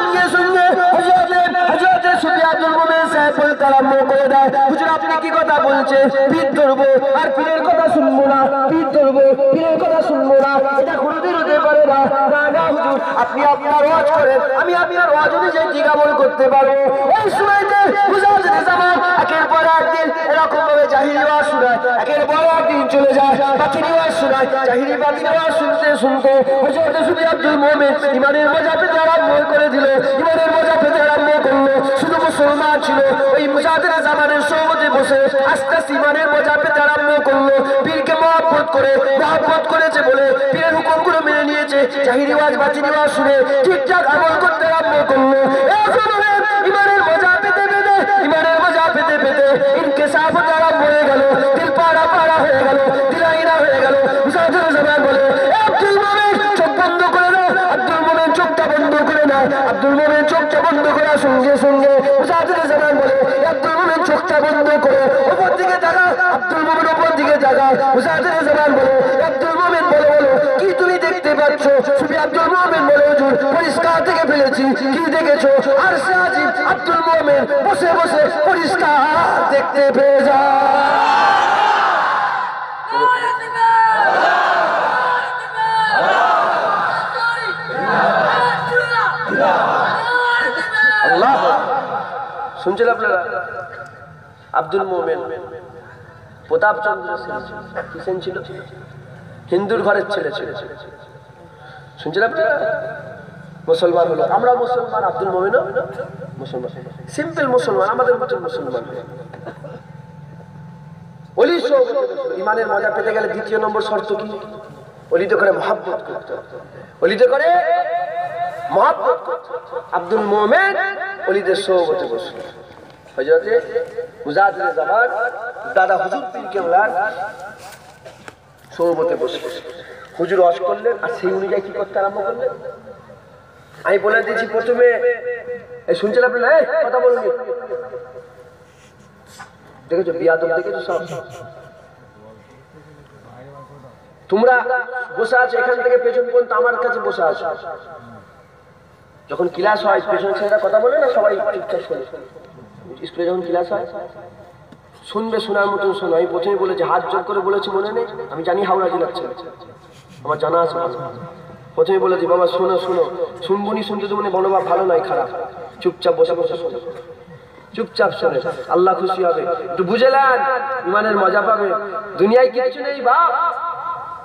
হজরতে আব্দুল মোমেন সাহেব বলতে আরম্ভ করে দেয়। হুজুর, আপনি কি কথা বলছেন পীর ধরবো আর পীরের কথা শুনব না। পীর ধরবো পীরের কথা শুনব না। এটা কোনোদিন হতে পারে না। হুজুর, আপনি আপনার ওয়াজ করেন। আমি আপনার ওয়াজ করতে পারব? ওই সময়তে হুজুর এরকম ভাবে জাহিরি ওয়াজ চলে যায় ওয়াজ শুনতে শুনতে হজরত সুফি আব্দুল মোমেন। ইমানের মজা করে দিল, ইমানের মজা মুসলমান ছিল। ওই মুজাদের জামানের সৌমতে বসে আস্তে ইমানের মজা পেতে আরম্ভ করল। পীরকে মহাব্বত করে, মহাব্বত করেছে বলে পীরের হুকুমগুলো মেনে নিয়েছে। জাহিরি ওয়াজ বাতিনি ওয়াজ শুনে ঠিকঠাক আমল করতে আরম্ভ করল। ইমানের মজা পেতে পেতে, ইমানের মজা পেতে পেতে ইনকে সাফ হয়ে গেল। দিল পাড়া পাড়া হয়ে গেল দিলাইনা হয়ে গেল। জামান বলে আব্দুল মোমেন, চোখ বন্ধ করে দাও। আব্দুল মোমেন চোখটা বন্ধ করে দাও। আব্দুল মোমেন করার সঙ্গে সঙ্গে বলে "এ আব্দুল মোমেন চোখটা বন্ধ করে ওপর দিকে তাকা আব্দুল মোমেন ওপর দিকে তাকা মুসাফির জামান বলে "এ আব্দুল মোমেন বলে, বলো, কি তুমি দেখতে পাচ্ছ? সুফি আব্দুল মোমেন বলে, হুজুর, পরিষ্কার থেকে ফেলেছি। কি দেখেছ? আর সে আব্দুল মোমেন বসে বসে পরিষ্কার দেখতে পেয়ে যায়। শুনছেন আপনারা? আব্দুল মোমেন। প্রতাপ চন্দ্র ছিল? হিন্দুর ঘরের ছেলে ছিল। শুনছেন আপনারা? মুসলমান হলো। আমরা মুসলমান, আব্দুল মোমেনও মুসলমান। সিম্পল মুসলমান, আমাদের মতো মুসলমান। অলি ইমানের মজা পেতে গেলে দ্বিতীয় নম্বর শর্ত কি? অলিতে করে মহাব্বত করতে অলিতে করে মহাব্বত আব্দুল মোমেন অলিদের সহবতে বসল। হজরতে মুজাহিদ জামান দাদা হুজুর পীর কেবলার সহবতে বসল। হুজুর অস করলেন আর সেই অনুযায়ী কি করতে আরম্ভ করলেন? আমি বলে দিয়েছি প্রথমে শুনছেন আপনারা এই, কথা বলুন। দেখেছ বিয়াদব দেখেছ সব? তোমরা বসে আছো এখান থেকে পেছন পর্যন্ত আমার কাছে বসে আছো। যখন ক্লাস হয় পেছন ছেলেরা কথা বলে না, সবাই চুপচাপ শোনে। স্কুলে যখন ক্লাস হয়, শুনবে, শোনার মতন শোনো। আমি প্রথমে বলেছি, হাত জোর করে বলেছি, মনে নেই। আমি জানি হাওড়া জেলার ছেলে। আমার জানা আছে। প্রথমে বলেছি, বাবা, শোনো শোনো। শুনবুনি শুনতে তো মানে মনোভাব ভালো নয়, খারাপ। চুপচাপ বসে বসে শোনো। চুপচাপ শোনে। আল্লাহ খুশি হবে। একটু বুঝে নেন, ইমানের মজা পাবে। দুনিয়ায় কিছু নেই, বাপ।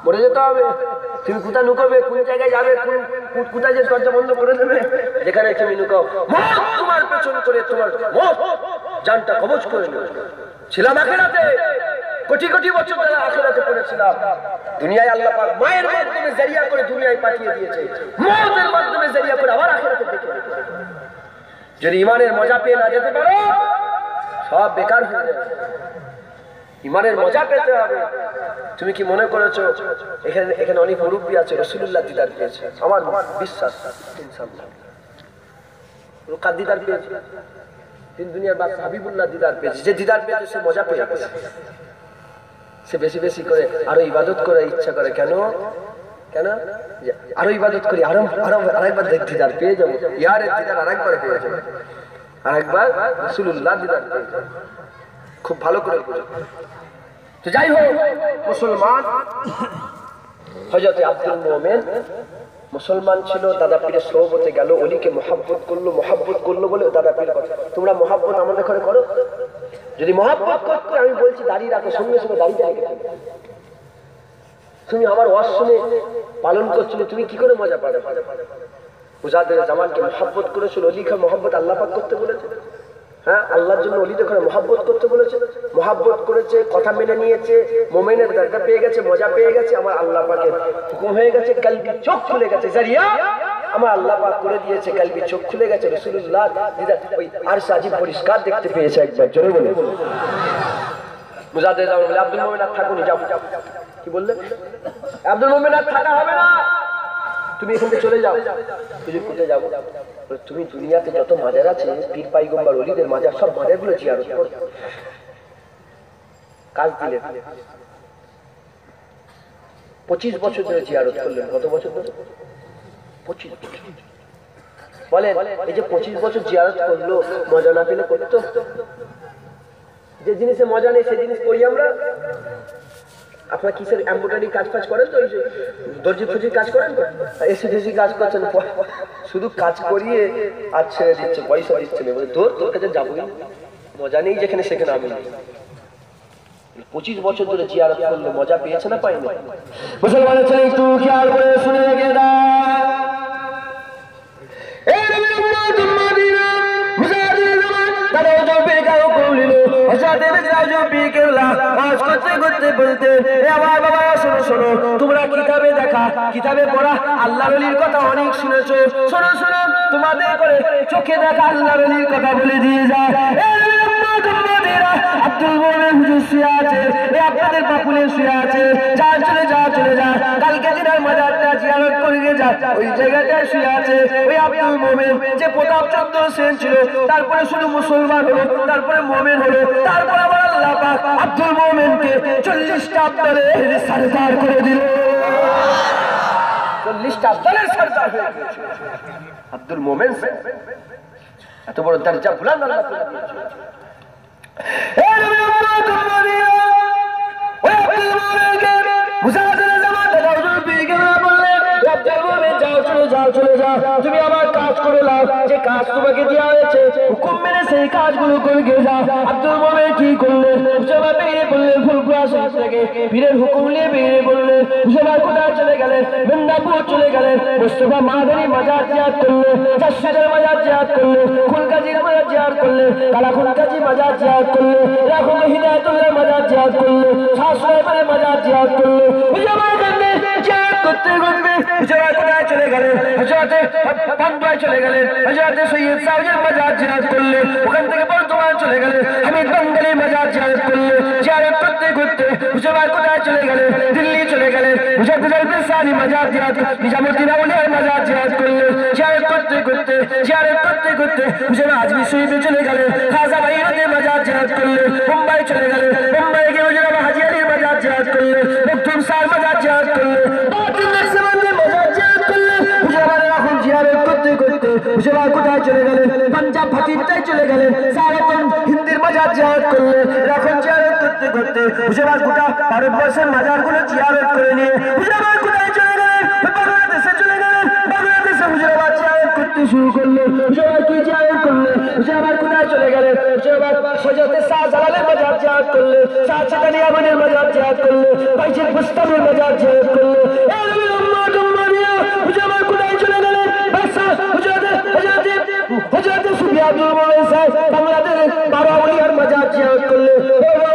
মরে যেতে হবে। তুমি কোথায় লুকোবে? কোন জায়গায় যাবে? কোন কোথায় যে দরজা বন্ধ করে দেবে? যেখানে তুমি লুকাও। তোমার পেছন করে তোমার জানটা কবজ করে ছিলাম আখেরাতে। কোটি কোটি বছর ধরে আখেরাতে পড়েছিলাম। দুনিয়ায় আল্লাহ পাক মায়ের মাধ্যমে জারিয়া করে দুনিয়ায় পাঠিয়ে দিয়েছে। মতের মাধ্যমে জারিয়া করে আবার আখেরাতে দেখে যদি ইমানের মজা পেয়ে না যেতে পারো, সব বেকার হয়ে যাবে। ইমানের মজা পেতে হবে। তুমি কি মনে করেছ, এখানে এখানে অনেক মুরব্বী আছে রসুল্লাহ দিদার পেয়েছে। আমার বিশ্বাস দিদার পেয়েছে? তিন দুনিয়ার বাদ হাবিবুল্লাহ দিদার পেয়েছে। যে দিদার পেয়েছে, সে মজা পেয়ে সে বেশি বেশি করে আরও ইবাদত করে ইচ্ছা করে। কেন? কেন? আরও ইবাদত করি, আরও আরও আরেকবার দিদার পেয়ে যাব। ইয়ার দিদার আরেকবার পেয়ে যাব। আরেকবার রসুল্লাহ দিদার পেয়ে যাব। খুব ভালো করে বুঝো। তো যাই হোক, মুসলমান হজরত আব্দুল মোমেন, মুসলমান ছিল, দাদা পীরের সৌবতে গেল, অলিকে মহাব্বত করল মহাব্বত করল বলে দাদা পীর কথা। তোমরা মহাব্বত আমাদের ঘরে করো। যদি মহাব্বত করতে আমি বলছি দাঁড়িয়ে রাখো, সঙ্গে সঙ্গে দাঁড়িয়ে রাখো তুমি আমার ওয়াজ শুনে পালন করছিলে, তুমি কি করে মজা পাবে? মুজাদের জামানকে মহাব্বত করেছিল, অলিকে মহাব্বত আল্লাহ পাক করতে বলেছে। হ্যাঁ আল্লাহর জন্য অলি দেখে মহাব্বত করতে বলেছে, মহাব্বত করেছে, কথা মেনে নিয়েছে, মোমেনের দরকার পেয়ে গেছে, মজা পেয়ে গেছে, আমার আল্লাহ পাকের হুকুম হয়ে গেছে, কালবি চোখ খুলে গেছে, জারিয়া, আমার আল্লাহ পাক করে দিয়েছে, কালবি চোখ খুলে গেছে রসুল্লাহ ওই আর সাজিব পরিষ্কার দেখতে পেয়েছে একবার, জোরে বলে মুজাদের আব্দুল মোমেন আর যাও। কি বললে? আব্দুল মোমেন থাকা হবে না। তুমি এখান থেকে চলে যাও। হুজুর কোথায় যাব? তুমি দুনিয়াতে যত মাজার আছে, পীর, পাইগম্বার, অলিদের মাজার, সব মাজারগুলো করো। কাজ দিলে। পঁচিশ বছর ধরে জিয়ারত করলেন। কত বছর ধরে? পঁচিশ বছর। বলেন, এই যে পঁচিশ বছর জিয়ারত করল, মজা না পেলে করতো? যে জিনিসে মজা নেই, সে জিনিস করি আমরা? আপনার কিসের এম্ব্রয়ডারি কাজ ফাজ করেন তো? দর্জি ফর্জি কাজ করেন তো? এসি কাজ করছেন। শুধু কাজ করিয়ে আর ছেড়ে দিচ্ছে, পয়সা দিচ্ছে তোর তোর কাছে যাব। মজা নেই যেখানে সেখানে আমি। পঁচিশ বছর ধরে জিয়ারত করলে মজা পেয়েছে না পাইনি মুসলমানের ছেলে, একটু খেয়াল করে শুনে রেখে দাও কৌলিল, হযরতে মির্জা ওজন পেয়ে কেবলা, ওয়াজ করতে করতে বলতে, আমার বাবা, শোনো, শোনো, তোমরা কিতাবে দেখা কিতাবে পড়া আল্লাহ রলির কথা অনেক শুনেছো। শোনো শোনো তোমাদের করে চোখে দেখা আল্লাহ রলির কথা বলে দিয়ে যায়। আব্দুল শুয়ে আছে চলে চলে শুয়ে আছে। আব্দুল প্রতাপ তারপরে শুধু মুসলমান হলো, তারপরে মোমেন হলো, তারপরে আবার আল্লাহ পাক আব্দুল মোমেনকে চল্লিশটা আব্দালের সরদার করে দিল। চল্লিশটা হয়ে গিয়েছে। আব্দুল মোমেন, এত বড় দরজা বুলান আল্লাহ তাআলা দিয়েছে। এ নবীর যাও, চলে যাও। তুমি আমার কাজ করে নাও। যে কাজ তোমাকে দেওয়া হয়েছে, হুকুম মেনে সেই কাজগুলো করে গিয়ে যাও। আব্দুল মোমেন কি মুসাফা বেরিয়ে থেকে। হুকুম নিয়ে বেরিয়ে কোথায় চলে গেলেন? মেদিনীপুর চলে গেলেন। মুস্তফা মাদারি মাজার জিয়াদ করলেন। জাসিদের মাজার জিয়াদ করলেন। খুলকাজির মাজার জিয়াদ করলেন। কালাখুল কাজী মাজার জিয়াদ করলেন। রাখুল হিদায়তুল্লাহ মাজার জিয়াদ করলেন। শাসুরাইবারে মাজার জিয়াদ করতে করতে মুসাফা কোথায় চলে গেলেন? হজরতে পান্ডুয়ায় চলে গেলেন হজরতে সৈয়দ সাহেবের মাজার জিয়াদ করলেন ওখান থেকে বর্ধমান চলে গেলেন হামিদ বাঙ্গালি মাজার জিয়াদ করলেন জিয়ারত করতে করতে মুসাফা কোথায় চলে গেলেন দিল্লি চলে গেলেন মুজাদ্দিদ আল-বিসানি মাজার জিয়াদ নিজামুদ্দিন আউলিয়ার মাজার জিয়াদ করলেন জিয়ারত করতে করতে জিয়ারত করতে করতে মুসাফা আজমি শরীফে চলে গেলেন খাজা বাইরাতে মাজার জিয়াদ করলেন মুম্বাই চলে গেলেন মুম্বাই গিয়ে মুজাফা হাজি আলীর মাজার জিয়াদ করলেন মকতুম সার মাজার জিয়াদ করলেন দু তিন লাখ সামানের মাজার জিয়াদ করলেন মুজাফা এখন জিয়ারত করতে করতে কোথায় চলে গেলেন? পাঞ্জাব ফাটিরটাই চলে গেলেন। সারাতন হিন্দির মাজার জিয়ারত করলেন। এখন জিয়ারত করতে করতে হুসেবার গোটা ভারতবর্ষের মাজারগুলো জিয়ারত করে নিয়ে হুসেবার কোথায় চলে গেলেন। বাংলাদেশে চলে গেলেন। বাংলাদেশে হুসেবার জিয়ারত করতে শুরু করলেন। হুসেবার কি জিয়ারত করলেন? হুসেবার কোথায় চলে গেলেন? হুসেবার সজাতে শাহ জালালের মাজার জিয়ারত করলেন। শাহ চাঁদানি আমনের মাজার জিয়ারত করলেন। বাইজিদ বুস্তামের মাজার জিয়ারত করলেন। এই উম্মত উম্মতিয়া হুজরাতে হুজরাতে সুফিয়ান দুর্বল সাহেব বাংলাদেশে বারো আউলিয়ার মাজার জিয়ারত করলেন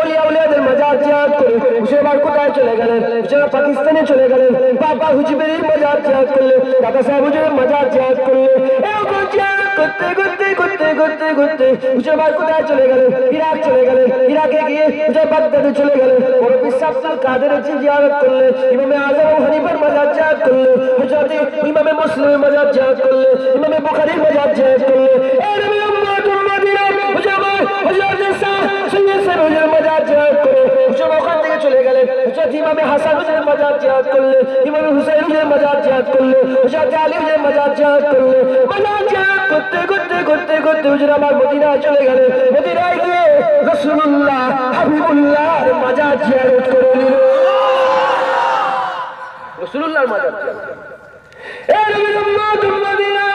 এই আউলিয়া আউলিয়াদের মাজার জিয়ারত করে হুসেবার কোথায় চলে গেলেন? হুসেবার পাকিস্তানে চলে গেলেন, বাবা হুজবেরির মাজার জিয়ারত করলেন, দাদা সাহেব হুজুরের মাজার জিয়ারত করলেন। এরকম জিয়ারত করতে করতে করতে করতে করতে হুসেবার কোথায় চলে গেলেন? ইরাক চলে গেলেন। ইরাকে গিয়ে হুজুর বাগদাদে চলে গেলেন। বড় বিশ্ব আব্দুল কাদের জিয়ারত করলেন। ইমামে আজম ও হানিফার মাজার জিয়ারত করলেন। হুজরতে ইমামে মুসলিমের মাজার জিয়ারত করলেন। ইমামে বুখারীর মাজার জিয়ারত করলেন। এই নবীর উম্মত উম্মতিরা হুজুর হুজরতে শাহ সৈয়দ সাহেব হুজুরের মাজার জিয়ারত করে হুজুর ওখান থেকে চলে গেলেন হুজরত ইমামে হাসান হুজুরের মাজার জিয়ারত করলেন ইমামে হুসাইন হুজুরের মাজার জিয়ারত করলেন হুজরত আলী হুজুরের মাজার জিয়ারত করলেন মাজার জিয়ারত করতে করতে করতে করতে হুজুর আমার মদিনায় চলে গেলেন মদিনায় গিয়ে রাসূলুল্লাহ হাবিবুল্লাহর মাজার জিয়ারত করে নিলেন রসুল্লাহর মাজার জিয়ারত। এই নবীর উম্মত উম্মতিরা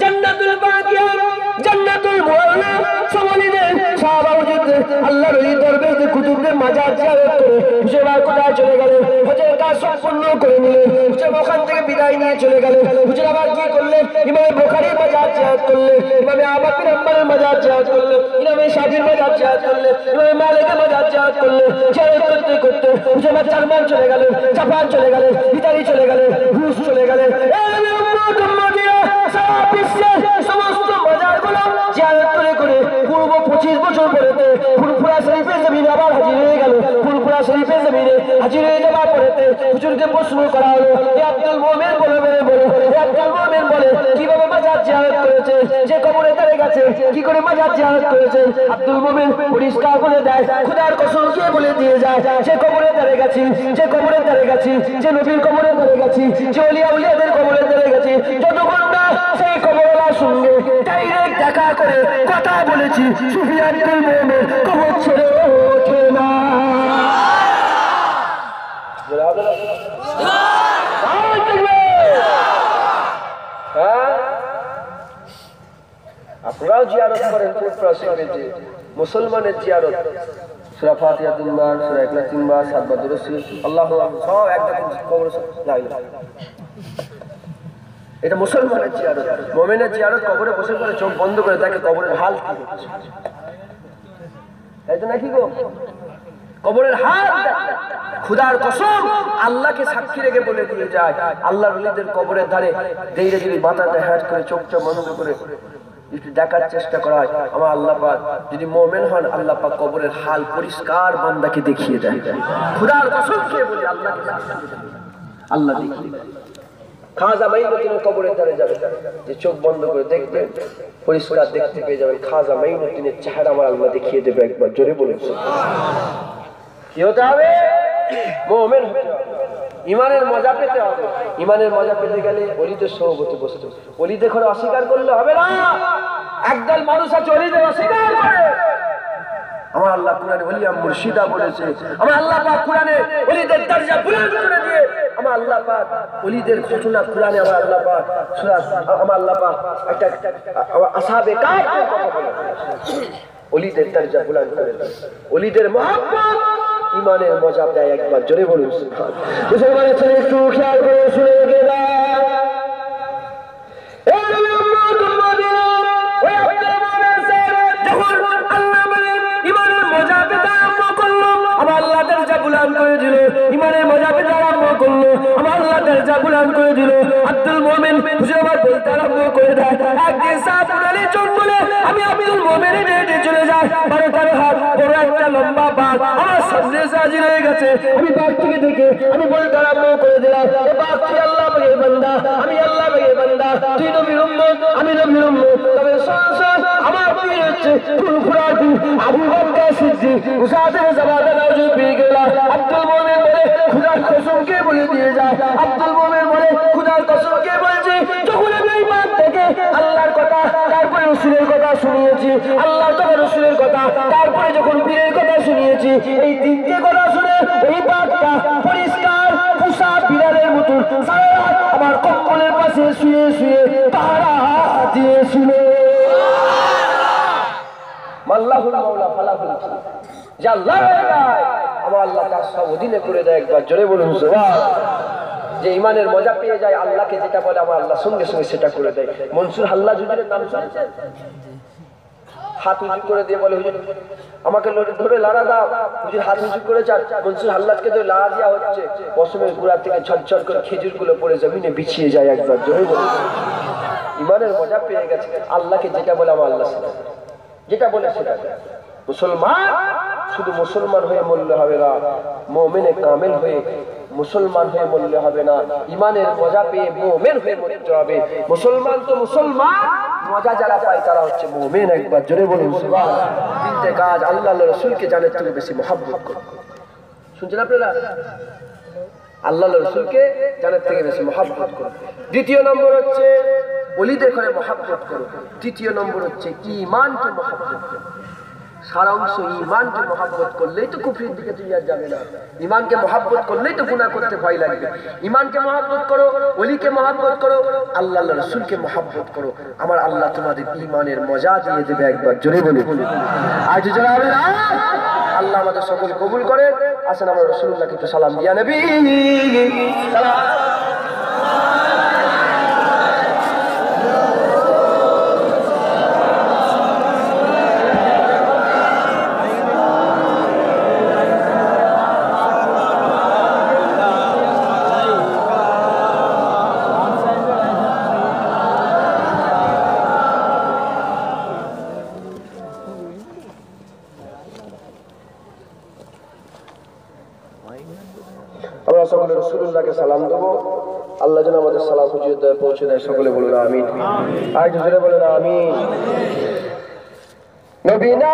জান্নাতুল বাকিয়া জান্নাতুল মুআল্লা সমালিদের সাহাবা আল্লাহর ওলি দরবেশে কুতুবদের মাজার জিয়ারত করে হুজুরা কোথায় চলে গেলেন হজের কাজ সম্পূর্ণ করে নিলেন। হুজুর ওখান থেকে বিদায় নিয়ে চলে গেলেন হুজুর আবার কি করলেন? ইমামে বুখারীর মাজার জিয়ারত করলেন, ইমামে আহমদ বিন হাম্বলের মাজার জিয়ারত করলেন, ইমামে শাফির মাজার জিয়ারত করলেন, ইমামে মালিকের মাজার জিয়ারত করলেন। জিয়ারত করতে করতে হুজুর জার্মান চলে গেলেন জাপান চলে গেলেন ইতালি চলে গেলেন রুশ চলে গেলেন এই উম্মত উম্মতিরা, সারা পঁচিশ বছর পরেতে ফুরফুরা শরীফের জমিন আবার হাজির হয়ে গেল। ফুরফুরা শরীফের জমিনে হাজির হয়ে যাওয়ার পরেতে হুজুরকে প্রশ্ন করা হলো, এ আব্দুল মোমেন বলে বলে বলে, এ আব্দুল মোমেন বলে, কীভাবে মাজার জিয়ারত করেছে? যে কবরে তারে গেছে, কি করে মাজার জিয়ারত করেছে? আব্দুল মোমেন পরিষ্কার করে দেয়, খুদার কসম দিয়ে বলে দিয়ে যায়? যে কবরে তারে গেছি, যে কবরে তারে গেছি, যে নবীর কবরে তারে গেছি, যে অলিয়া উলিয়াদের কবরে তারে গেছি, যতক্ষণ না সেই কবরওয়ালার সঙ্গে ডাইরেক্ট দেখা করে কথা বলেছি সুফিয়ান আব্দুল মোমেন কবর ছেড়ে ওঠে না। আপনারাও জিয়ারত করেন মুসলমানের জিয়ারত। সূরা ফাতিহা তিনবার সূরা তিনবার সাতবার শরীফ সব একটা মুসলমানের জিয়ারত। মুমিনের জিয়ারত কবরে বসে চোখ বন্ধ করে তাকে কবরের হাল তাই তো নাকি গো? কবরের দেখে। খুদার কসম আল্লাহকে সাক্ষী রেখে বলে দিয়ে যায়। আল্লাহ ওলিদের কবরের ধারে দেইরে যদি মাথাতে হ্যাট করে চোখটা বন্ধ করে একটু দেখার চেষ্টা করা হয় আমার আল্লাহ পাক যদি মোমেন হন, আল্লাহ পাক কবরের হাল পরিষ্কার বান্দাকে দেখিয়ে দেয় খুদার কসম খেয়ে বলি বলি। আল্লাহ দেখিয়ে দেয় খাজা মাইনুদ্দিনের কবরের ধারে যাবে। যে চোখ বন্ধ করে দেখবে, পরিষ্কার দেখতে পেয়ে যাবেন খাজা মাইনুদ্দিনের চেহারা আমার আল্লাহ দেখিয়ে দেবে একবার। জোরে বলুন। কি হতে হবে। মোমেন। ইমানের মজা পেতে হবে। ইমানের মজা পেতে গেলে অলিদের সহবতে বসতে। অলিদের ঘরে অস্বীকার করলে হবে না। একদল মানুষ আছে, অলিদের অস্বীকার করে। আমার আল্লাহ কোরআনে ওলিয়া মুর্শিদা বলেছে। আমার আল্লাহ পাক কোরআনে ওলিদের দরজা বুলন্দ করে দিয়ে। আমার আল্লাহ পাক ওলিদের ঘটনা কোরআনে আমার আল্লাহ পাক সূরা আমার আল্লাহ পাক একটা আসহাবে কাফ ওলিদের দরজা বুলন্দ করে দেয়। ওলিদের মহব্বত ইমানের মজা দেয় একবার জোরে বলুন। মুসলমানের ছেলে একটু খেয়াল করে শুনে রেখে দরজা বুলন্দ করে দিল। আব্দুল মোমেন হুজুরাবাদ বলতে আরম্ভ করে দেয়, একদিন সাহাবুল আলী বলে, আমি আব্দুল মোমেনের হেঁটে চলে যাই বারো হাত বড় একটা লম্বা বাঘ আমার সামনে সাজির হয়ে গেছে আমি বাঘ থেকে দেখে আমি বলতে আরম্ভ করে দিলাম বাঘ আল্লাহ বান্দা আমি আল্লাহ বান্দা তুই নবীর আমি নবীর তবে আমার পীর হচ্ছে ফুরফুরাটি আবু বকর সিদ্দিক উসাদের জামাতে নাওজু পেয়ে গেলাম আব্দুল মোমেন বলে, খুদার কসমকে বলে দিয়ে যায়? আব্দুল মোমেন বলে, খুদার কসমকে বলছে? যখন আমি এই বাঘ থেকে রসুলের কথা শুনিয়েছি আল্লাহ তবে রসুলের কথা, তারপরে যখন পীরের কথা শুনিয়েছি, এই তিনটে কথা শুনে এই বাঘটা পরিষ্কার পুষা বিড়ালের মতন আমার কম্বলের পাশে শুয়ে শুয়ে তারা দিয়েছিল মাল্লাহুল মাওলা, ফালাহুল মাওলা। যে আল্লাহ আমার আল্লাহ তার সব অধীনে করে দেয় একবার, জোরে বলুন। যে ইমানের মজা পেয়ে যায়, আল্লাহকে যেটা বলে, আমার আল্লাহ সঙ্গে সঙ্গে সেটা করে দেয়। মনসুর হাল্লা জুজুরের নাম হাত উঁচু করে দিয়ে বলে, হুজুর, আমাকে ধরে লাড়া দাও। হুজুর, হাত উঁচু করে চান মনসুর হাল্লাদকে ধরে লাড়া দেওয়া হচ্ছে। পশমের গুড়া থেকে ঝরঝর করে খেজুরগুলো পড়ে জমিনে বিছিয়ে যায় একবার। জোরে বলুন। ইমানের মজা পেয়ে গেছে। আল্লাহকে যেটা বলে, আমার আল্লাহ যেটা বলে, সেটা মুসলমান শুধু মুসলমান হয়ে মরলে হবে না, মোমেনে কামেল হয়ে মুসলমান হয়ে মরলে হবে না। ইমানের মজা পেয়ে মোমেন হয়ে মরতে হবে। মুসলমান তো মুসলমান, মজা যারা পায় তারা হচ্ছে মোমেন। একবার জোরে বলুন। তিনটে কাজ আল্লাহ রসুলকে জানের থেকে বেশি মহাব্বত করো শুনছেন আপনারা? আল্লাহ রসুলকে জানের থেকে বেশি মহাব্বত করো দ্বিতীয় নম্বর হচ্ছে অলিদের ঘরে মহাব্বত করো তৃতীয় নম্বর হচ্ছে ইমানকে মহাব্বত করো সারাংশ ইমানকে মহাব্বত করলেই তো কুফরির দিকে তুমি আর যাবে না। ইমানকে মহাব্বত করলেই তো গুনাহ করতে ভয় লাগবে। ইমানকে মহাব্বত করো অলিকে মহাব্বত করো আল্লাহ রসুলকে মহাব্বত করো। আমার আল্লাহ তোমাদের ইমানের মজা দিয়ে দেবে একবার, জোরে বলে হবে আল্লাহ আমাদের সকল কবুল করে, আসেন আমরা রসুল্লাহকে একটু সালাম দিয়া নবী। সালাম। সকলে বলুন আমিন। আর জোরে বলুন আমিন। নবীনা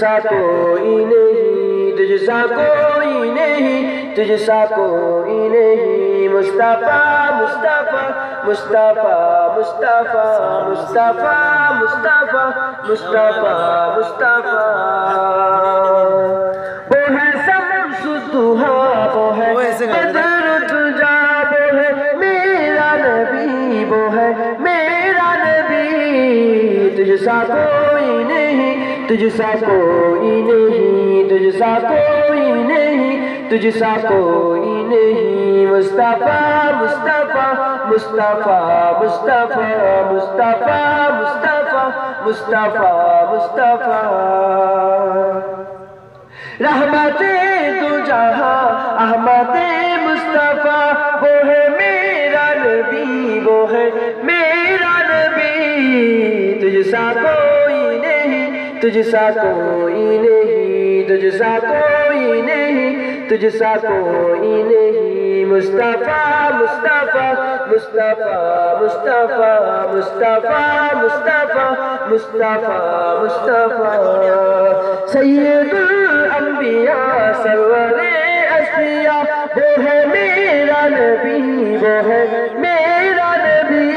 سا کوئی نہیں تجھ سا کوئی نہیں تجھ سا کوئی نہیں۔ مصطفیٰ مصطفیٰ مصطفیٰ مصطفیٰ مصطفیٰ مصطفیٰ مصطفیٰ مصطفیٰ مصطفیٰ۔ تجھ سا کوئی نہیں تجھ سا کوئی نہیں تجھ سا کوئی نہیں۔ مصطفیٰ مصطفیٰ مصطفیٰ مصطفیٰ مصطفیٰ مصطفیٰ مصطفیٰ مصطفیٰ۔ رحمت دو جہاں احمدِ تجھ سا کوئی نہیں تجھ سا کوئی نہیں تجھ سا کوئی نہیں۔ مصطفیٰ مصطفیٰ مصطفیٰ مصطفیٰ مصطفیٰ مصطفیٰ مصطفیٰ سید الانبیاء، سرور اشیاء۔ وہ ہے میرا نبی، وہ ہے میرا نبی۔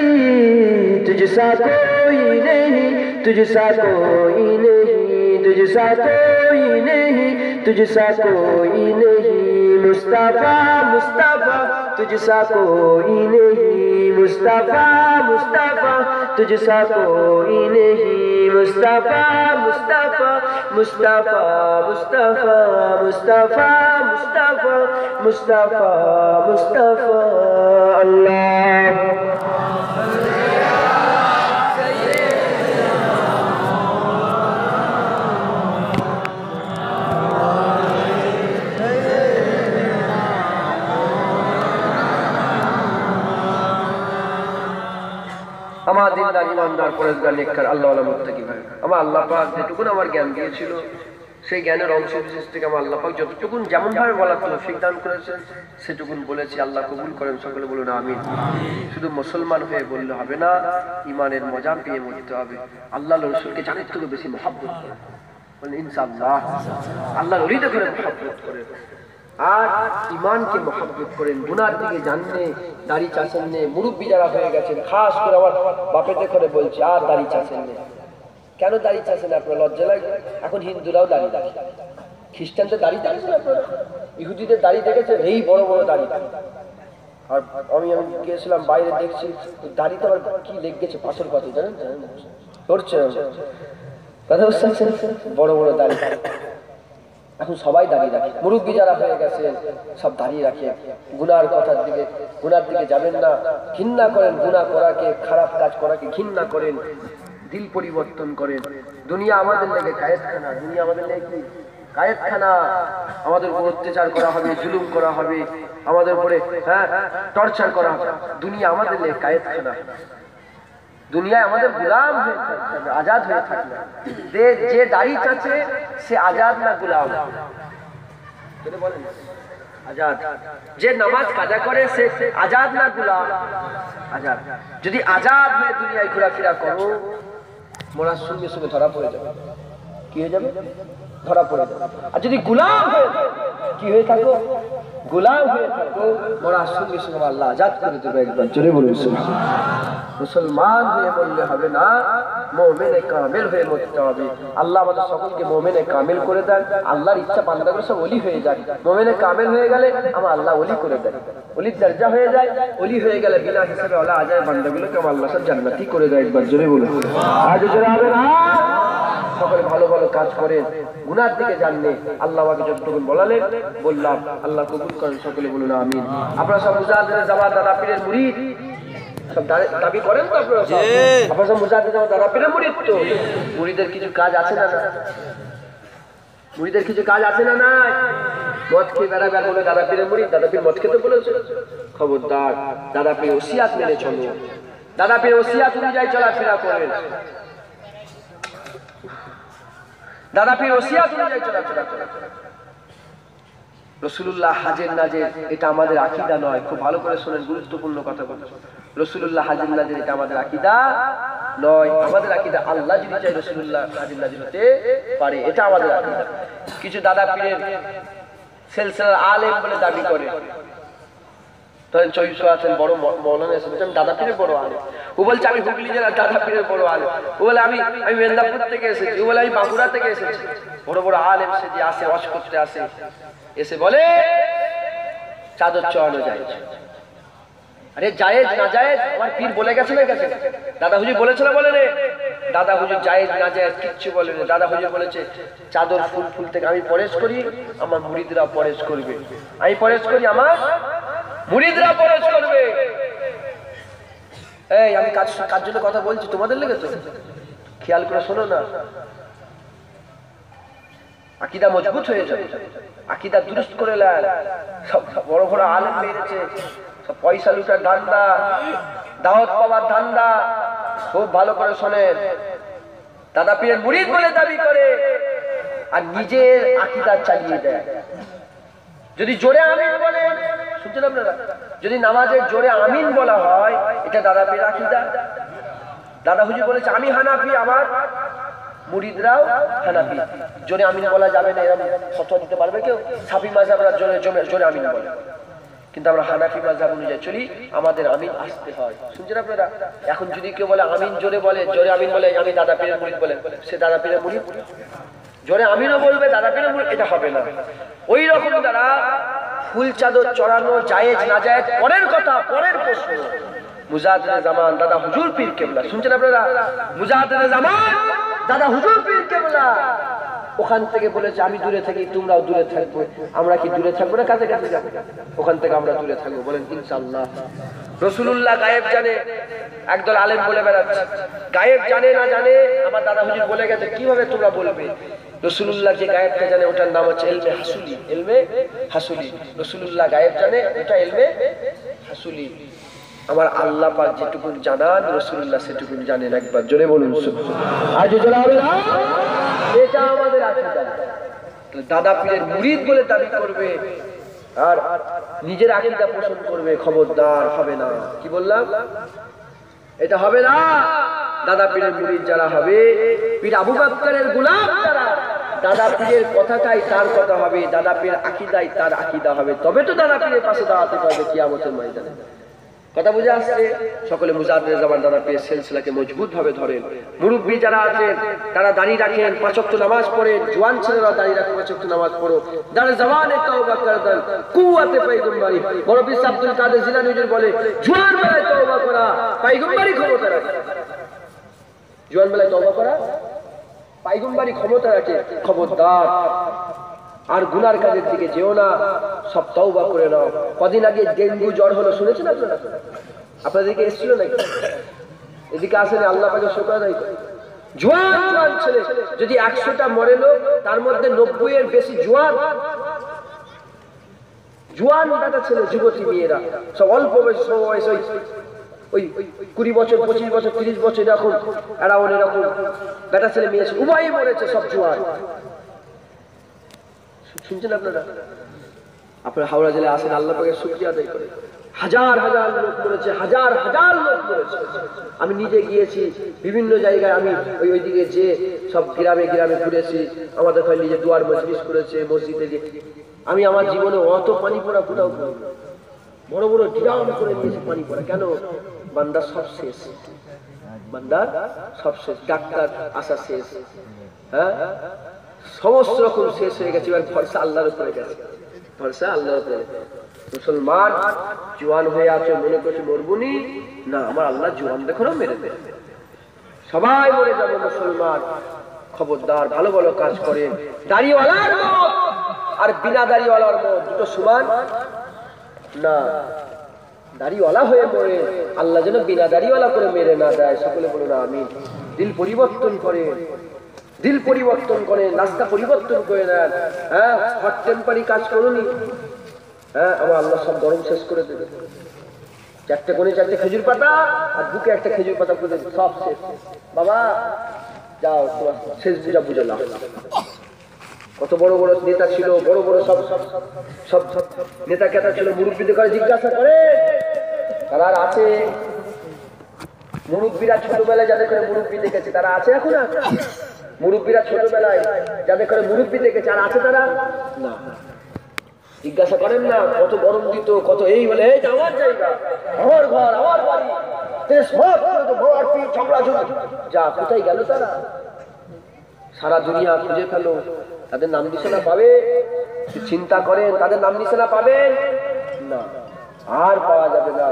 تجھ سا کوئی نہیں تجھ سا کوئی نہیں تجھ سا کوئی نہیں تجھ سا کوئی نہیں، مصطفیٰ مصطفیٰ تجھ سا کوئی نہیں، مصطفیٰ مصطفیٰ تجھ سا کوئی نہیں، مصطفیٰ مصطفیٰ مصطفیٰ مصطفیٰ مصطفیٰ مصطفیٰ مصطفیٰ مصطفیٰ، اللہ আমার দিনদার, ইমানদার পরেশগার নেককার আল্লাহ মুত্তাকি ভাই। আমার আল্লাহ পাক যেটুকুন আমার জ্ঞান দিয়েছিল, সেই জ্ঞানের অংশ বিশেষ থেকে আমার আল্লাহ পাক যতটুকুন যেমন ভাবে বলার তৌফিক দান করেছেন, সেটুকুন বলেছি, আল্লাহ কবুল করেন, সকলে বলুন আমিন। শুধু মুসলমান হয়ে বললে হবে না, ইমানের মজা পেয়ে মরতে হবে। আল্লাহ রসুলকে জানের থেকে বেশি মহাব্বত করে বলেন, ইনশাআল্লাহ আল্লাহ অলিতে করে মহাব্বত করে আর ইমানকে মহাব্বত করেন, গুনার দিকে জানলে দাড়ি চাষেন নে মুরব্বী যারা হয়ে গেছেন, খাস করে আমার বাপেতে করে বলছি, আর দাড়ি চাষেন নে। কেন দাড়ি চাষেন আপনার? লজ্জা লাগে। এখন হিন্দুরাও দাড়ি দেখে খ্রিস্টানদের দাড়ি দেখেছেন আপনারা? ইহুদিদের দাড়ি দেখেছেন? এই বড় বড় দাড়ি। আর আমি আমি গিয়েছিলাম, বাইরে দেখছি, দাড়িতে আবার কি লেগ গেছে, পাথর পাথর, জানেন? ধরছে। কথা বুঝতে? বড় বড় দাড়ি। এখন সবাই দাঁড়িয়ে রাখে। মুরব্বী যারা হয়ে গেছে, সব দাঁড়িয়ে রাখে। গুনার কথার দিকে, গুনার দিকে যাবেন না। ঘৃণা করেন, গুনাহ করাকে, খারাপ কাজ করাকে ঘৃণা করেন, দিল পরিবর্তন করেন। দুনিয়া আমাদের লেগে কায়েতখানা দুনিয়া আমাদের লেগে কি? কায়েতখানা আমাদের উপর অত্যাচার করা হবে, জুলুম করা হবে। আমাদের উপরে হ্যাঁ টর্চার করা হবে। দুনিয়া আমাদের লেগে কায়েতখানা দুনিয়ায় আমাদের গুলাম হয়ে আজাদ হয়ে থাকবে যে দাড়ি চাচ্ছে, সে আজাদ না গুলাম। আজাদ। যে নামাজ কাজা করে, সে আজাদ না গুলাম। আজাদ। যদি আজাদ হয়ে দুনিয়ায় ঘোরাফেরা করো মোরা সঙ্গে সঙ্গে ধরা পড়ে যাবে। কি হয়ে যাবে? ধরা পড়ে যাবে আর যদি গুলাম কি হয়ে থাকো? গুলাম হয়ে থাকো। মোরার সঙ্গে সঙ্গে আল্লাহ আজাদ করে দেবে একবার। জোরে বলুন মুসলমান হয়ে বললে হবে না, মোমেনে কামেল হয়ে মরতে হবে। আল্লাহ আমাদের সকলকে মোমেনে কামেল করে দেন। আল্লাহর ইচ্ছা বান্দাগুলো সব অলি হয়ে যায় মোমেনে কামেল হয়ে গেলে আমার আল্লাহ অলি করে দেন। অলির দরজা হয়ে যায় অলি হয়ে গেলে বিনা হিসেবে ওলা আজায় বান্দাগুলোকে আমার আল্লাহ সব জান্নাতি করে দেয় একবার। জোরে বলুন। আজ জোরে হবে না। সকলে ভালো ভালো কাজ করেন গুনার দিকে জানলে আল্লাহ আমাকে বলালেন বললাম আল্লাহ কবুল করেন সকলে বলুন আমিন। আপনারা সব মুজাহিদের জামাত দাদা পীরের সব দাবি করেন তো আপনারা সব? আপনারা সব মুজাহিদের জামাত দাদা পীরের মুরিদ তো? মুরিদের কিছু কাজ আছে না না কিছু কাজ আছে না না মদ খেয়ে বেড়াবে আর বলে দাদা পীরের মুরিদ দাদা পীর মদ খেতে বলেছে। খবরদার দাদা পীর ওসিয়াত মেনে চলো। দাদা পীর ওসিয়াত অনুযায়ী চলাফেরা করেন। দাদা পীর ওসিয়াত অনুযায়ী করে রসুল্লাহ হাজের নাজের এটা আমাদের আকিদা নয়, খুব ভালো করে শোনেন, গুরুত্বপূর্ণ কথা রসুল্লাহ হাজির নাজের এটা আমাদের আকিদা নয়, আমাদের আকিদা আল্লাহ যদি চাই রসুল্লাহ হাজির নাজির হতে পারে, এটা আমাদের আকিদা। কিছু দাদা পীরের সেলসেলার আলেম বলে দাবি করে। দাদা আরে, জায়েজ না আমার পীর বলে গেছে না গেছে হুজুর বলেছে না বলে রে? দাদা হুজুর জায়েজ না জায়েজ কিচ্ছু বলে না দাদা হুজুর বলেছে, চাদর, ফুল ফুল থেকে আমি পরেশ করি, আমার মুরিদরা পরেশ করবে। আমি পরেশ করি, আমার মুরিদরা পরেশ করবে। এই, আমি কাজ কার জন্য কথা বলছি? তোমাদের লেগে তো খেয়াল করে শোনো না। আকিদা মজবুত হয়ে যাবে। আকিদা দুরুস্ত করে নেন সব বড় বড় আলেম বেরিয়েছে সব পয়সা লুটার ধান্দা। দাওয়াত পাওয়ার ধান্দা। খুব ভালো করে শোনেন দাদা পীরের মুরিদ বলে দাবি করে। আর নিজের আকিদা চালিয়ে দেয়। যদি জোরে আমিন বলে, শুনছেন আপনারা? যদি নামাজের জোরে আমিন বলা হয়, এটা দাদা পীর দাদা হুজুর বলেছে, আমি হানাফি, আমার মুরিদরাও হানাফি। জোরে আমিন বলা যাবে না, এরকম ফতোয়া দিতে পারবে কেউ? সাফি মাঝাবরা জোরে জোরে আমিন বলে। কিন্তু আমরা হানাফি মাঝাব অনুযায়ী চলি, আমাদের আমিন আসতে হয়। শুনছেন আপনারা? এখন যদি কেউ বলে, আমিন জোরে বলে, জোরে আমিন বলে, আমি দাদা পীরের মুরিদ বলে। সে দাদা পীরের মুরিদ? জোরে আমিনও বলবে দাদা মুরিদ এটা হবে না। ওই রকম দ্বারা ফুল চাদর চড়ানো জায়েজ, না জায়েজ, পরের কথা, পরের প্রশ্ন। জামান, দাদা শুনছেন আপনারা? জামান, দাদা ওখান থেকে বলেছে, আমি দূরে থাকি, তোমরাও দূরে আমরা কি দূরে থাকব না কাছে কাছে যাব? ওখান থেকে আমরা দূরে থাকব। বলেন, ইনশাআল্লাহ। রসুলুল্লাহ গায়েব জানে একদল আলেম বলে বেড়াচ্ছে। গায়েব জানে না জানে আমার দাদা হুজুর বলে গেছে কীভাবে তোমরা বলবে? রসুলুল্লাহ যে গায়েবটা জানে ওটার নাম হচ্ছে এলমে হাসুলি। এলমে হাসুলি। রসুলুল্লাহ গায়েব জানে ওটা এলমে হাসুলি। আমার আল্লাহ পাক যেটুকু জানান রসুল্লাহ সেটুকু জানেন। একবার জোরে বলুন আর যে হবে না? এটা আমাদের আকিদা। দাদা পীরের মুরিদ বলে দাবি করবে আর নিজের আকিদা পোষণ করবে, খবরদার হবে না। কি বললাম? এটা হবে না। দাদা পীরের মুরিদ যারা হবে, পীর আবু বাক্কারের গুলাম দাদা পীরের কথাটাই তার কথা হবে, দাদা পীর আকিদাই তার আকিদা হবে। তবে তো দাদা পীরের পাশে দাঁড়াতে পারবে কিয়ামতের ময়দানে। কথা বুঝে আসছে? সকলে মুজাহিদের জামান দাদা পেয়ে সিলসিলাকে মজবুত ভাবে ধরেন। মুরব্বী যারা আছেন, তারা দাঁড়িয়ে রাখেন পাঁচক্ত নামাজ পড়ে জোয়ান ছেলেরা দাঁড়িয়ে রাখেন পাঁচক্ত নামাজ পড়ো। যারা জওয়ানে তওবা করে দেন কুয়াতে পাইগম্বারি বড় বিশ আব্দুল কাদের জিলানী হুজুর বলে, জোয়ান বেলায় তওবা করা পাইগম্বারি ক্ষমতা রাখে। জোয়ান বেলায় তওবা করা পাইগম্বারি ক্ষমতা রাখে, খবরদার। আর গুনার কাজের দিকে যেও না, সব তওবা করে নাও। কদিন আগে ডেঙ্গু জ্বর হলো, শুনেছেন আপনারা? আপনাদেরকে এসেছিল নাকি? এদিকে আসেন, আল্লাহ পাকে শোকা নাই জোয়ান ছেলে, যদি একশোটা মরে লোক, তার মধ্যে নব্বই এর বেশি জোয়ান। জোয়ান বেটা ছেলে, যুবতী মেয়েরা। সব অল্প বয়স ওই ওই কুড়ি বছর, পঁচিশ বছর, তিরিশ বছর এরকম এরাউন এরকম। বেটা ছেলে মেয়ে উভয়ই মরেছে সব জোয়ান। শুনছেন আপনারা? আপনারা হাওড়া জেলায় আসেন, আল্লাহ পাকে শুক্রিয়া আদায় করে হাজার হাজার লোক মরেছে, হাজার হাজার লোক মরেছে। আমি নিজে গিয়েছি, বিভিন্ন জায়গায় আমি ওই ওইদিকে যে সব গ্রামে গ্রামে ঘুরেছি আমাদের ওখানে নিজে দুয়ার মজলিস করেছে, মসজিদে গিয়ে। আমি আমার জীবনে অত পানি পড়া ফুটাও বড় বড় ডিরাম করে নিয়েছে পানি পড়া। কেন? বান্দার সব শেষ। বান্দার সব শেষ। ডাক্তার আসা শেষ। হ্যাঁ? সমস্ত রকম শেষ হয়ে গেছে, এবার ভরসা আল্লাহর উপরে গেছে। ভরসা আল্লাহর উপরে মুসলমান জোয়ান হয়ে আছে, মনে করছে মরবুনি না? আমার আল্লাহ জোয়ান দেখো না মেরে দেবে। সবাই মরে যাবে মুসলমান। খবরদার, ভালো ভালো কাজ করে। দাড়িওয়ালার মত, আর বিনা দাড়িওয়ালার মত, দুটো সমান? না, দাড়িওয়ালা হয়ে পড়ে আল্লাহ যেন বিনা দাড়িওয়ালা করে মেরে না দেয়। সকলে বলে না আমি দিল পরিবর্তন করে। দিল পরিবর্তন করে, রাস্তা পরিবর্তন করে নেন হ্যাঁ হট টেম্পারি কাজ করুনি। হ্যাঁ আমার আল্লাহ সব গরম শেষ করে দেবে। চারটে কোণে চারটে খেজুর পাতা, আর বুকে একটা খেজুর পাতা করে দেবে সব শেষ। বাবা, যাও শেষ বুঝা বুঝে নাও। কত বড় বড় নেতা ছিল, বড় বড় সব সব সব সব নেতা কেতা ছিল, মুরব্বীদের করে জিজ্ঞাসা করে, তারা আর আছে। মুরব্বীরা ছোটবেলায় যাদের করে মুরব্বী দেখেছে, তারা আছে এখন মুরব্বীরা ছোটবেলায় যাদের করে মুরব্বী দেখেছে, আর আছে তারা? না। জিজ্ঞাসা করেন না, কত গরম দিত, কত এই বলে, এই আমার জায়গা আমার ঘর, আমার বাড়ি যা, কোথায় গেল তারা? সারা দুনিয়া খুঁজে ফেলো তাদের নাম পাবে? চিন্তা করেন, তাদের নাম পাবেন? না। আর পাওয়া যাবে না।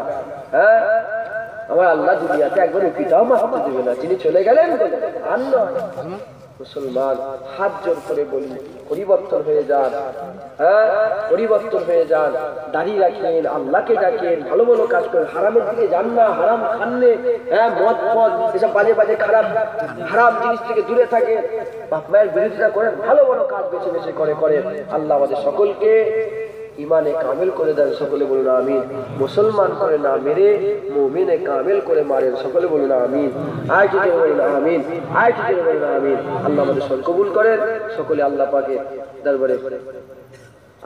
হ্যাঁ? আমার আল্লাহ দুনিয়াতে একবার উকিটাও মারতে দেবে না। যিনি চলে গেলেন আর নয়। মুসলমান হাত জোর করে বলি, পরিবর্তন হয়ে যান। হ্যাঁ পরিবর্তন হয়ে যান। দাঁড়িয়ে রাখেন, আল্লাহকে ডাকেন, ভালো ভালো কাজ করেন। হারামের দিকে যান না, হারাম খানলে হ্যাঁ মদ ফদ এসব বাজে বাজে খারাপ, হারাম জিনিস থেকে দূরে থাকে বাপ মায়ের বিরোধিতা করেন, ভালো ভালো কাজ বেছে বেছে করে করে। আল্লাহ আমাদের সকলকে ইমানে কামেল করে দেন সকলে বলুন আমিন। মুসলমান করে না মেরে, মুমিনে কামেল করে মারেন সকলে বলুন আমিন। আয় কি বলুন আমিন, আয় কি বলুন আমিন। আল্লাহ আমাদের সব কবুল করেন, সকলে আল্লাহ পাকে দরবারে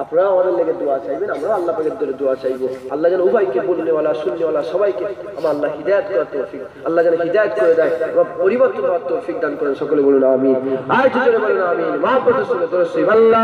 আপনারা আমাদের লেগে দোয়া চাইবেন আমরা আল্লাহ পাকের ধরে দোয়া চাইব। আল্লাহ যেন উভয়কে বলনেওয়ালা, শুননেওয়ালা, সবাইকে আমার আল্লাহ হিদায়ত করার তৌফিক, আল্লাহ যেন হিদায়ত করে দেয় এবং পরিবর্তন হওয়ার তৌফিক দান করেন, সকলে বলুন আমিন। আয় কি বলুন আমিন, মা প্রদর্শনে দরসি আল্লাহ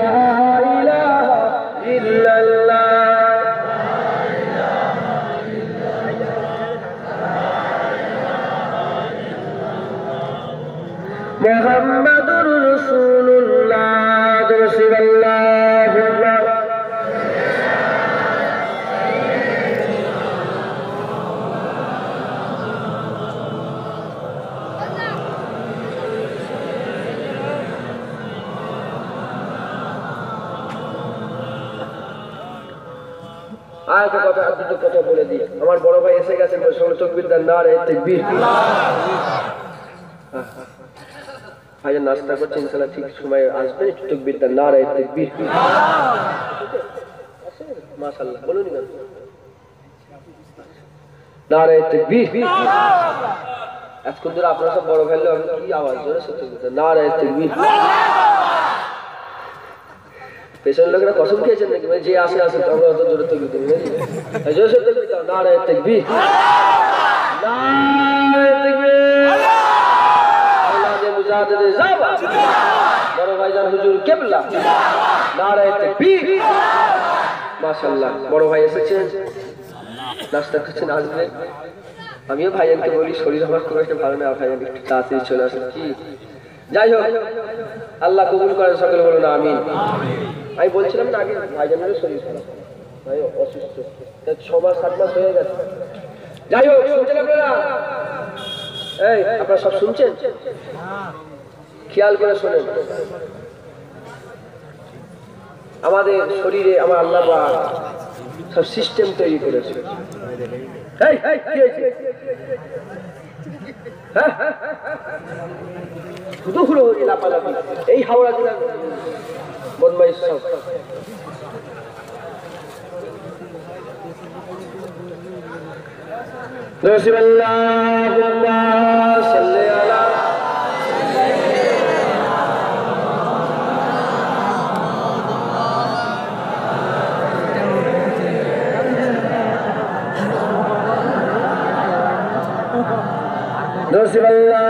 কথা আর দুটো কথা বলে দিই আমার বড় ভাই এসে গেছেন সকলে না রে তকবির। ভাইজান নাস্তা করছে, ইনশাল্লাহ ঠিক সময় আসবে একটু না রে তকবির। মাশাআল্লাহ, বলুন না। এতক্ষণ ধরে আপনারা সব বড় আমি কি আওয়াজ জোরে সত্যি না রে তকবির? পেছনের লোকেরা কসম খেয়েছেন নাকি? মানে যে আসে আসে আমরা অত জোরে তকবির দেবো এই জোরে সত্যি তকবির। দাও না রে তকবির না আল্লাহ বড় নারায়ে ভাই আমিও ভাইজানকে বলি, শরীর আমার খুব একটা ভালো না ভাইজান একটু তাড়াতাড়ি চলে আসেন। কি? যাই হোক আল্লাহ কবুল করেন সকলে বলুন আমিন। আমি বলছিলাম না আগে ভাইজানের শরীর খারাপ। ভাই অসুস্থ। ছ মাস সাত মাস হয়ে গেছে। যাই হোক আপনারা? এই আপনারা সব শুনছেন? খেয়াল করে শোনেন। আমাদের শরীরে আমার আল্লাহ সব সিস্টেম তৈরি করেছে। এই, এই, কি হ্যাঁ? শুধু হুড়ো হয়ে লাফালাফি এই হাওড়া জেলার বদমাইশ সব بسم الله اللهم صل على بسم الله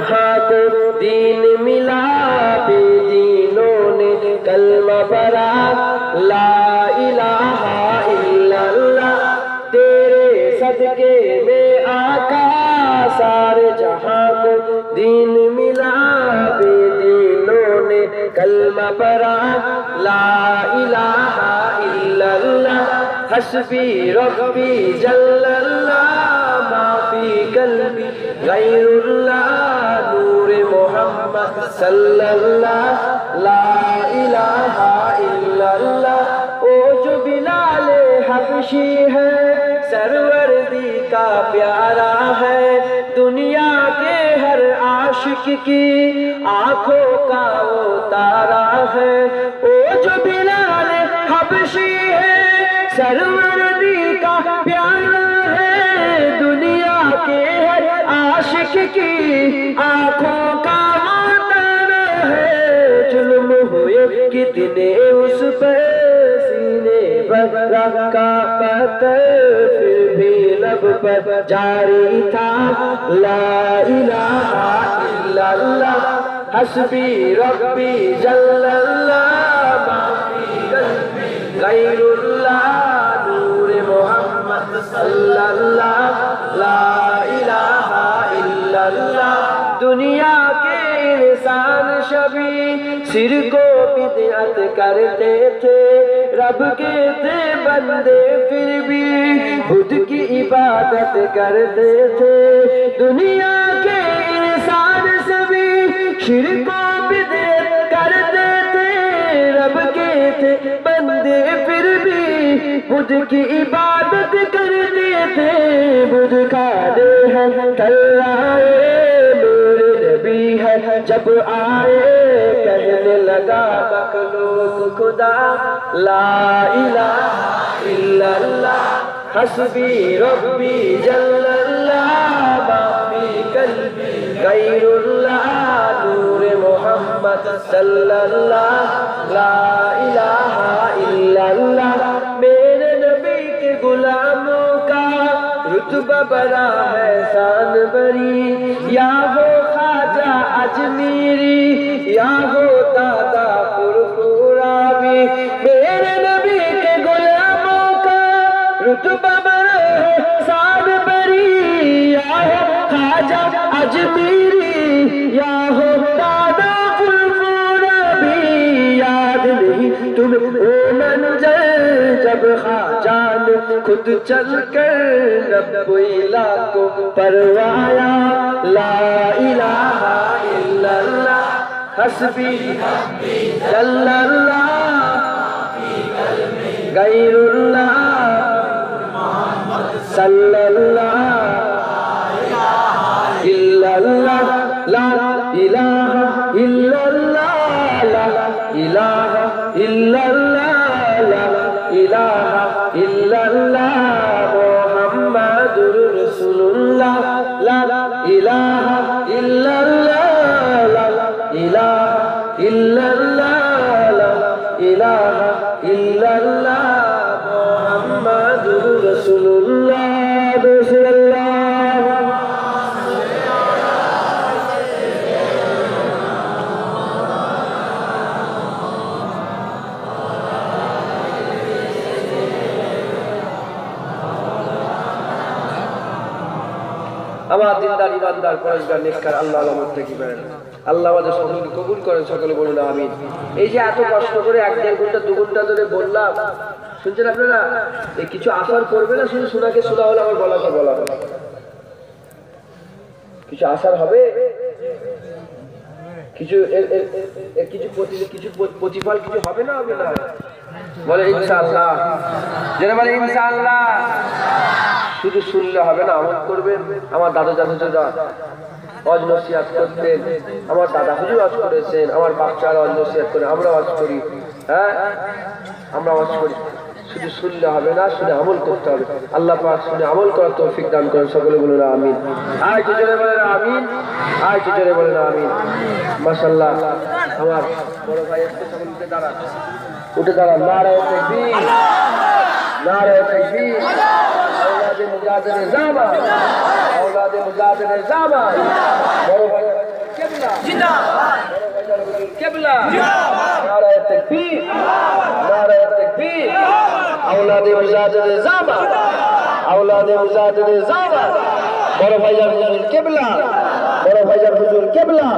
جہاں کو دین ملا بے دینوں نے کلمہ پرا لا الہ الا اللہ، تیرے صدقے میں آقا سارے جہاں کو دین ملا بے دینوں نے کلمہ پرا لا الہ الا اللہ، حسبی ربی جل اللہ، معافی قلبی غیر اللہ۔ صلی اللہ لا الہ الا اللہ او جو بلال حبشی ہے سرور دی کا پیارا ہے، دنیا کے ہر عاشق کی آنکھوں کا وہ تارا ہے۔ او جو بلال حبشی ہے سرور دی کا پیارا ہے۔ دنیا کے ہر عاشق کی آنکھوں کا وہ ظلم ہوئے کتنے اس پہ سینے پر کا پتر پھر بھی لب پر جاری تھا۔ لا الہ الا اللہ، حسبی ربی جل اللہ غیر اللہ، نور محمد صلی اللہ، لا الہ الا اللہ۔ دنیا شبی سر کو بدعت کرتے تھے۔ رب کے تھے بندے پھر بھی خود کی عبادت کرتے تھے۔ دنیا کے انسان سبی سر کو بدعت کرتے تھے۔ رب کے تھے بندے پھر بھی بدھ کی عبادت کرتے تھے۔ بدھ کھانے ہیں کر بھی ہے جب آئے کہنے لگا مخلوق خدا، لا الہ الا اللہ، حسبی ربی جل اللہ بامی قلبی غیر اللہ، نور محمد صلی اللہ، لا الہ الا اللہ، میرے نبی کے غلاموں کا رتبہ بنا ہے سان بری، یا وہ अजमीरी या हो दादा फुरफुरावी मेरे नबी के गुलामों का रुतबा शान बरी या हो खाजा अजमीरी या हो جب خاجان خود چل کر رب کو پروایا لا الہ الا اللہ، حسبی جل اللہ غیر اللہ صلی اللہ الا اللہ، لا الہ الا ইলাহা ইল্লাল্লাহ। পরেশগার নিষ্কার আল্লাহ আলমত থেকে বেড়েন আল্লাহ আমাদের সকলকে কবুল করেন, সকলে বলুন আমি এই যে এত কষ্ট করে এক দেড় ঘণ্টা, দু ঘণ্টা ধরে বললাম, শুনছেন আপনারা? এই কিছু আসার করবে না শুধু শোনাকে শোনা হলে আমার বলাকে বলা হবে? কিছু আসার হবে? কিছু কিছু কিছু প্রতিফল কিছু হবে না হবে না? বলে ইনশাআল্লাহ। যেন বলে ইনশাআল্লাহ। শুধু শুনলে হবে না, আমল করবেন আমার দাদা দাদু দাদা অজ নসিহাত করতেন। আমার দাদা হুজুর অজ করেছেন, আমার বাচ্চারা অজ নসিহাত করে আমরা অজ করি। হ্যাঁ? আমরা অজ করি। শুধু শুনলে হবে না, শুনে আমল করতে হবে। আল্লাহ পাক শুনে আমল করার তৌফিক দান করেন সকলে বলুন, আমিন। আয় জোরে বলেন, আমিন। আয় বলেন, আমিন। মাশাআল্লাহ, আমার বড় ভাই একটু সকলে উঠে দাঁড়ান। উঠে দাঁড়ান নারায় তাকবীর। নারায় তাকবীর। مجاد رضا بھائی اولاد مجاد رضا بھائی قبلہ جدا قبلہ جدا نعرہ تکبیر۔ نعرہ تکبیر۔ اولاد مجاد رضا بھائی اولاد مجاد رضا بھائی برو فجر حضور قبلہ برو فجر حضور قبلہ۔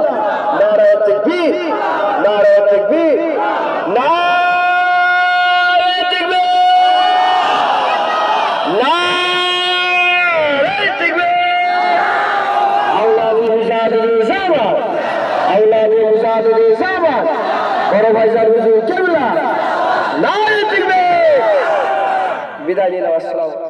نعرہ تکبیر۔ نعرہ تکبیر۔ نعرہ বড় ভাইজান হুজুর কেবলা নারায় তাকবীর বিদায় নিলাম আসসালামু